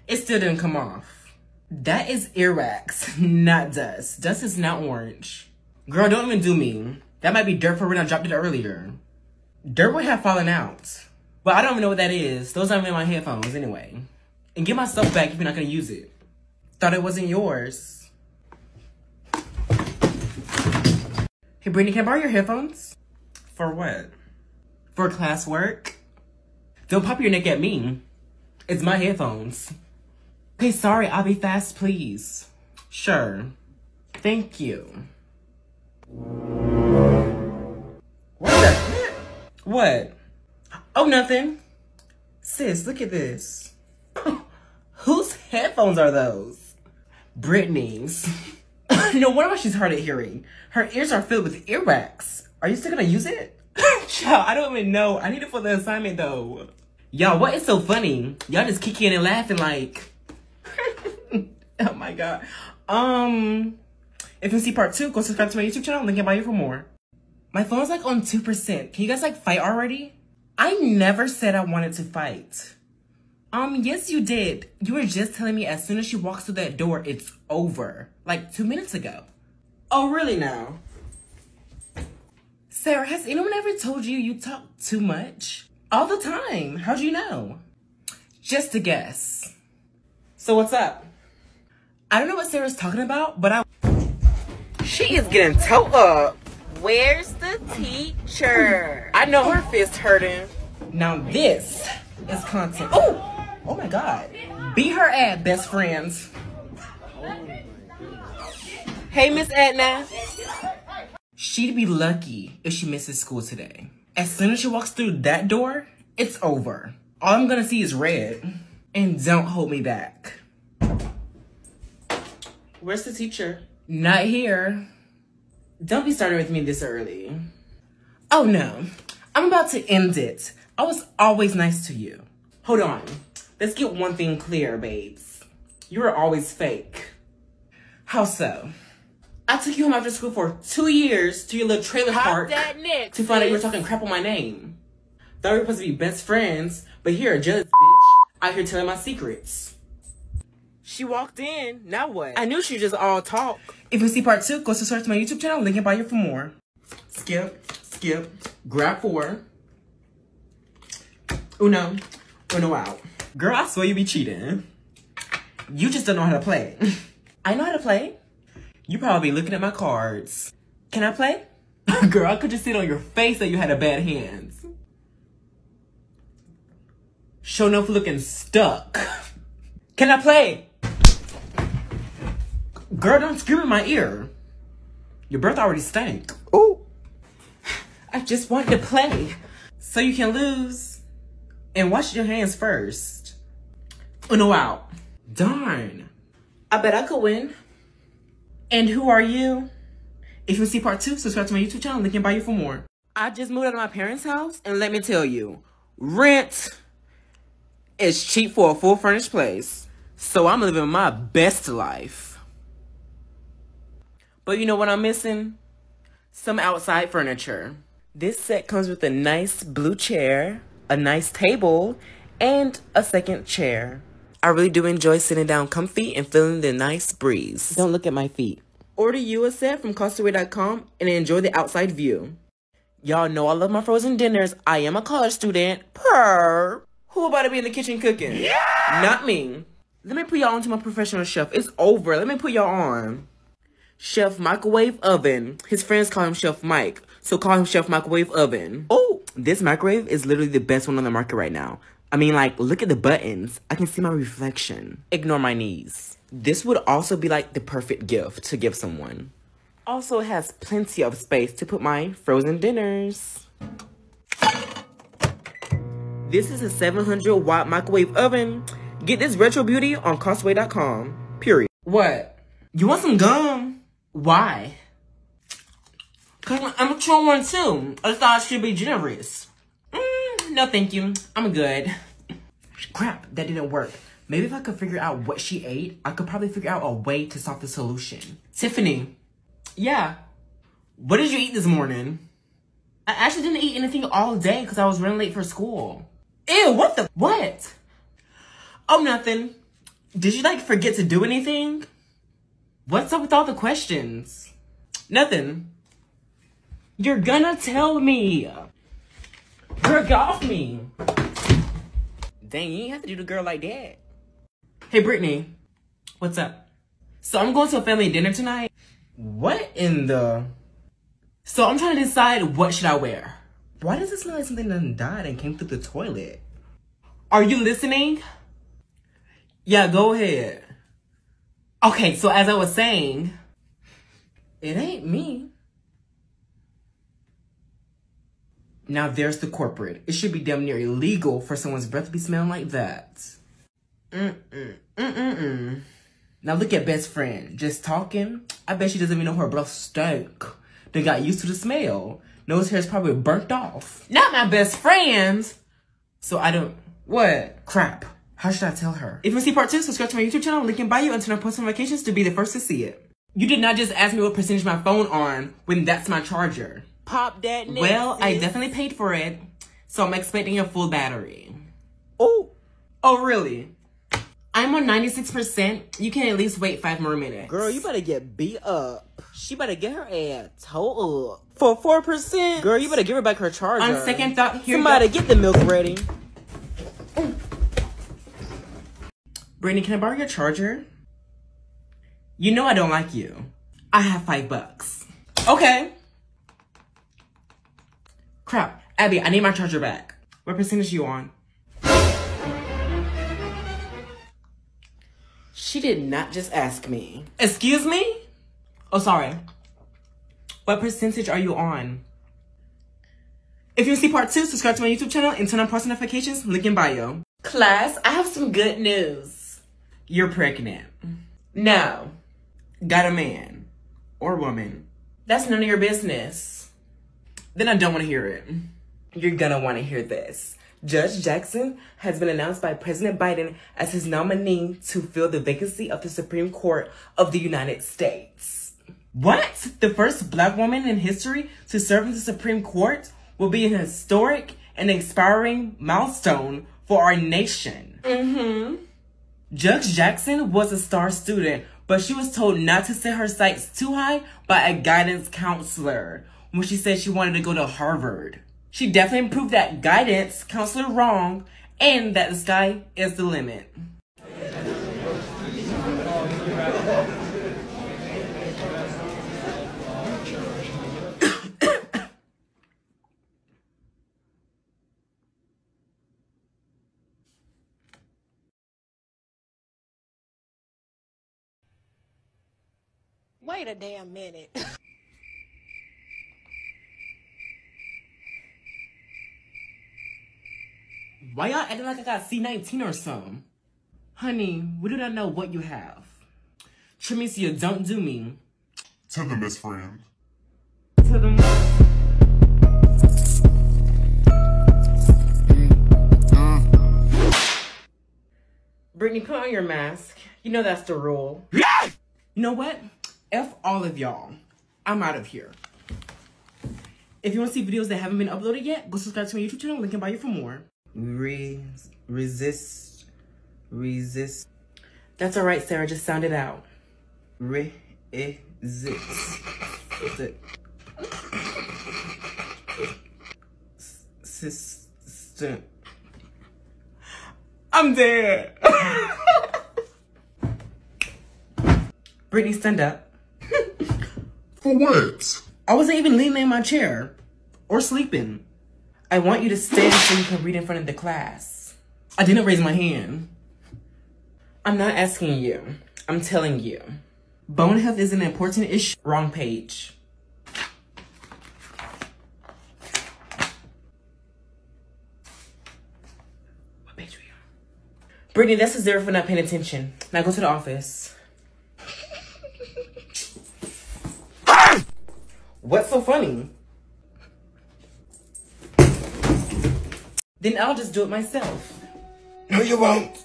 It still didn't come off. That is earwax, not dust. Dust is not orange. Girl, don't even do me. That might be dirt for when I dropped it earlier. Dirt would have fallen out. But I don't even know what that is. Those aren't in my headphones anyway. And get my stuff back if you're not gonna use it. Thought it wasn't yours. Hey, Brittany, can I borrow your headphones? For what? For classwork? Don't pop your neck at me. It's my headphones. Okay, sorry, I'll be fast, please. Sure. Thank you. What the What? Oh, nothing. Sis, look at this. Whose headphones are those? Brittany's. no wonder why she's hard of hearing. Her ears are filled with earwax. Are you still gonna use it? Child, I don't even know. I need it for the assignment though. Y'all, what is so funny? Y'all just kicking and laughing like. oh my god. Um, if you see part two, go subscribe to my YouTube channel. Link in bio for more. My phone's like on 2%. Can you guys like fight already? I never said I wanted to fight. Um, yes, you did. You were just telling me as soon as she walks through that door, it's over. Like two minutes ago. Oh, really now? Sarah, has anyone ever told you you talk too much? All the time. How'd you know? Just a guess. So what's up? I don't know what Sarah's talking about, but I... She is getting toe up. Where's the teacher? I know her fist hurting. Now this is content. Oh! Oh my god. Be her ad, best friends. Hey, Miss Edna. She'd be lucky if she misses school today. As soon as she walks through that door, it's over. All I'm gonna see is red. And don't hold me back. Where's the teacher? Not here. Don't be starting with me this early. Oh no, I'm about to end it. I was always nice to you. Hold on. Let's get one thing clear, babes. You were always fake. How so? I took you home after school for two years to your little trailer park that next, to find out you were talking crap on my name. Thought we were supposed to be best friends, but here a jealous bitch out here telling my secrets. She walked in. Now what? I knew she just all talk. If you see part two, go subscribe to my YouTube channel, link in bio for more. Skip, skip, grab four. Uno, uno out. Girl, I swear you be cheating. You just don't know how to play. I know how to play. You probably be looking at my cards. Can I play? Girl, I could just see it on your face that you had a bad hands. Show enough looking stuck. Can I play? Girl, don't scream in my ear. Your breath already stank. Ooh. I just wanted to play. So you can lose. And wash your hands first. Uno out. Darn. I bet I could win. And who are you? If you see part two, subscribe to my YouTube channel. Link in bio for more. I just moved out of my parents' house, and let me tell you, rent is cheap for a full furnished place. So I'm living my best life. But you know what I'm missing? Some outside furniture. This set comes with a nice blue chair, a nice table, and a second chair. I really do enjoy sitting down comfy and feeling the nice breeze. Don't look at my feet. Order you a set from costway.com and enjoy the outside view. Y'all know I love my frozen dinners. I am a college student. Purr. Who about to be in the kitchen cooking? Yeah! Not me. Let me put y'all onto my professional chef. It's over. Let me put y'all on. Chef Microwave Oven. His friends call him Chef Mike, so call him Chef Microwave Oven. Oh, this microwave is literally the best one on the market right now. I mean, like, look at the buttons. I can see my reflection. Ignore my knees. This would also be like the perfect gift to give someone. Also, it has plenty of space to put my frozen dinners. This is a 700 watt microwave oven. Get this retro beauty on costway.com. Period. What? You want some gum? Why? Cause I'm a true one too. I thought I should be generous. Mm, no, thank you. I'm good. Crap, that didn't work. Maybe if I could figure out what she ate, I could probably figure out a way to solve the solution. Tiffany. Yeah. What did you eat this morning? I actually didn't eat anything all day because I was running late for school. Ew, what the? What? Oh, nothing. Did you like forget to do anything? What's up with all the questions? Nothing. You're gonna tell me. You're off me. Dang, you ain't have to do the girl like that. Hey, Brittany. What's up? So I'm going to a family dinner tonight. What in the? So I'm trying to decide what should I wear. Why does it smell like something done died and came through the toilet? Are you listening? Yeah, go ahead. Okay, so as I was saying, it ain't me. Now there's the corporate. It should be damn near illegal for someone's breath to be smelling like that. Mm-mm, mm-mm-mm. Now look at best friend, just talking. I bet she doesn't even know her breath stank. They got used to the smell. Nose hair is probably burnt off. Not my best friends. So I don't, what? Crap. How should I tell her? If you see part two, subscribe to my YouTube channel, link in bio, and turn on post notifications to be the first to see it. You did not just ask me what percentage my phone on when that's my charger. Pop that next. Well, I definitely paid for it, so I'm expecting a full battery. Oh, Oh, really? I'm on 96%. You can at least wait five more minutes. girl, you better get beat up. She better get her ass towed up. For 4%? Girl, you better give her back her charger. On second thought, here Somebody get the milk ready. go. Brittany, can I borrow your charger? You know I don't like you. I have five bucks. Okay. Crap. Abby, I need my charger back. What percentage are you on? She did not just ask me. Excuse me? Oh, sorry. What percentage are you on? If you see part two, subscribe to my YouTube channel and turn on post notifications, link in bio. Class, I have some good news. You're pregnant. No. Got a man. Or woman. That's none of your business. Then I don't want to hear it. You're gonna want to hear this. Judge Jackson has been announced by President Biden as his nominee to fill the vacancy of the Supreme Court of the United States. What? The first black woman in history to serve in the Supreme Court will be an historic and inspiring milestone for our nation. Mm-hmm. Judge Jackson was a star student, but she was told not to set her sights too high by a guidance counselor when she said she wanted to go to Harvard. She definitely proved that guidance counselor wrong and that the sky is the limit. Wait a damn minute. Why y'all acting like I got C19 or something? Honey, we do not know what you have. Tremisia, don't do me. Tell them, best friend. To them. Brittany, put on your mask. You know that's the rule. You know what? F all of y'all. I'm out of here. If you want to see videos that haven't been uploaded yet, go subscribe to my YouTube channel. Link in bio for more. Re resist. Resist. That's alright, Sarah. Just sound it out. Re resist. System. I'm dead. Brittany, stand up. For what? I wasn't even leaning in my chair or sleeping. I want you to stand so you can read in front of the class. I didn't raise my hand. I'm not asking you. I'm telling you. Bone health is an important issue. Wrong page. What page are we on? Brittany, that's a zero for not paying attention. Now go to the office. What's so funny? Then I'll just do it myself. No, you won't.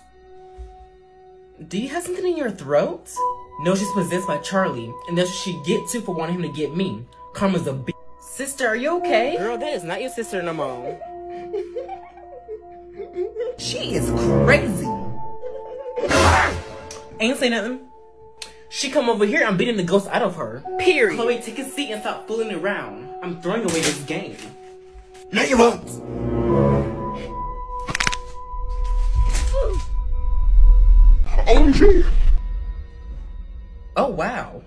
Do you have something in your throat? No, she's possessed by Charlie, and that's what she gets to for wanting him to get me. Karma's a bitch. Sister, are you okay? Girl, that is not your sister no more. She is crazy. Ain't say nothing. She come over here, I'm beating the ghost out of her. Period. Chloe, take a seat and stop fooling around. I'm throwing away this game. No, you won't. OMG. Oh, wow.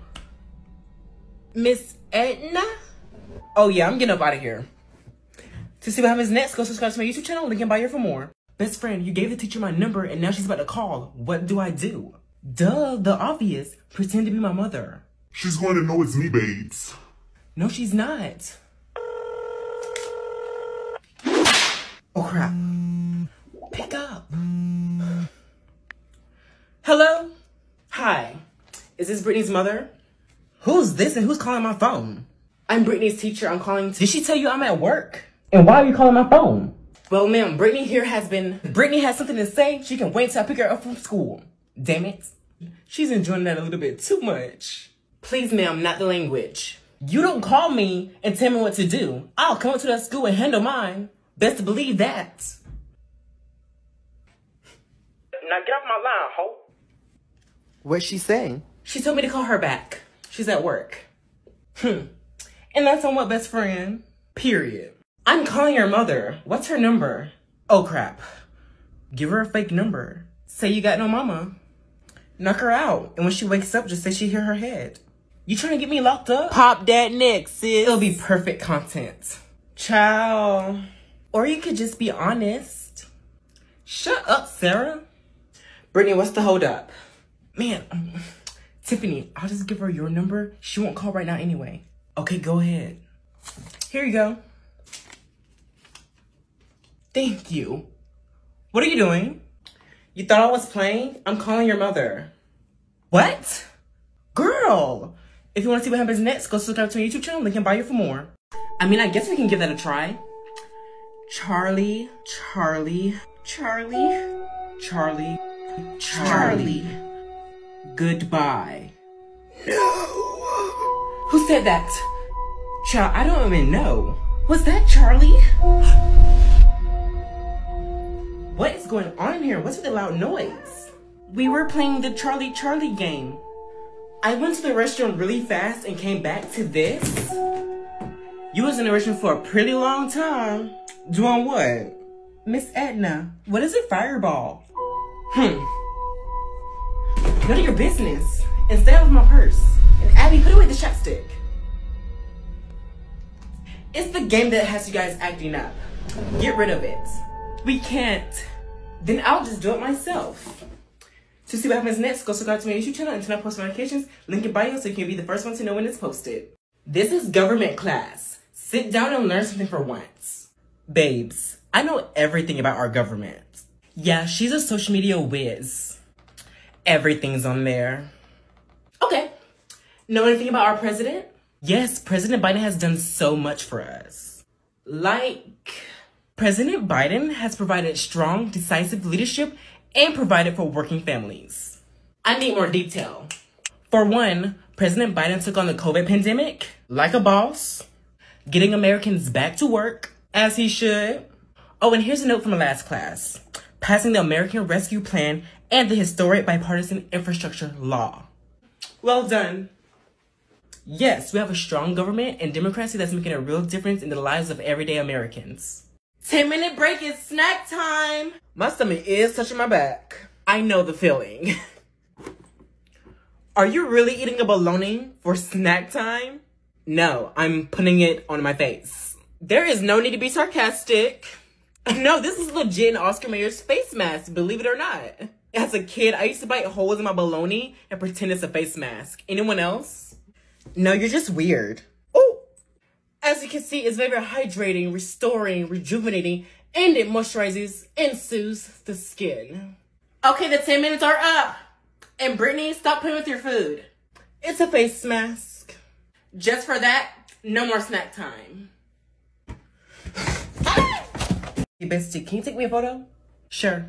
Miss Edna? Oh, yeah, I'm getting up out of here. To see what happens next, go subscribe to my YouTube channel, link in bio for more. Best friend, you gave the teacher my number and now she's about to call. What do I do? Duh, the obvious. Pretend to be my mother. She's going to know it's me, babes. No, she's not. Oh, crap. Pick up. Hello? Hi. Is this Brittany's mother? Who's this and who's calling my phone? I'm Brittany's teacher. I'm calling. Did she tell you I'm at work? And why are you calling my phone? Well, ma'am, Brittany here has been. Brittany has something to say. She can wait till I pick her up from school. Damn it. She's enjoying that a little bit too much. Please, ma'am, not the language. You don't call me and tell me what to do. I'll come up to that school and handle mine. Best to believe that. Now get off my line, ho. What's she saying? She told me to call her back. She's at work. Hmm. And that's on what best friend? Period. I'm calling your mother. What's her number? Oh crap. Give her a fake number. Say you got no mama. Knock her out. And when she wakes up, just say she hit her head. You trying to get me locked up? Pop that next, sis. It'll be perfect content. Ciao. Or you could just be honest. Shut up, Sarah. Brittany, what's the hold up? Man, um, Tiffany, I'll just give her your number. She won't call right now anyway. Okay, go ahead. Here you go. Thank you. What are you doing? You thought I was playing? I'm calling your mother. What? Girl! If you want to see what happens next, go subscribe to my YouTube channel. Link in bio for more. I mean, I guess we can give that a try. Charlie, Charlie, Charlie, Charlie, Charlie. Goodbye. No. Who said that? Child, I don't even know. Was that Charlie? What is going on here? What's with the loud noise? We were playing the Charlie Charlie game. I went to the restroom really fast and came back to this. You was in the restroom for a pretty long time. Doing what? Miss Edna, what is a fireball? Hmm. None of your business. And stay out of my purse. And Abby, put away the chapstick. It's the game that has you guys acting up. Get rid of it. We can't. Then I'll just do it myself. To see what happens next, go subscribe to my YouTube channel and turn on post notifications. Link in bio so you can be the first one to know when it's posted. This is government class. Sit down and learn something for once. Babes, I know everything about our government. Yeah, she's a social media whiz. Everything's on there. Okay. Know anything about our president? Yes, President Biden has done so much for us. Like, President Biden has provided strong, decisive leadership and provided for working families. I need more detail. For one, President Biden took on the COVID pandemic like a boss, getting Americans back to work as he should. Oh, and here's a note from the last class passing the American Rescue Plan and the historic bipartisan infrastructure law. Well done. Yes, we have a strong government and democracy that's making a real difference in the lives of everyday Americans. 10 minute break is snack time. My stomach is touching my back. I know the feeling. Are you really eating a bologna for snack time? No, I'm putting it on my face. There is no need to be sarcastic. No, this is legit Oscar Mayer's face mask, believe it or not. As a kid, I used to bite holes in my bologna and pretend it's a face mask. Anyone else? No, you're just weird. As you can see, it's very hydrating, restoring, rejuvenating, and it moisturizes and soothes the skin. Okay, the 10 minutes are up. And Brittany, stop playing with your food. It's a face mask. Just for that, no more snack time. Hey, bestie, can you take me a photo? Sure.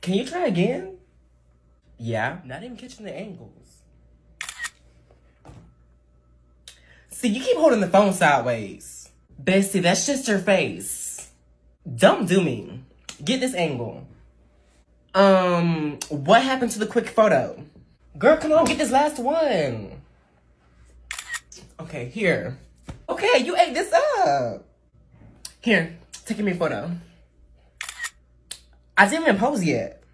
Can you try again? Yeah, not even catching the angles. See, you keep holding the phone sideways. Bessie, that's just your face. Don't do me. Get this angle. Um, what happened to the quick photo? Girl, come on, get this last one. Okay, here. Okay, you ate this up. Here, taking me a photo. I didn't even pose yet.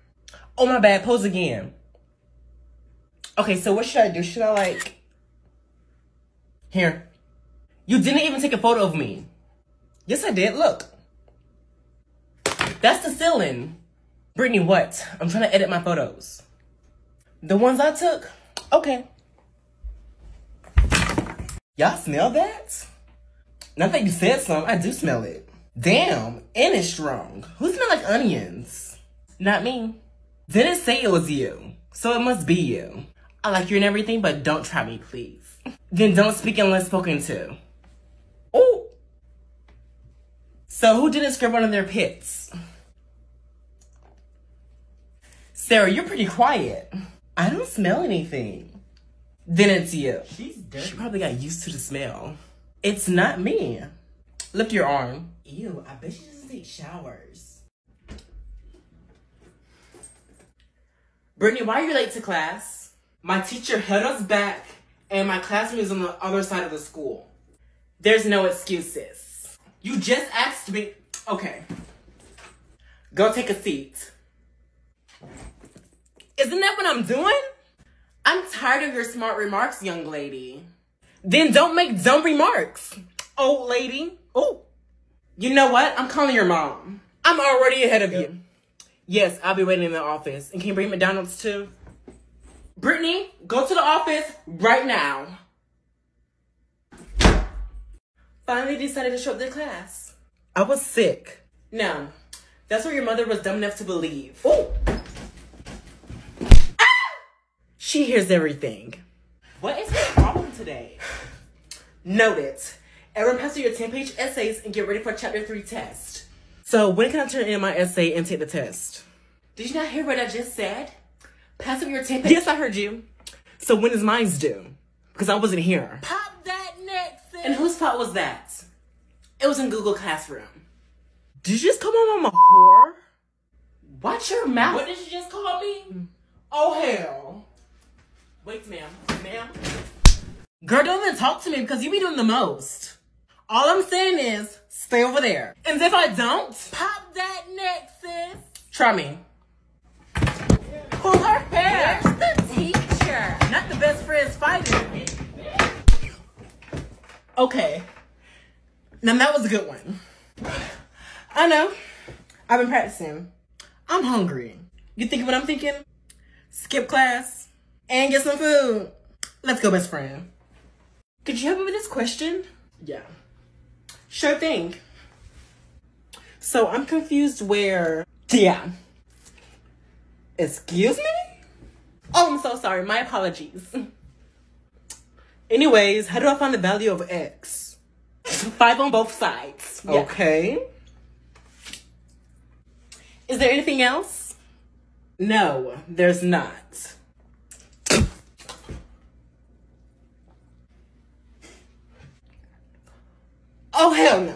Oh my bad, pose again. Okay, so what should I do? Should I like here? You didn't even take a photo of me. Yes, I did. Look. That's the ceiling. Brittany, what? I'm trying to edit my photos. The ones I took? Okay. Y'all smell that? Now that you said something, I do smell it. Damn, and it's strong. Who smell like onions? Not me. Didn't say it was you, so it must be you. I like you and everything, but don't try me, please. Then don't speak unless spoken to. Oh. So who didn't scrub one of their pits? Sarah, you're pretty quiet. I don't smell anything. Then it's you. She's dirty. She probably got used to the smell. It's not me. Lift your arm. Ew, I bet she doesn't take showers. Brittany, why are you late to class? My teacher held us back, and my classroom is on the other side of the school. There's no excuses. You just asked me. Okay. Go take a seat. Isn't that what I'm doing? I'm tired of your smart remarks, young lady. Then don't make dumb remarks, old lady. Oh, you know what? I'm calling your mom. I'm already ahead of you. Yes, I'll be waiting in the office. And can you bring McDonald's too? Brittany, go to the office right now. Finally decided to show up to class. I was sick. No, that's what your mother was dumb enough to believe. Oh. Ah! She hears everything. What is your problem today? Note it. Everyone pass through your 10 page essays and get ready for chapter 3 test. So, when can I turn in my essay and take the test? Did you not hear what I just said? Pass through your 10 page. Yes, I heard you. So, when is mine's due? Because I wasn't here. Pop that next. And whose fault was that? It was in Google Classroom. Did you just call my mom a whore? Watch your mouth. What did you just call me? Oh, hell. Wait, ma'am. Ma'am? Girl, don't even talk to me because you be doing the most. All I'm saying is, stay over there. And if I don't, Pop that next, sis. try me. Pull her hair. Where's the teacher? Not the best friends fighting. Okay. Now that was a good one. I know. I've been practicing. I'm hungry. You thinking what I'm thinking? Skip class and get some food. Let's go, best friend. Could you help me with this question? Yeah. Sure thing. So I'm confused where. Yeah. Excuse me? Oh, I'm so sorry. My apologies. Anyways, how do I find the value of x? Five on both sides. Yeah. Okay. Is there anything else? No, there's not. Oh, hell no.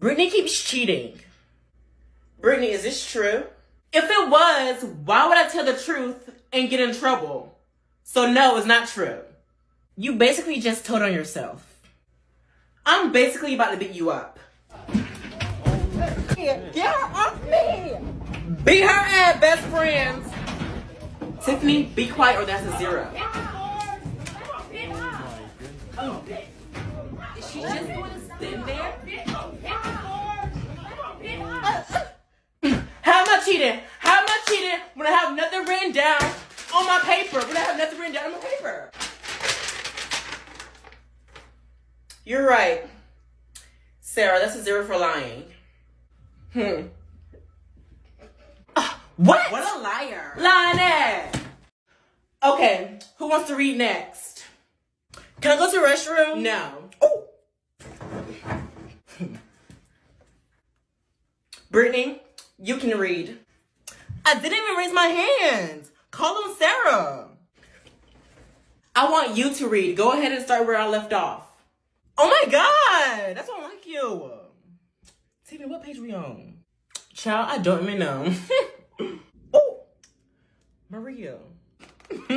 Brittany keeps cheating. Brittany, is this true? If it was, why would I tell the truth and get in trouble? So no, it's not true. You basically just told on yourself. I'm basically about to beat you up. Get her off me. Beat her ass, best friends. Tiffany, be quiet or that's a zero. Is she just going to stand there? Cheating? How am I cheating when I have nothing written down on my paper? When I have nothing written down on my paper? You're right. Sarah, that's a zero for lying. Hmm. Ah, what? What a liar. Lying ass. Okay, who wants to read next? Can I go to the restroom? No. Oh. Brittany, you can read. I didn't even raise my hand. Call on Sarah. I want you to read. Go ahead and start where I left off. Oh my god. That's why I like you. Tiffany, what page we on? Child, I don't even know. Oh. Maria.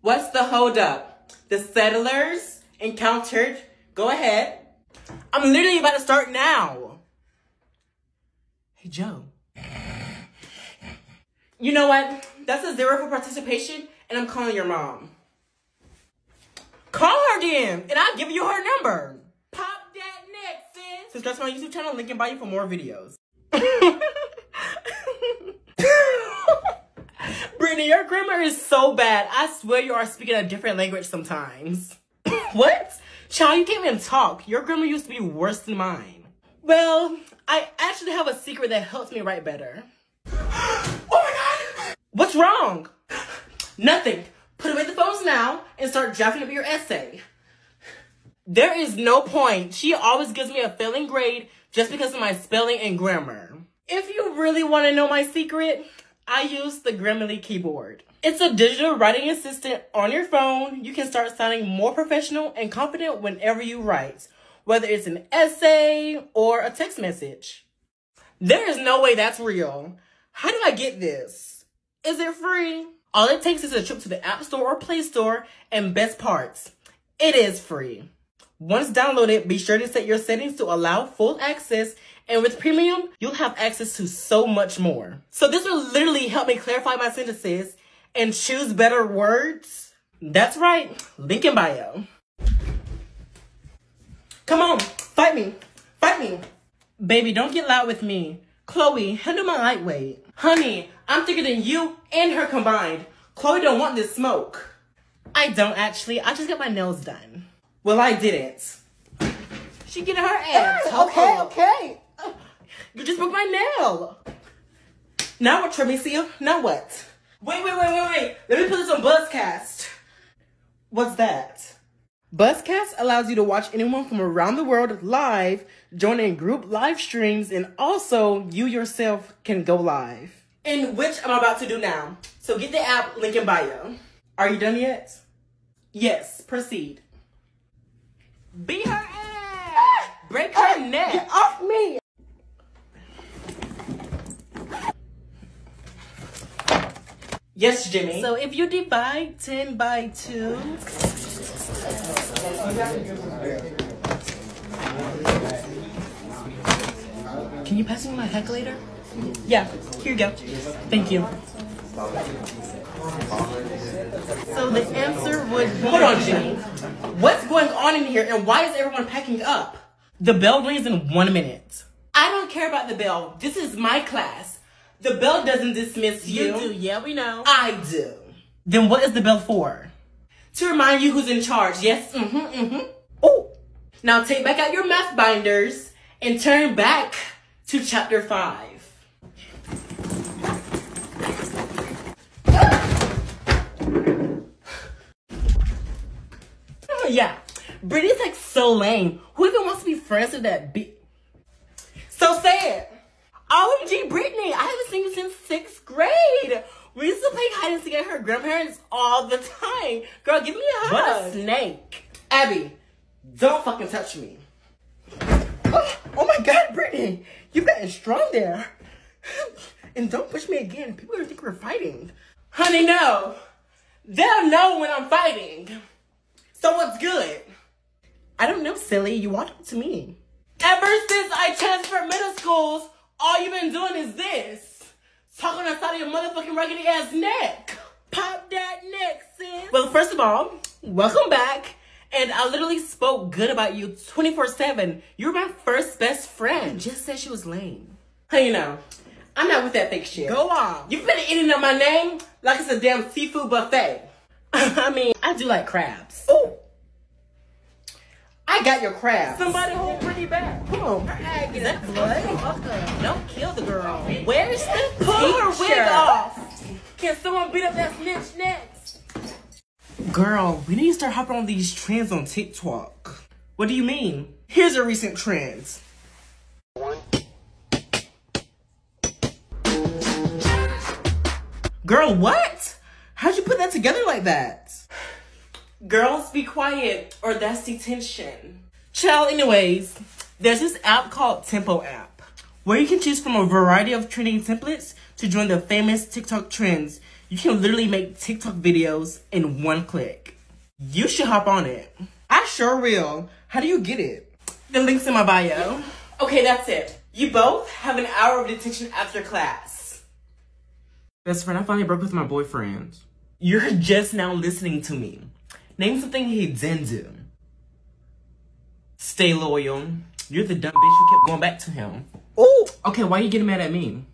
What's the holdup? The settlers encountered. Go ahead. I'm literally about to start now. Hey, Joe. You know what? That's a zero for participation, and I'm calling your mom. Call her then, and I'll give you her number. Pop that neck, sis. Subscribe to my YouTube channel, link in bio for more videos. Brittany, your grammar is so bad. I swear you are speaking a different language sometimes. what? Child, you can't even talk. Your grammar used to be worse than mine. Well, I actually have a secret that helps me write better. Oh my god! What's wrong? Nothing. Put away the phones now and start drafting up your essay. There is no point. She always gives me a failing grade just because of my spelling and grammar. If you really want to know my secret, I use the Grammarly keyboard. It's a digital writing assistant on your phone. You can start sounding more professional and confident whenever you write, whether it's an essay or a text message. There is no way that's real. How do I get this? Is it free? All it takes is a trip to the App Store or Play Store, and best parts, it is free. Once downloaded, be sure to set your settings to allow full access, and with premium, you'll have access to so much more. So this will literally help me clarify my sentences and choose better words. That's right, link in bio. Come on, fight me, fight me. Baby, don't get loud with me. Chloe, handle my lightweight. Honey, I'm thicker than you and her combined. Chloe don't want this smoke. I don't actually. I just got my nails done. Well, I didn't. She getting her ass. okay, okay. You just broke my nail. Now what, Tramicia? Now what? Wait, wait, wait, wait, wait. Let me put this on Buzzcast. What's that? Buzzcast allows you to watch anyone from around the world live, join in group live streams, and also you yourself can go live. In which I'm about to do now. So get the app, link in bio. Are you done yet? Yes, proceed. Beat her ass! Ah! Break her ah! neck! Get off me! Yes, Jimmy. So if you divide 10 by 2, can you pass me my calculator? Yeah, here you go. Thank you. So the answer would be... Hold on, Jimmy. What's going on in here and why is everyone packing up? The bell rings in one minute. I don't care about the bell. This is my class. The bell doesn't dismiss you. You do, yeah, we know. I do. Then what is the bell for? To remind you who's in charge. Yes, mm-hmm, mm-hmm. Oh, Now take back out your math binders and turn back to chapter five. oh, yeah. Brittany's like so lame. Who even wants to be friends with that bitch? So say it. OMG, Brittany, I haven't seen you since sixth grade. We used to play hide and seek at her grandparents all the time. Girl, give me a hug. What a snake. Abby, don't fucking touch me. Oh, oh my god, Brittany, you've gotten strong there. And don't push me again. People are gonna think we're fighting. Honey, no. They'll know when I'm fighting. So what's good? I don't know, silly. You walked up to me. Ever since I transferred middle schools, all you've been doing is this. Talking outside of your motherfucking raggedy ass neck. Pop that neck, sis. Well, first of all, welcome back. And I literally spoke good about you 24-7. You're my first best friend. Just said she was lame. How you know? I'm not with that fake shit. Go on. You've been eating up my name like it's a damn seafood buffet. I mean, I do like crabs. oh. I got your crab. Somebody hold Brittany back. Come on. Is that blood? Don't kill the girl. Where's the Pull her wig off. Can someone beat up that snitch next? Girl, we need to start hopping on these trends on TikTok. What do you mean? Here's a recent trend. Girl, what? How'd you put that together like that? Girls, be quiet, or that's detention. Child, anyways, there's this app called Tempo app where you can choose from a variety of trending templates to join the famous TikTok trends. You can literally make TikTok videos in one click. You should hop on it. I sure will. How do you get it? The link's in my bio. Okay, that's it. You both have an hour of detention after class. Best friend, I finally broke with my boyfriend. You're just now listening to me. Name something he didn't do. Stay loyal. You're the dumb bitch who kept going back to him. Oh, Okay, why are you getting mad at me?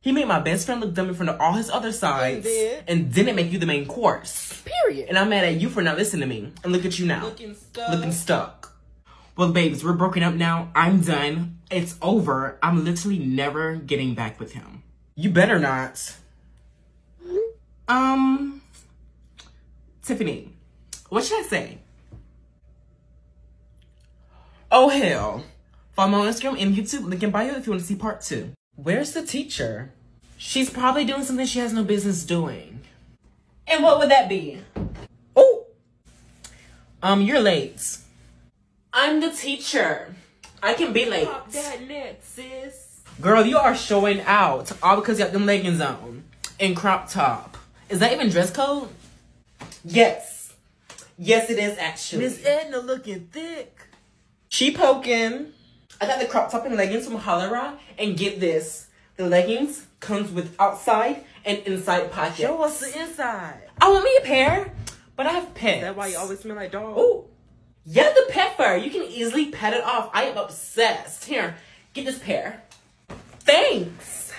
He made my best friend look dumb in front of all his other sides did. and didn't make you the main course. period. And I'm mad at you for not listening to me. And look at you now. Looking stuck. Looking stuck. Well, babes, we're broken up now. I'm done. It's over. I'm literally never getting back with him. You better not. Um, Tiffany, what should I say? Oh, hell. Follow me on Instagram and YouTube, link in bio if you want to see part two. Where's the teacher? She's probably doing something she has no business doing. And what would that be? Oh! Um, you're late. I'm the teacher. I can be late. That next, sis. Girl, you are showing out. All because you got them leggings on. And crop top. Is that even dress code? Yes. Yes, it is actually. Miss Edna looking thick. She poking. I got the crop top and leggings from Halara. And get this. The leggings comes with outside and inside pockets. Show us the inside. I want me a pair. But I have pets. That's why you always smell like dog. Oh, yeah, the pet fur. You can easily pet it off. I am obsessed. Here, get this pair. Thanks.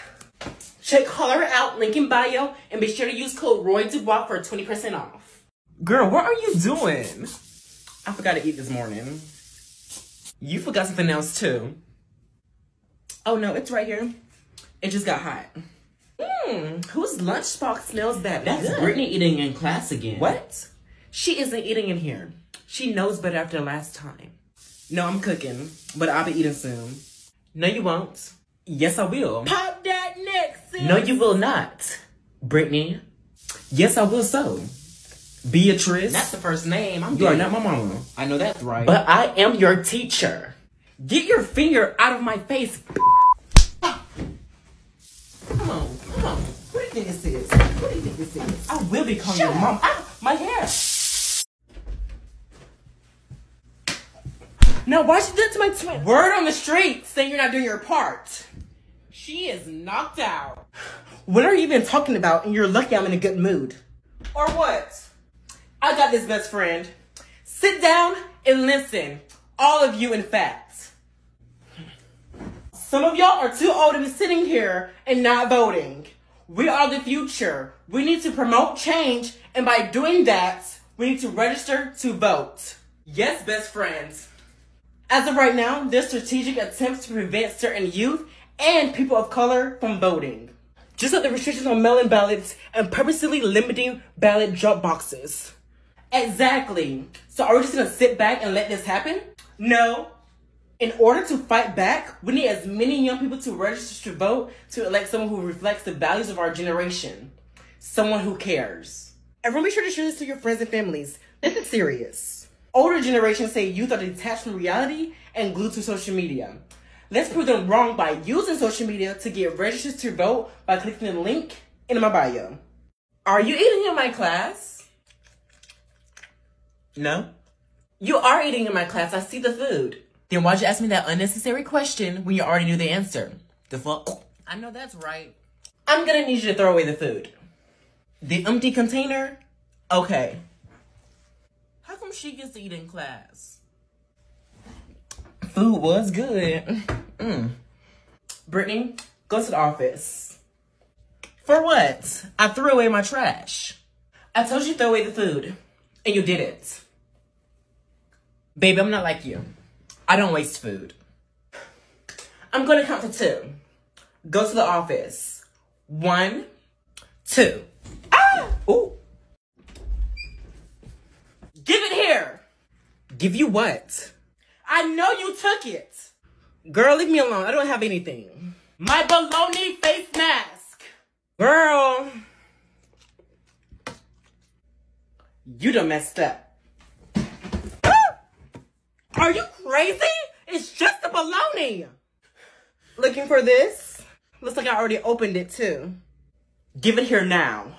Check Halara out, link in bio, and be sure to use code Roy Dubois for 20% off. Girl, what are you doing? I forgot to eat this morning. You forgot something else too. Oh no, it's right here. It just got hot. Mmm, whose lunchbox smells that That's good? Brittany eating in class again. What? She isn't eating in here. She knows better after last time. No, I'm cooking, but I'll be eating soon. No, you won't. Yes, I will. Pop that next, sis. No, you will not. Brittany. Yes, I will so. Beatrice. That's the first name. I'm you are not my mama. I know that's right. But I am your teacher. Get your finger out of my face. Come on, come on. What do you think this is? What do you think this is? I will be calling your mom. Ah, my hair. Now, you do that to my twin? Word on the street saying you're not doing your part. she is knocked out. What are you even talking about? And you're lucky I'm in a good mood. Or what? I got this best friend. Sit down and listen. All of you, in fact. Some of y'all are too old to be sitting here and not voting. We are the future. We need to promote change, and by doing that, we need to register to vote. Yes, best friends. As of right now, there's strategic attempts to prevent certain youth and people of color from voting. Just like the restrictions on mail-in ballots and purposely limiting ballot drop boxes. Exactly. So are we just gonna sit back and let this happen? No. In order to fight back, we need as many young people to register to vote to elect someone who reflects the values of our generation. Someone who cares. Everyone be sure to share this to your friends and families. This is serious. Older generations say youth are detached from reality and glued to social media. Let's prove them wrong by using social media to get registered to vote by clicking the link in my bio. Are you eating in my class? No. You are eating in my class. I see the food. Then why'd you ask me that unnecessary question when you already knew the answer? The fuck? I know that's right. I'm gonna need you to throw away the food. The empty container? Okay. How come she gets to eat in class? Food was good. Mm. Brittany, go to the office. For what? I threw away my trash. I told you to throw away the food, and you did it. Baby, I'm not like you. I don't waste food. I'm gonna count to two. Go to the office. One, two. Ah! Ooh. Give it here. Give you what? I know you took it. Girl, leave me alone. I don't have anything. My baloney face mask. Girl. You done messed up. Are you crazy? It's just a baloney. Looking for this? Looks like I already opened it too. Give it here now.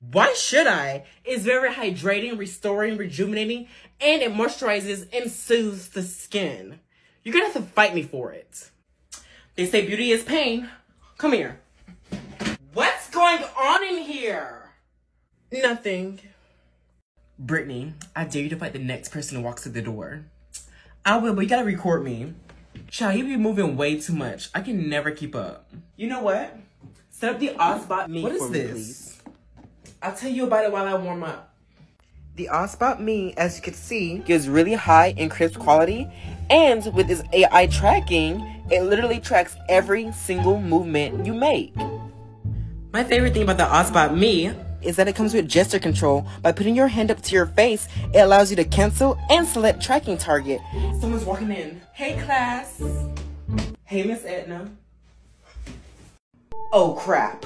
Why should I? It's very hydrating, restoring, rejuvenating, and it moisturizes and soothes the skin. You're gonna have to fight me for it. They say beauty is pain. Come here. What's going on in here? Nothing. Brittany, I dare you to fight the next person who walks through the door. I will, but you gotta record me. Child, you be moving way too much. I can never keep up. You know what? Set up the OBSBOT Me What is for me, this? please. I'll tell you about it while I warm up. The OBSBOT Me, as you can see, gives really high and crisp quality, and with its AI tracking, it literally tracks every single movement you make. My favorite thing about the OBSBOT Me Is that it comes with gesture control. By putting your hand up to your face, it allows you to cancel and select tracking target. Someone's walking in. Hey, class. Hey, Miss Edna. Oh, crap.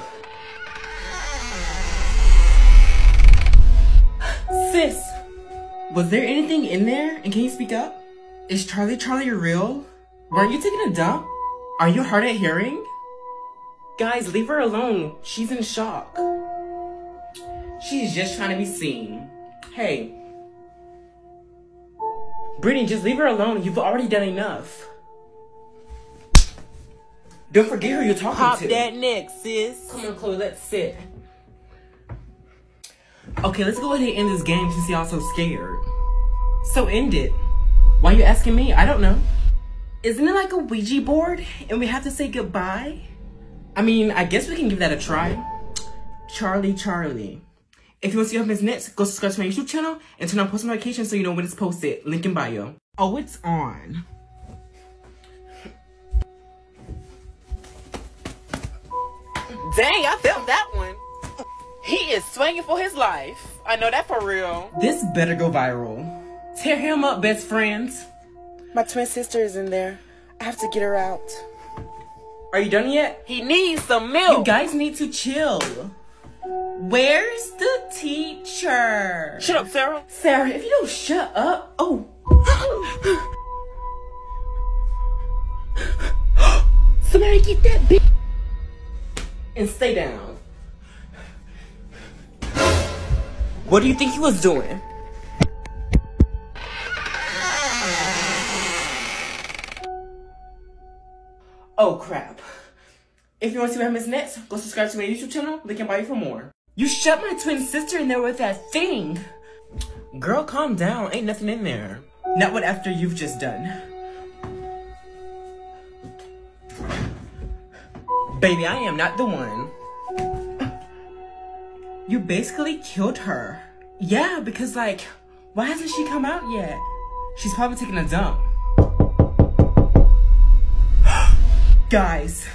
Sis, was there anything in there? And can you speak up? Is Charlie Charlie real? Were you taking a dump? Are you hard at hearing? Guys, leave her alone. She's in shock. She's just trying to be seen. Hey, Brittany, just leave her alone. You've already done enough. Don't forget who you're talking Pop to. that neck, sis. Come on, Chloe, let's sit. Okay, let's go ahead and end this game since y'all so scared. So end it. Why are you asking me? I don't know. Isn't it like a Ouija board and we have to say goodbye? I mean, I guess we can give that a try. Charlie, Charlie. If you want to see what happens next, go subscribe to my YouTube channel and turn on post notifications so you know when it's posted. Link in bio. Oh, it's on. Dang, I felt that one. He is swinging for his life. I know that for real. This better go viral. Tear him up, best friends. My twin sister is in there. I have to get her out. Are you done yet? He needs some milk. You guys need to chill. Where's the teacher? Shut up, Sarah. Sarah, if you don't shut up. Oh. Somebody get that bitch. And stay down. What do you think he was doing? Oh crap. If you want to see what happens next, go subscribe to my YouTube channel, link in bio for more. You shut my twin sister in there with that thing! Girl, calm down. Ain't nothing in there. Not what after you've just done. Baby, I am not the one. You basically killed her. Yeah, because like, why hasn't she come out yet? She's probably taking a dump. Guys,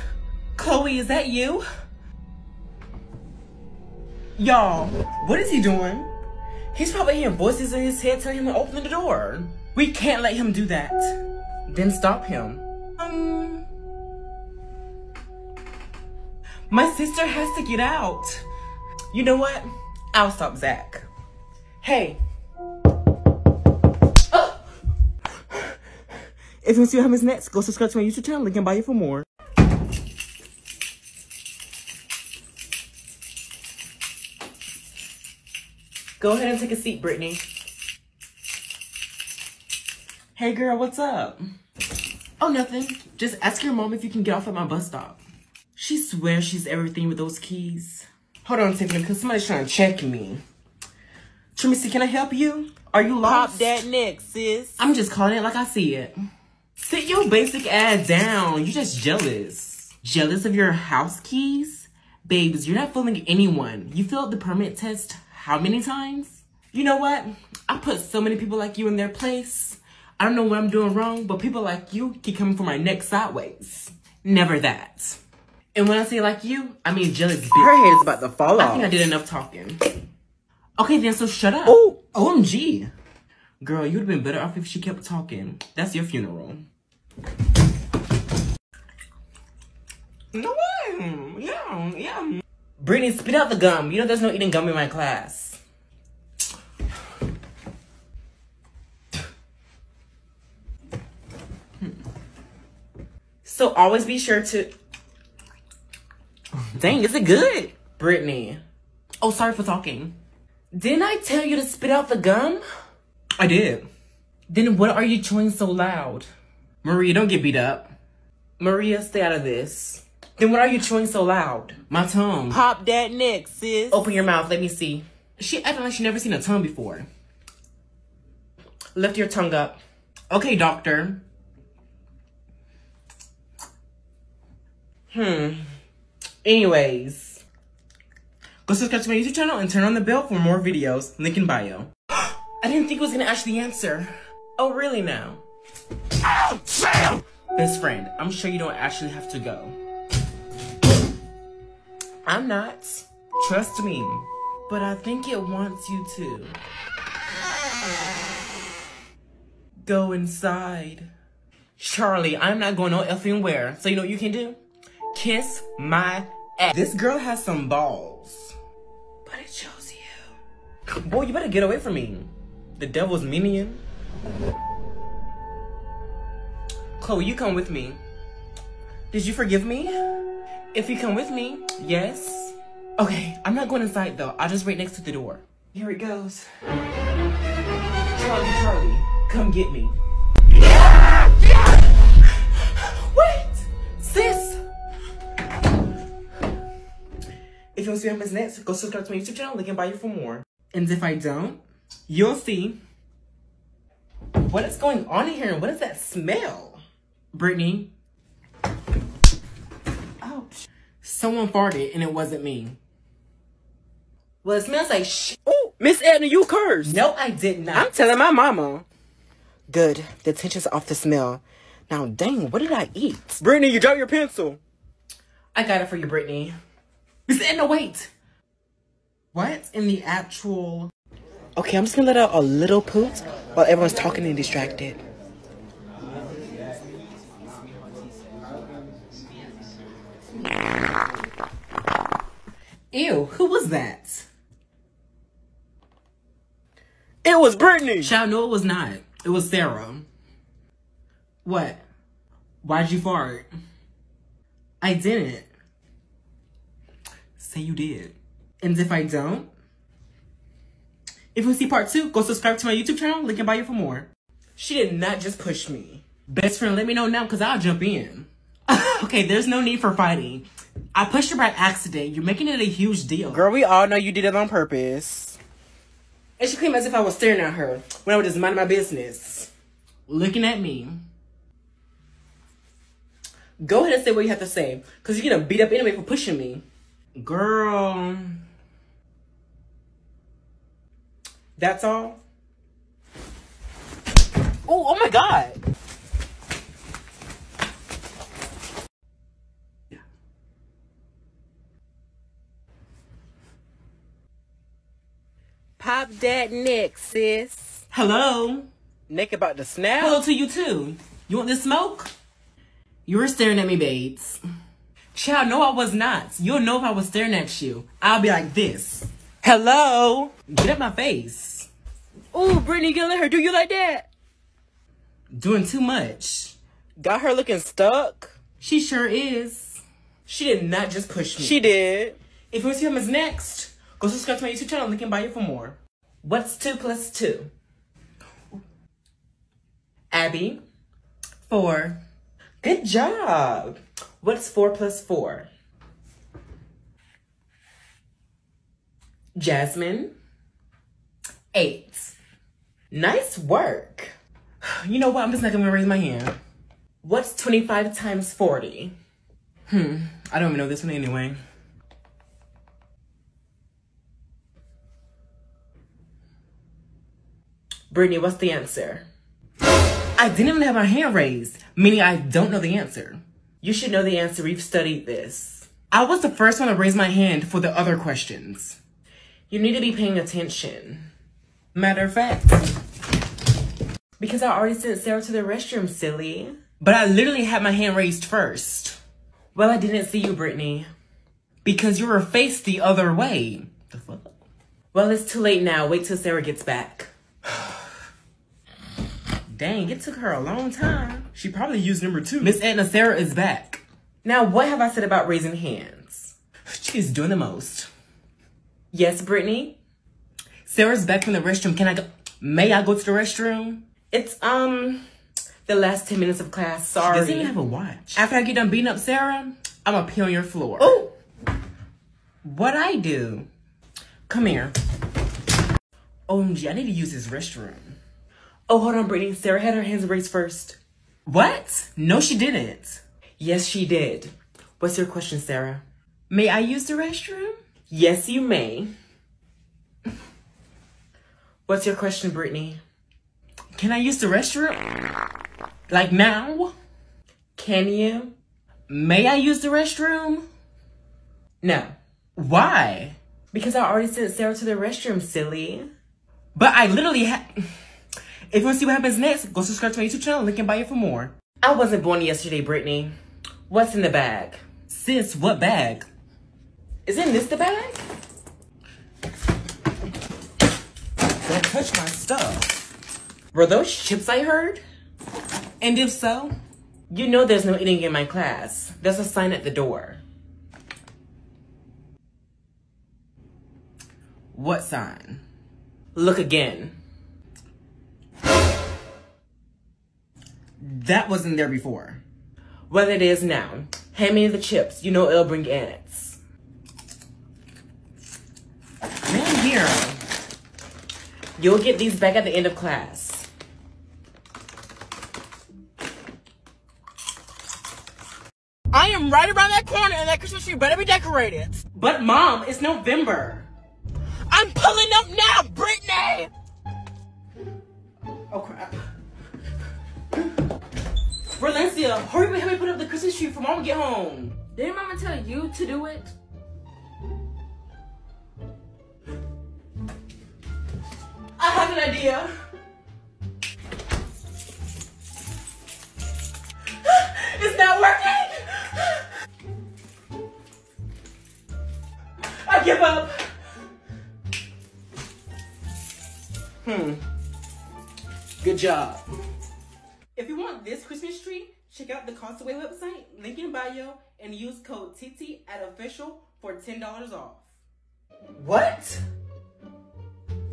Chloe, is that you? Y'all, what is he doing? He's probably hearing voices in his head telling him to open the door. We can't let him do that. Then stop him. Um, my sister has to get out. You know what? I'll stop Zach. Hey. If you want to see what happens next, go subscribe to my YouTube channel. Link in bio for more. Go ahead and take a seat, Brittany. Hey girl, what's up? Oh, nothing. Just ask your mom if you can get off at my bus stop. She swears she's everything with those keys. Hold on, Tiffany, because somebody's trying to check me. Trimissy, can I help you? Are you lost? Pop that neck, sis. I'm just calling it like I see it. Sit your basic ass down. You're just jealous. Jealous of your house keys? Babes, you're not fooling anyone. You filled the permit test how many times? You know what? I put so many people like you in their place. I don't know what I'm doing wrong, but people like you keep coming for my neck sideways. Never that. And when I say like you, I mean jealous bitch. Her head is about to fall off. I think I did enough talking. Okay, then, so shut up. Oh, OMG. Girl, you would have been better off if she kept talking. That's your funeral. No way. Yeah, yeah. Brittany, spit out the gum. You know there's no eating gum in my class. Hmm. So always be sure to. Dang, is it good? Brittany. Oh, sorry for talking. Didn't I tell you to spit out the gum? I did. Then what are you chewing so loud? Maria, don't get beat up. Maria, stay out of this. Then what are you chewing so loud? My tongue. Pop that neck, sis. Open your mouth, let me see. She acting like she never seen a tongue before. Lift your tongue up. Okay, doctor. Hmm. Anyways. Go subscribe to my YouTube channel and turn on the bell for more videos. Link in bio. I didn't think it was gonna actually answer. Oh, really now? Best friend, I'm sure you don't actually have to go. I'm not. Trust me. But I think it wants you to. Go inside. Charlie, I'm not going no effing where. So you know what you can do? Kiss my ass. This girl has some balls. But it chose you. Boy, you better get away from me. The devil's minion. Chloe, you come with me. Did you forgive me? If you come with me, yes. Okay, I'm not going inside though. I'll just wait next to the door. Here it goes. Charlie, Charlie, come get me. Wait! Sis! If you want to see what happens next, go subscribe to my YouTube channel, link in bio for more. And if I don't, you'll see what is going on in here and what is that smell? Brittany. Someone farted and it wasn't me. Well, it smells like sh. Ooh, Miss Edna, you cursed. No, I did not. I'm telling my mama. Good. The tension's off the smell. Now, dang, what did I eat? Brittany, you dropped your pencil. I got it for you, Brittany. Miss Edna, wait. What in the actual? Okay, I'm just gonna let out a little poot while everyone's talking and distracted. Ew, who was that? It was Brittany. Child, no, it was not. It was Sarah. What? Why'd you fart? I didn't. Say you did. And if I don't, if you see part two, go subscribe to my YouTube channel. Link in bio for more. She did not just push me. Best friend, let me know now because I'll jump in. okay, there's no need for fighting. I pushed her by accident. You're making it a huge deal. Girl, we all know you did it on purpose. And she came as if I was staring at her when I was just minding my business. Looking at me. Go ahead and say what you have to say. Because you're going to beat up anyway for pushing me. Girl. That's all? Oh, oh my god. Pop that neck, sis. Hello? Neck about to snap. Hello to you too. You want this smoke? You were staring at me, babes. Child, no, I was not. You'll know if I was staring at you. I'll be like this. Hello. Get up my face. Ooh, Brittany, you gonna let her do you like that? Doing too much. Got her looking stuck. She sure is. She did not just push me. She did. If you want to see what next, go subscribe to my YouTube channel, link in bio for more. What's two plus two? Abby, four. Good job. What's four plus four? Jasmine, eight. Nice work. You know what? I'm just not gonna raise my hand. What's 25 times 40? Hmm, I don't even know this one anyway. Brittany, what's the answer? I didn't even have my hand raised, meaning I don't know the answer. You should know the answer. We've studied this. I was the first one to raise my hand for the other questions. You need to be paying attention. Matter of fact, because I already sent Sarah to the restroom, silly. But I literally had my hand raised first. Well, I didn't see you, Brittany. Because you were faced the other way. The fuck? Well, it's too late now. Wait till Sarah gets back. Dang, it took her a long time. She probably used number two. Miss Edna, Sarah is back. Now, what have I said about raising hands? She's doing the most. Yes, Brittany? Sarah's back from the restroom. Can I go? May I go to the restroom? It's, um, the last 10 minutes of class. Sorry. She doesn't even have a watch. After I get done beating up Sarah, I'm gonna pee on your floor. Oh! What I do? Come here. OMG, I need to use this restroom. Oh, hold on, Brittany. Sarah had her hands raised first. What? No, she didn't. Yes, she did. What's your question, Sarah? May I use the restroom? Yes, you may. What's your question, Brittany? Can I use the restroom? Like now? Can you? May I use the restroom? No. Why? Because I already sent Sarah to the restroom, silly. But I literally had. If you want to see what happens next, go subscribe to my YouTube channel. Link in bio for more. I wasn't born yesterday, Brittany. What's in the bag? Sis, what bag? Isn't this the bag? Don't touch my stuff. Were those chips I heard? And if so, you know there's no eating in my class. There's a sign at the door. What sign? Look again. That wasn't there before. Well, it is now. Hand me the chips. You know it'll bring ants. Man, here. You'll get these back at the end of class. I am right around that corner and that Christmas tree better be decorated. But mom, it's November. I'm pulling up now, Brittany! Oh crap. Valencia, hurry up and help me put up the Christmas tree for mom to get home. Didn't mama tell you to do it? I have an idea. It's not working. I give up. Hmm. Good job. If you want this Christmas tree, check out the Costway website, link in bio, and use code TT at official for $10 off. What?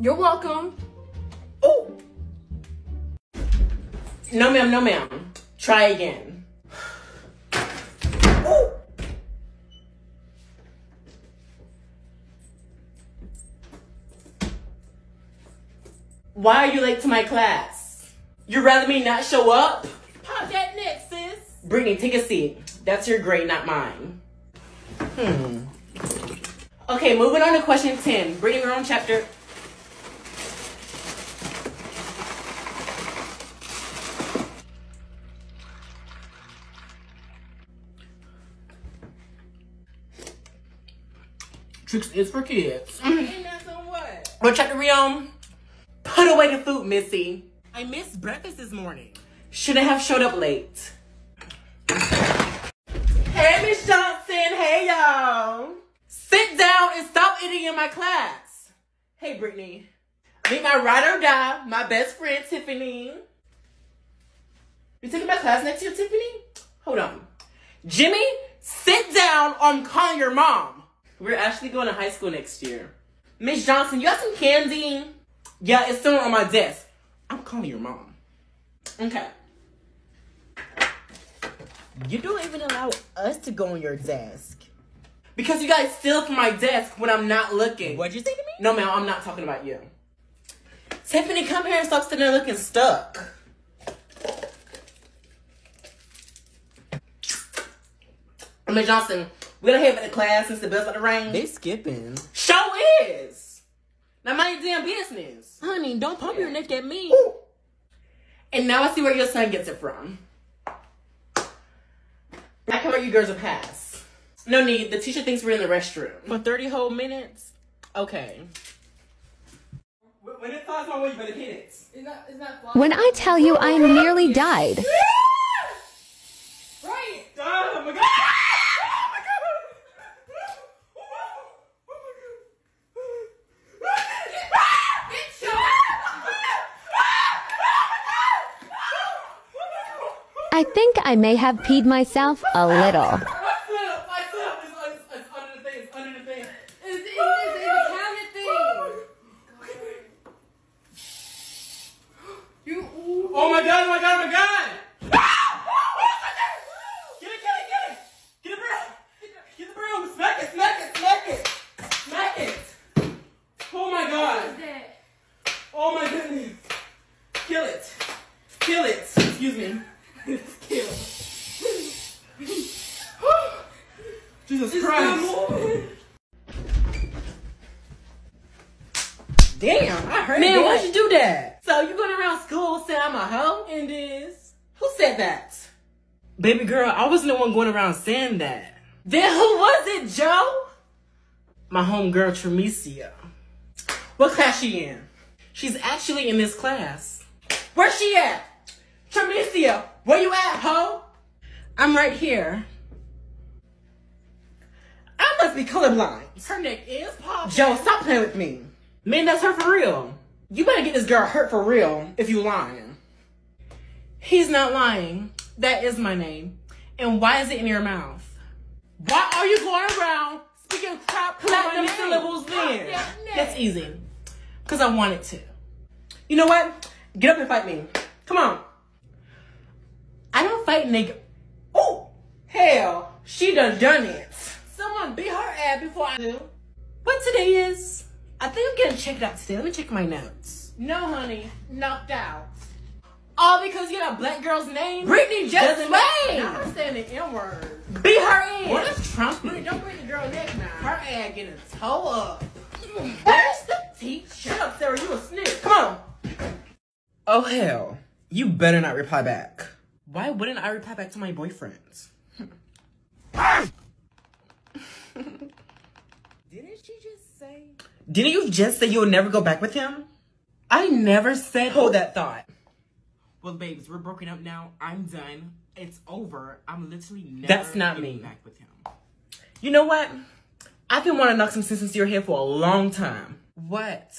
You're welcome. Oh! No, ma'am, no, ma'am. Try again. Ooh. Why are you late to my class? You'd rather me not show up? Pop that neck, sis. Brittany, take a seat. That's your grade, not mine. Hmm. Okay, moving on to question 10. Brittany, we're on chapter. Tricks is for kids. Ain't that some what? What chapter we on? Put away the food, Missy. I missed breakfast this morning. Shouldn't have showed up late. Hey, Miss Johnson. Hey, y'all. Sit down and stop eating in my class. Hey, Brittany. Meet my ride or die, my best friend, Tiffany. You taking my class next year, Tiffany? Hold on. Jimmy, sit down or I'm calling your mom. We're actually going to high school next year. Miss Johnson, you got some candy? Yeah, it's still on my desk. I'm calling your mom. Okay. You don't even allow us to go on your desk. Because you guys steal from my desk when I'm not looking. What'd you say to me? No, ma'am, I'm not talking about you. Tiffany, come here and stop sitting there looking stuck. Miss Johnson, we don't have it in class since the bell's about to ring. They skipping. Show is. Now mind your damn business. Honey, don't pump your neck at me. Ooh. And now I see where your son gets it from. I can write you girls a pass. No need. The teacher thinks we're in the restroom. For 30 whole minutes? Okay. When it flies my way, you better hit it. Is that is that fly? When I tell you I nearly died, Right. Oh my god! I think I may have peed myself a little. I flip! I flip! It's, it's, it's under the thing. It's under the thing. It's, it's, it's the cabinet thing. You. Ooh. Oh my god! Oh my god! Oh my god! Ah! Get it! Get it! Get it! Get the broom! Get the broom! Smack it! Smack it! Smack it! Smack it! Oh my god! What is that? Oh my goodness! Kill it! Kill it! Excuse me. Kill. Jesus Christ! Damn, I heard Man, that. why'd you do that? So you going around school saying I'm a hoe? And is Who said that? baby girl, I wasn't the one going around saying that. Then who was it, Joe? My homegirl Tremesia. What class she in? She's actually in this class. Where's she at? Tramicia, where you at, hoe? I'm right here. I must be colorblind. Her neck is popping. Joe, stop playing with me. Man, that's her for real. You better get this girl hurt for real if you lying. He's not lying. That is my name. And why is it in your mouth? Why are you going around speaking crap to my Platinum syllables then. That's easy. Because I wanted to. You know what? Get up and fight me. Come on. I don't fight nigga. Oh, hell, she done done it. Someone beat her ass before I do. What today is? I think I'm getting checked out today. Let me check my notes. No, honey, knocked out. All because you got a black girl's name? Brittany just Doesn't. Now I'm saying the N word. Beat her in. What is Trump? Don't break the girl neck now. Her ass getting toe up. Where's the teacher? Shut up, Sarah. You a snitch. Come on. Oh, hell. You better not reply back. Why wouldn't I reply back to my boyfriend? Didn't she just say? Didn't you just say you'll never go back with him? I never said hold that thought. Well, babes, we're broken up now. I'm done. It's over. I'm literally never That's not me. back with him. You know what? I've been wanting to knock some sense into your head for a long time. What?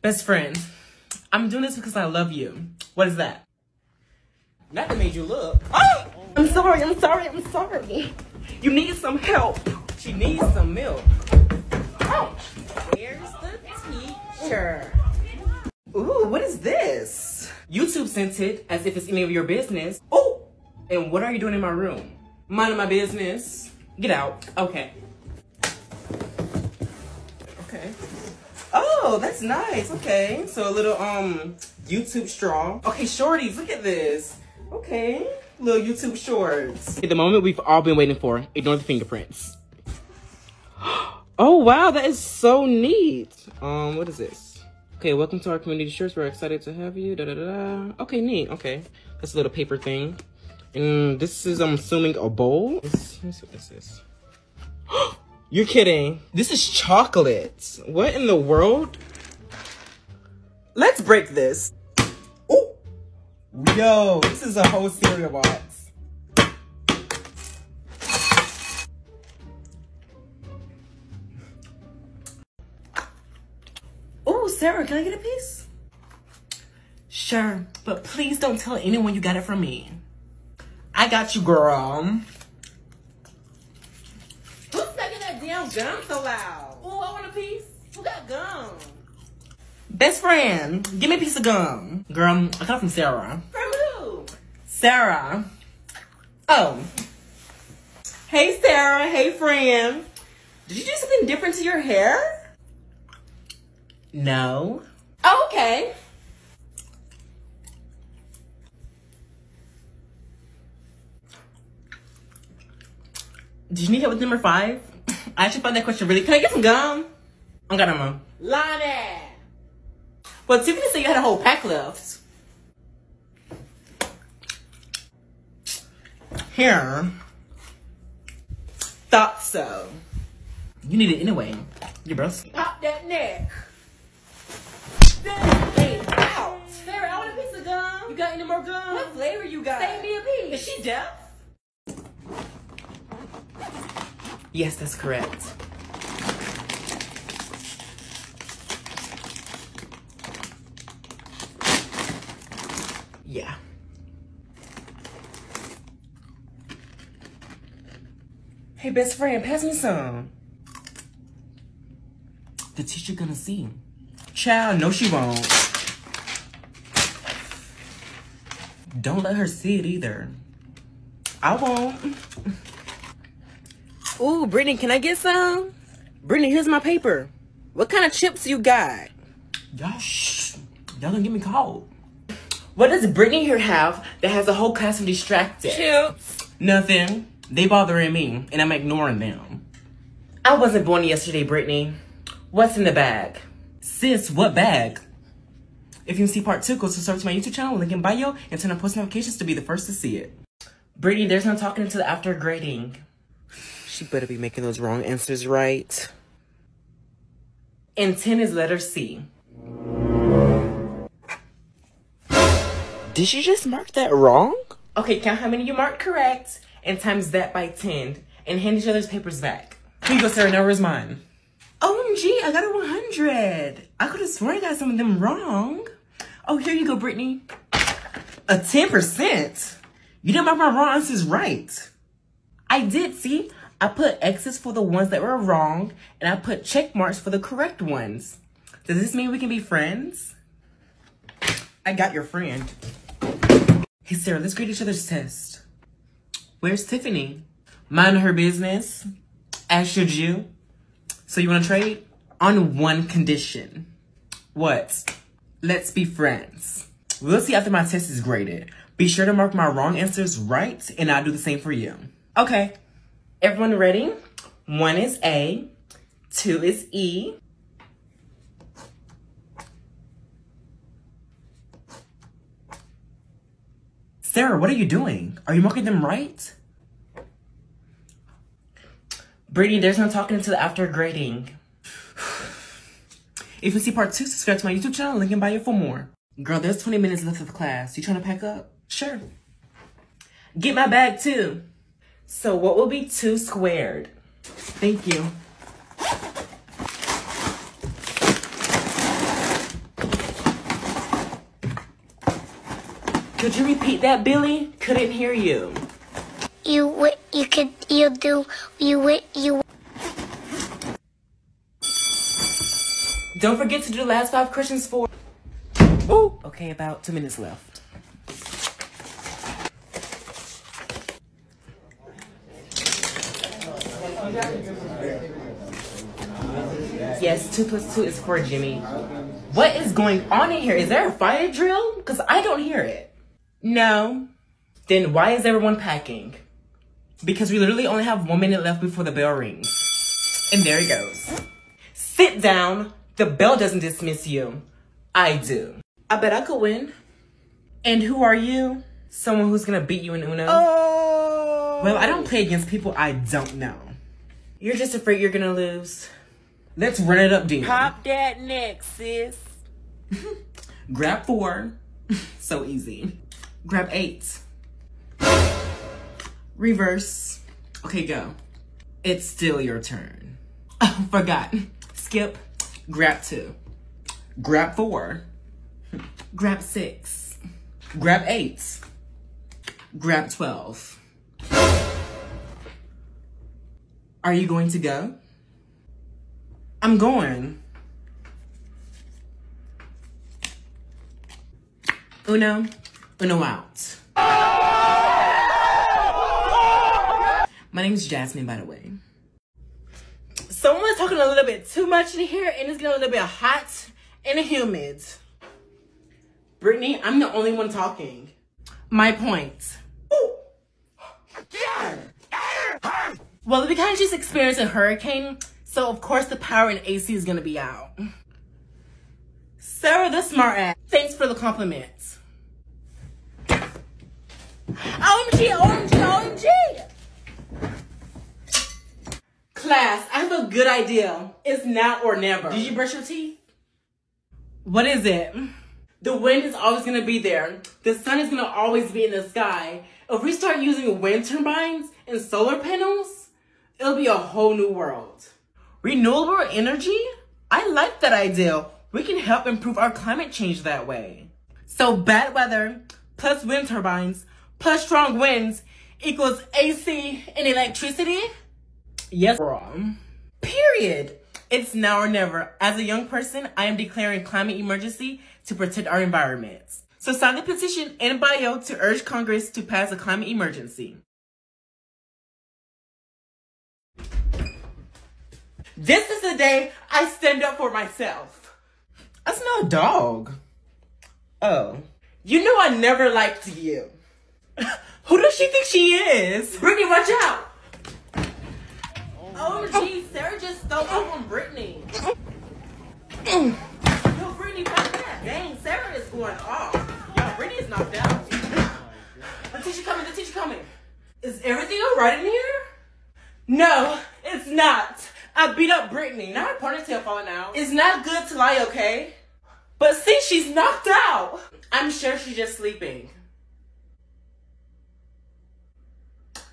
Best friend, I'm doing this because I love you. What is that? Not that made you look. Oh! I'm sorry, I'm sorry, I'm sorry. You need some help. She needs some milk. Where's the teacher? Ooh, what is this? YouTube sent it as if it's any of your business. Oh, and what are you doing in my room? Minding my business. Get out. Okay. Okay. Oh, that's nice. Okay, so a little um YouTube straw. Okay, shorties, look at this. Okay, little YouTube shorts. The moment we've all been waiting for. Ignore the fingerprints. Oh wow, that is so neat. Um, what is this? Okay, welcome to our community shirts. We're excited to have you. Da da da. Okay, neat. Okay, that's a little paper thing. And this is, I'm assuming, a bowl. Let's, let me see what this is. You're kidding. This is chocolate. What in the world? Let's break this. Oh, yo, this is a whole cereal box. Oh, Sarah, can I get a piece? Sure, but please don't tell anyone you got it from me. I got you, girl. Who's sucking that damn gum so loud? Ooh, I want a piece. Who got gum? Best friend, give me a piece of gum. Girl, I got from Sarah. From who? Sarah. Oh. Hey, Sarah. Hey, friend. Did you do something different to your hair? No. Oh, okay. Did you need help with number five? I actually find that question really. Can I get some gum? I got a mom. Lana. Well, Tiffany said you had a whole pack left. Here. Thought so. You need it anyway. You bros. Pop that neck. Hey, ouch. Sarah, I want a piece of gum. You got any more gum? What flavor you got? Save me a piece. Is she deaf? Yes, that's correct. Yeah. Hey, best friend, pass me some. The teacher gonna see. Child, no she won't. Don't let her see it either. I won't. Ooh, Brittany, can I get some? Brittany, here's my paper. What kind of chips you got? Y'all, shh. Y'all gonna get me called. What does Brittany here have that has the whole classroom distracted? Chips. Nothing. They bothering me, and I'm ignoring them. I wasn't born yesterday, Brittany. What's in the bag? Sis, what bag? If you see part two, go subscribe to my YouTube channel, link in bio, and turn on post notifications to be the first to see it. Brittany, there's no talking until after grading. She better be making those wrong answers right. And 10 is letter C. Did she just mark that wrong? Okay, count how many you marked correct and times that by 10 and hand each other's papers back. Here you go, Sarah. Now where's mine? OMG, I got a 100. I could have sworn I got some of them wrong. Oh, here you go, Brittany. A 10%? You didn't mark my wrong answers right. I did, see? I put X's for the ones that were wrong, and I put check marks for the correct ones. Does this mean we can be friends? I got your friend. Hey, Sarah, let's grade each other's test. Where's Tiffany? Mind her business, as should you. So you want to trade? On one condition. What? Let's be friends. We'll see after my test is graded. Be sure to mark my wrong answers right, and I'll do the same for you. Okay. Everyone ready? One is A, two is E. Sarah, what are you doing? Are you marking them right? Brittany, there's no talking until after grading. If you see part two, subscribe to my YouTube channel, link in bio for more. Girl, there's 20 minutes left of class. You trying to pack up? Sure. Get my bag too. So what will be two squared? Thank you. Could you repeat that, Billy? Couldn't hear you. You you could you do you you Don't forget to do the last five questions for. Ooh. Okay, about two minutes left. Yes, two plus two is four, Jimmy. What is going on in here? Is there a fire drill? Because I don't hear it. No. Then why is everyone packing? Because we literally only have one minute left before the bell rings. And there he goes. Sit down. The bell doesn't dismiss you. I do. I bet I could win. And who are you? Someone who's gonna beat you in Uno? Oh. Well, I don't play against people I don't know. You're just afraid you're gonna lose. Let's run it up, Dean. Pop that neck, sis. Grab four. so easy. Grab eight. Reverse. Okay, go. It's still your turn. Oh, forgot. Skip. Grab two. Grab four. Grab six. Grab eight. Grab 12. Are you going to go? I'm going. Uno, uno out. My name is Jasmine, by the way. Someone's talking a little bit too much in here, and it's getting a little bit hot and humid. Brittany, I'm the only one talking. My point. Well, because she's experiencing a hurricane, so of course the power in AC is gonna be out. Sarah the smart ass, thanks for the compliments. OMG, OMG, OMG! Class, I have a good idea. It's now or never. Did you brush your teeth? What is it? The wind is always gonna be there. The sun is gonna always be in the sky. If we start using wind turbines and solar panels, it'll be a whole new world. Renewable energy? I like that idea. We can help improve our climate change that way. So bad weather plus wind turbines plus strong winds equals AC and electricity? Yes, wrong. Period. It's now or never. As a young person, I am declaring climate emergency to protect our environment. So sign the petition in bio to urge Congress to pass a climate emergency. This is the day I stand up for myself. I smell a dog. Oh. You know I never liked you. Who does she think she is? Brittany, watch out! Oh, oh. geez, Sarah just stole off on Brittany. Oh. Yo, Brittany, back that. Dang, Sarah is going off. Yo, Brittany is knocked out. The teacher coming, the teacher coming. Is everything alright in here? No, it's not. I beat up Brittany. Now her ponytail falling out. It's not good to lie, okay? But see, she's knocked out. I'm sure she's just sleeping.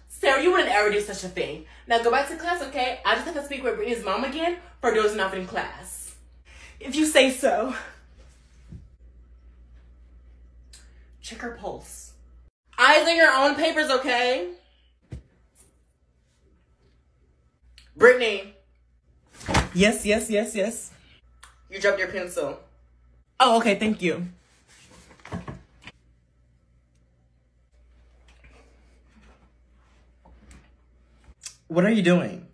Sarah, you wouldn't ever do such a thing. Now go back to class, okay? I just have to speak with Brittany's mom again for dozing off in class. If you say so. Check her pulse. Eyes on your own papers, okay? Brittany. Yes, yes, yes, yes. You dropped your pencil. Oh, okay, thank you. What are you doing?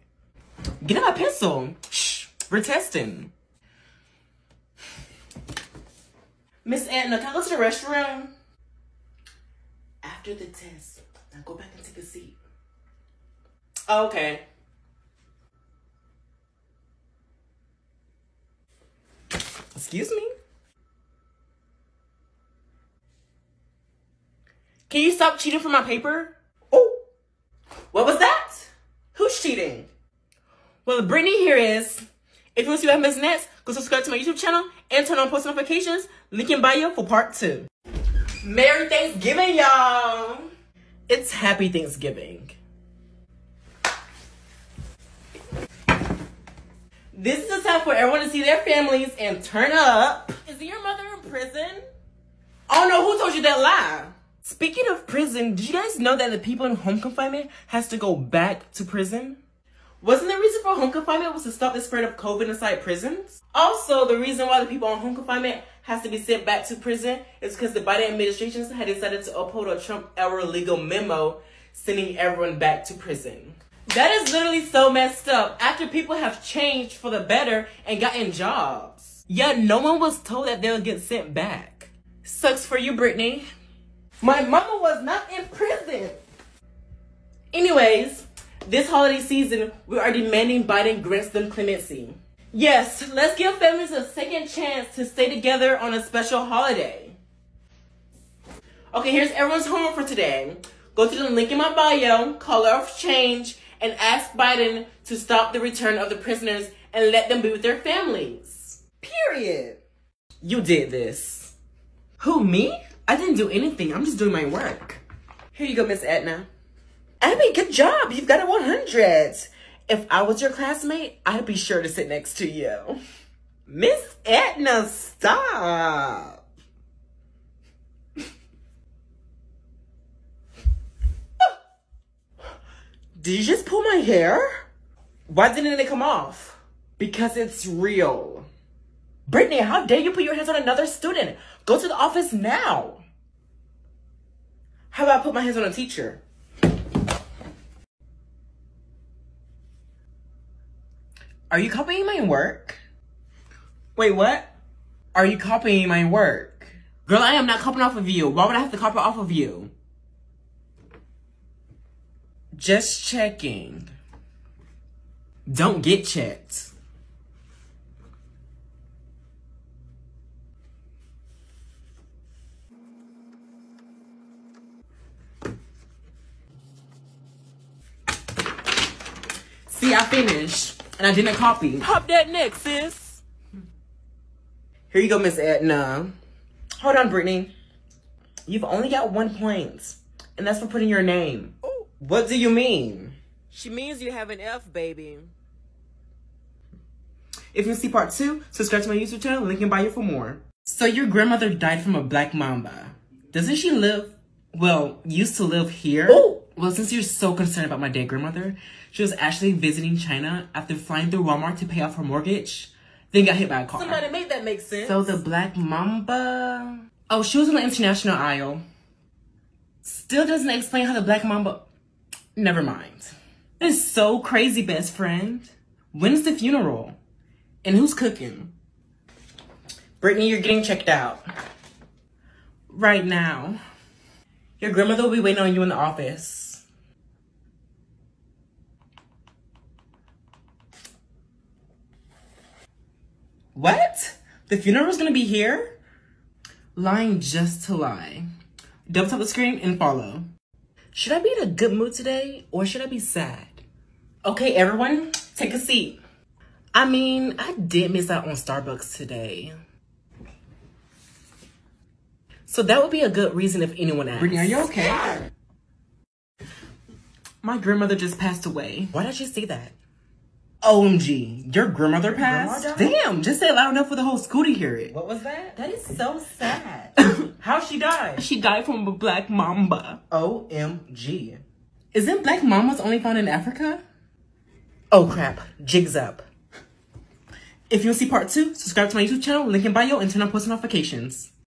Get out my pencil. Shh, we're testing. Miss Edna, can I go to the restroom? After the test. Now go back and take a seat. Oh, okay. Excuse me? Can you stop cheating for my paper? Oh, what was that? Who's cheating? Well, Brittany here is. If you want to see what happens next, go subscribe to my YouTube channel and turn on post notifications. Link in bio for part two. Merry Thanksgiving, y'all! It's Happy Thanksgiving. This is the time for everyone to see their families and turn up. Is your mother in prison? Oh no, who told you that lie? Speaking of prison, did you guys know that the people in home confinement has to go back to prison? Wasn't the reason for home confinement was to stop the spread of COVID inside prisons? Also, the reason why the people on home confinement has to be sent back to prison is because the Biden administration had decided to uphold a Trump era legal memo sending everyone back to prison. That is literally so messed up after people have changed for the better and gotten jobs. Yet no one was told that they'll get sent back. Sucks for you, Brittany. My mama was not in prison. Anyways, this holiday season, we are demanding Biden grants them clemency. Yes, let's give families a second chance to stay together on a special holiday. Okay, here's everyone's homework for today. Go to the link in my bio, color of change, and ask Biden to stop the return of the prisoners and let them be with their families. Period. You did this. Who, me? I didn't do anything. I'm just doing my work. Here you go, Miss Edna. Abby, good job. You've got a 100. If I was your classmate, I'd be sure to sit next to you. Miss Edna, stop. Did you just pull my hair? Why didn't it come off? Because it's real. Brittany, how dare you put your hands on another student? Go to the office now. How about I put my hands on a teacher? Are you copying my work? Wait, what? Are you copying my work? Girl, I am not copying off of you. Why would I have to copy off of you? Just checking. don't get checked. See, I finished, and I didn't copy. Pop that neck, sis. Here you go, Miss Edna. Hold on, Brittany. You've only got one point, and that's for putting your name. Ooh. What do you mean? She means you have an F, baby. If you see part two, subscribe to my YouTube channel, link in bio for more. So your grandmother died from a black mamba. Doesn't she live, well, used to live here? Ooh. Well, since you're so concerned about my dead grandmother, she was actually visiting China after flying through Walmart to pay off her mortgage, then got hit by a car. Somebody made that make sense. So the black mamba. Oh, she was on the international aisle. Still doesn't explain how the black mamba. Never mind. It's so crazy, best friend. When's the funeral? And who's cooking? Brittany, you're getting checked out. Right now. Your grandmother will be waiting on you in the office. What? The funeral's gonna be here? Lying just to lie. Double tap the screen and follow. Should I be in a good mood today or should I be sad? Okay, everyone, take a seat. I mean, I did miss out on Starbucks today. So that would be a good reason if anyone asks. Brittany, are you okay? My grandmother just passed away. Why did you say that? OMG, your grandmother passed? grandma Damn, just say it loud enough for the whole school to hear it. What was that? That is so sad. How she died? She died from a black mamba. OMG. Isn't black mambas only found in Africa? Oh crap, jigs up. If you want to see part two, subscribe to my YouTube channel, link in bio, and turn on post notifications.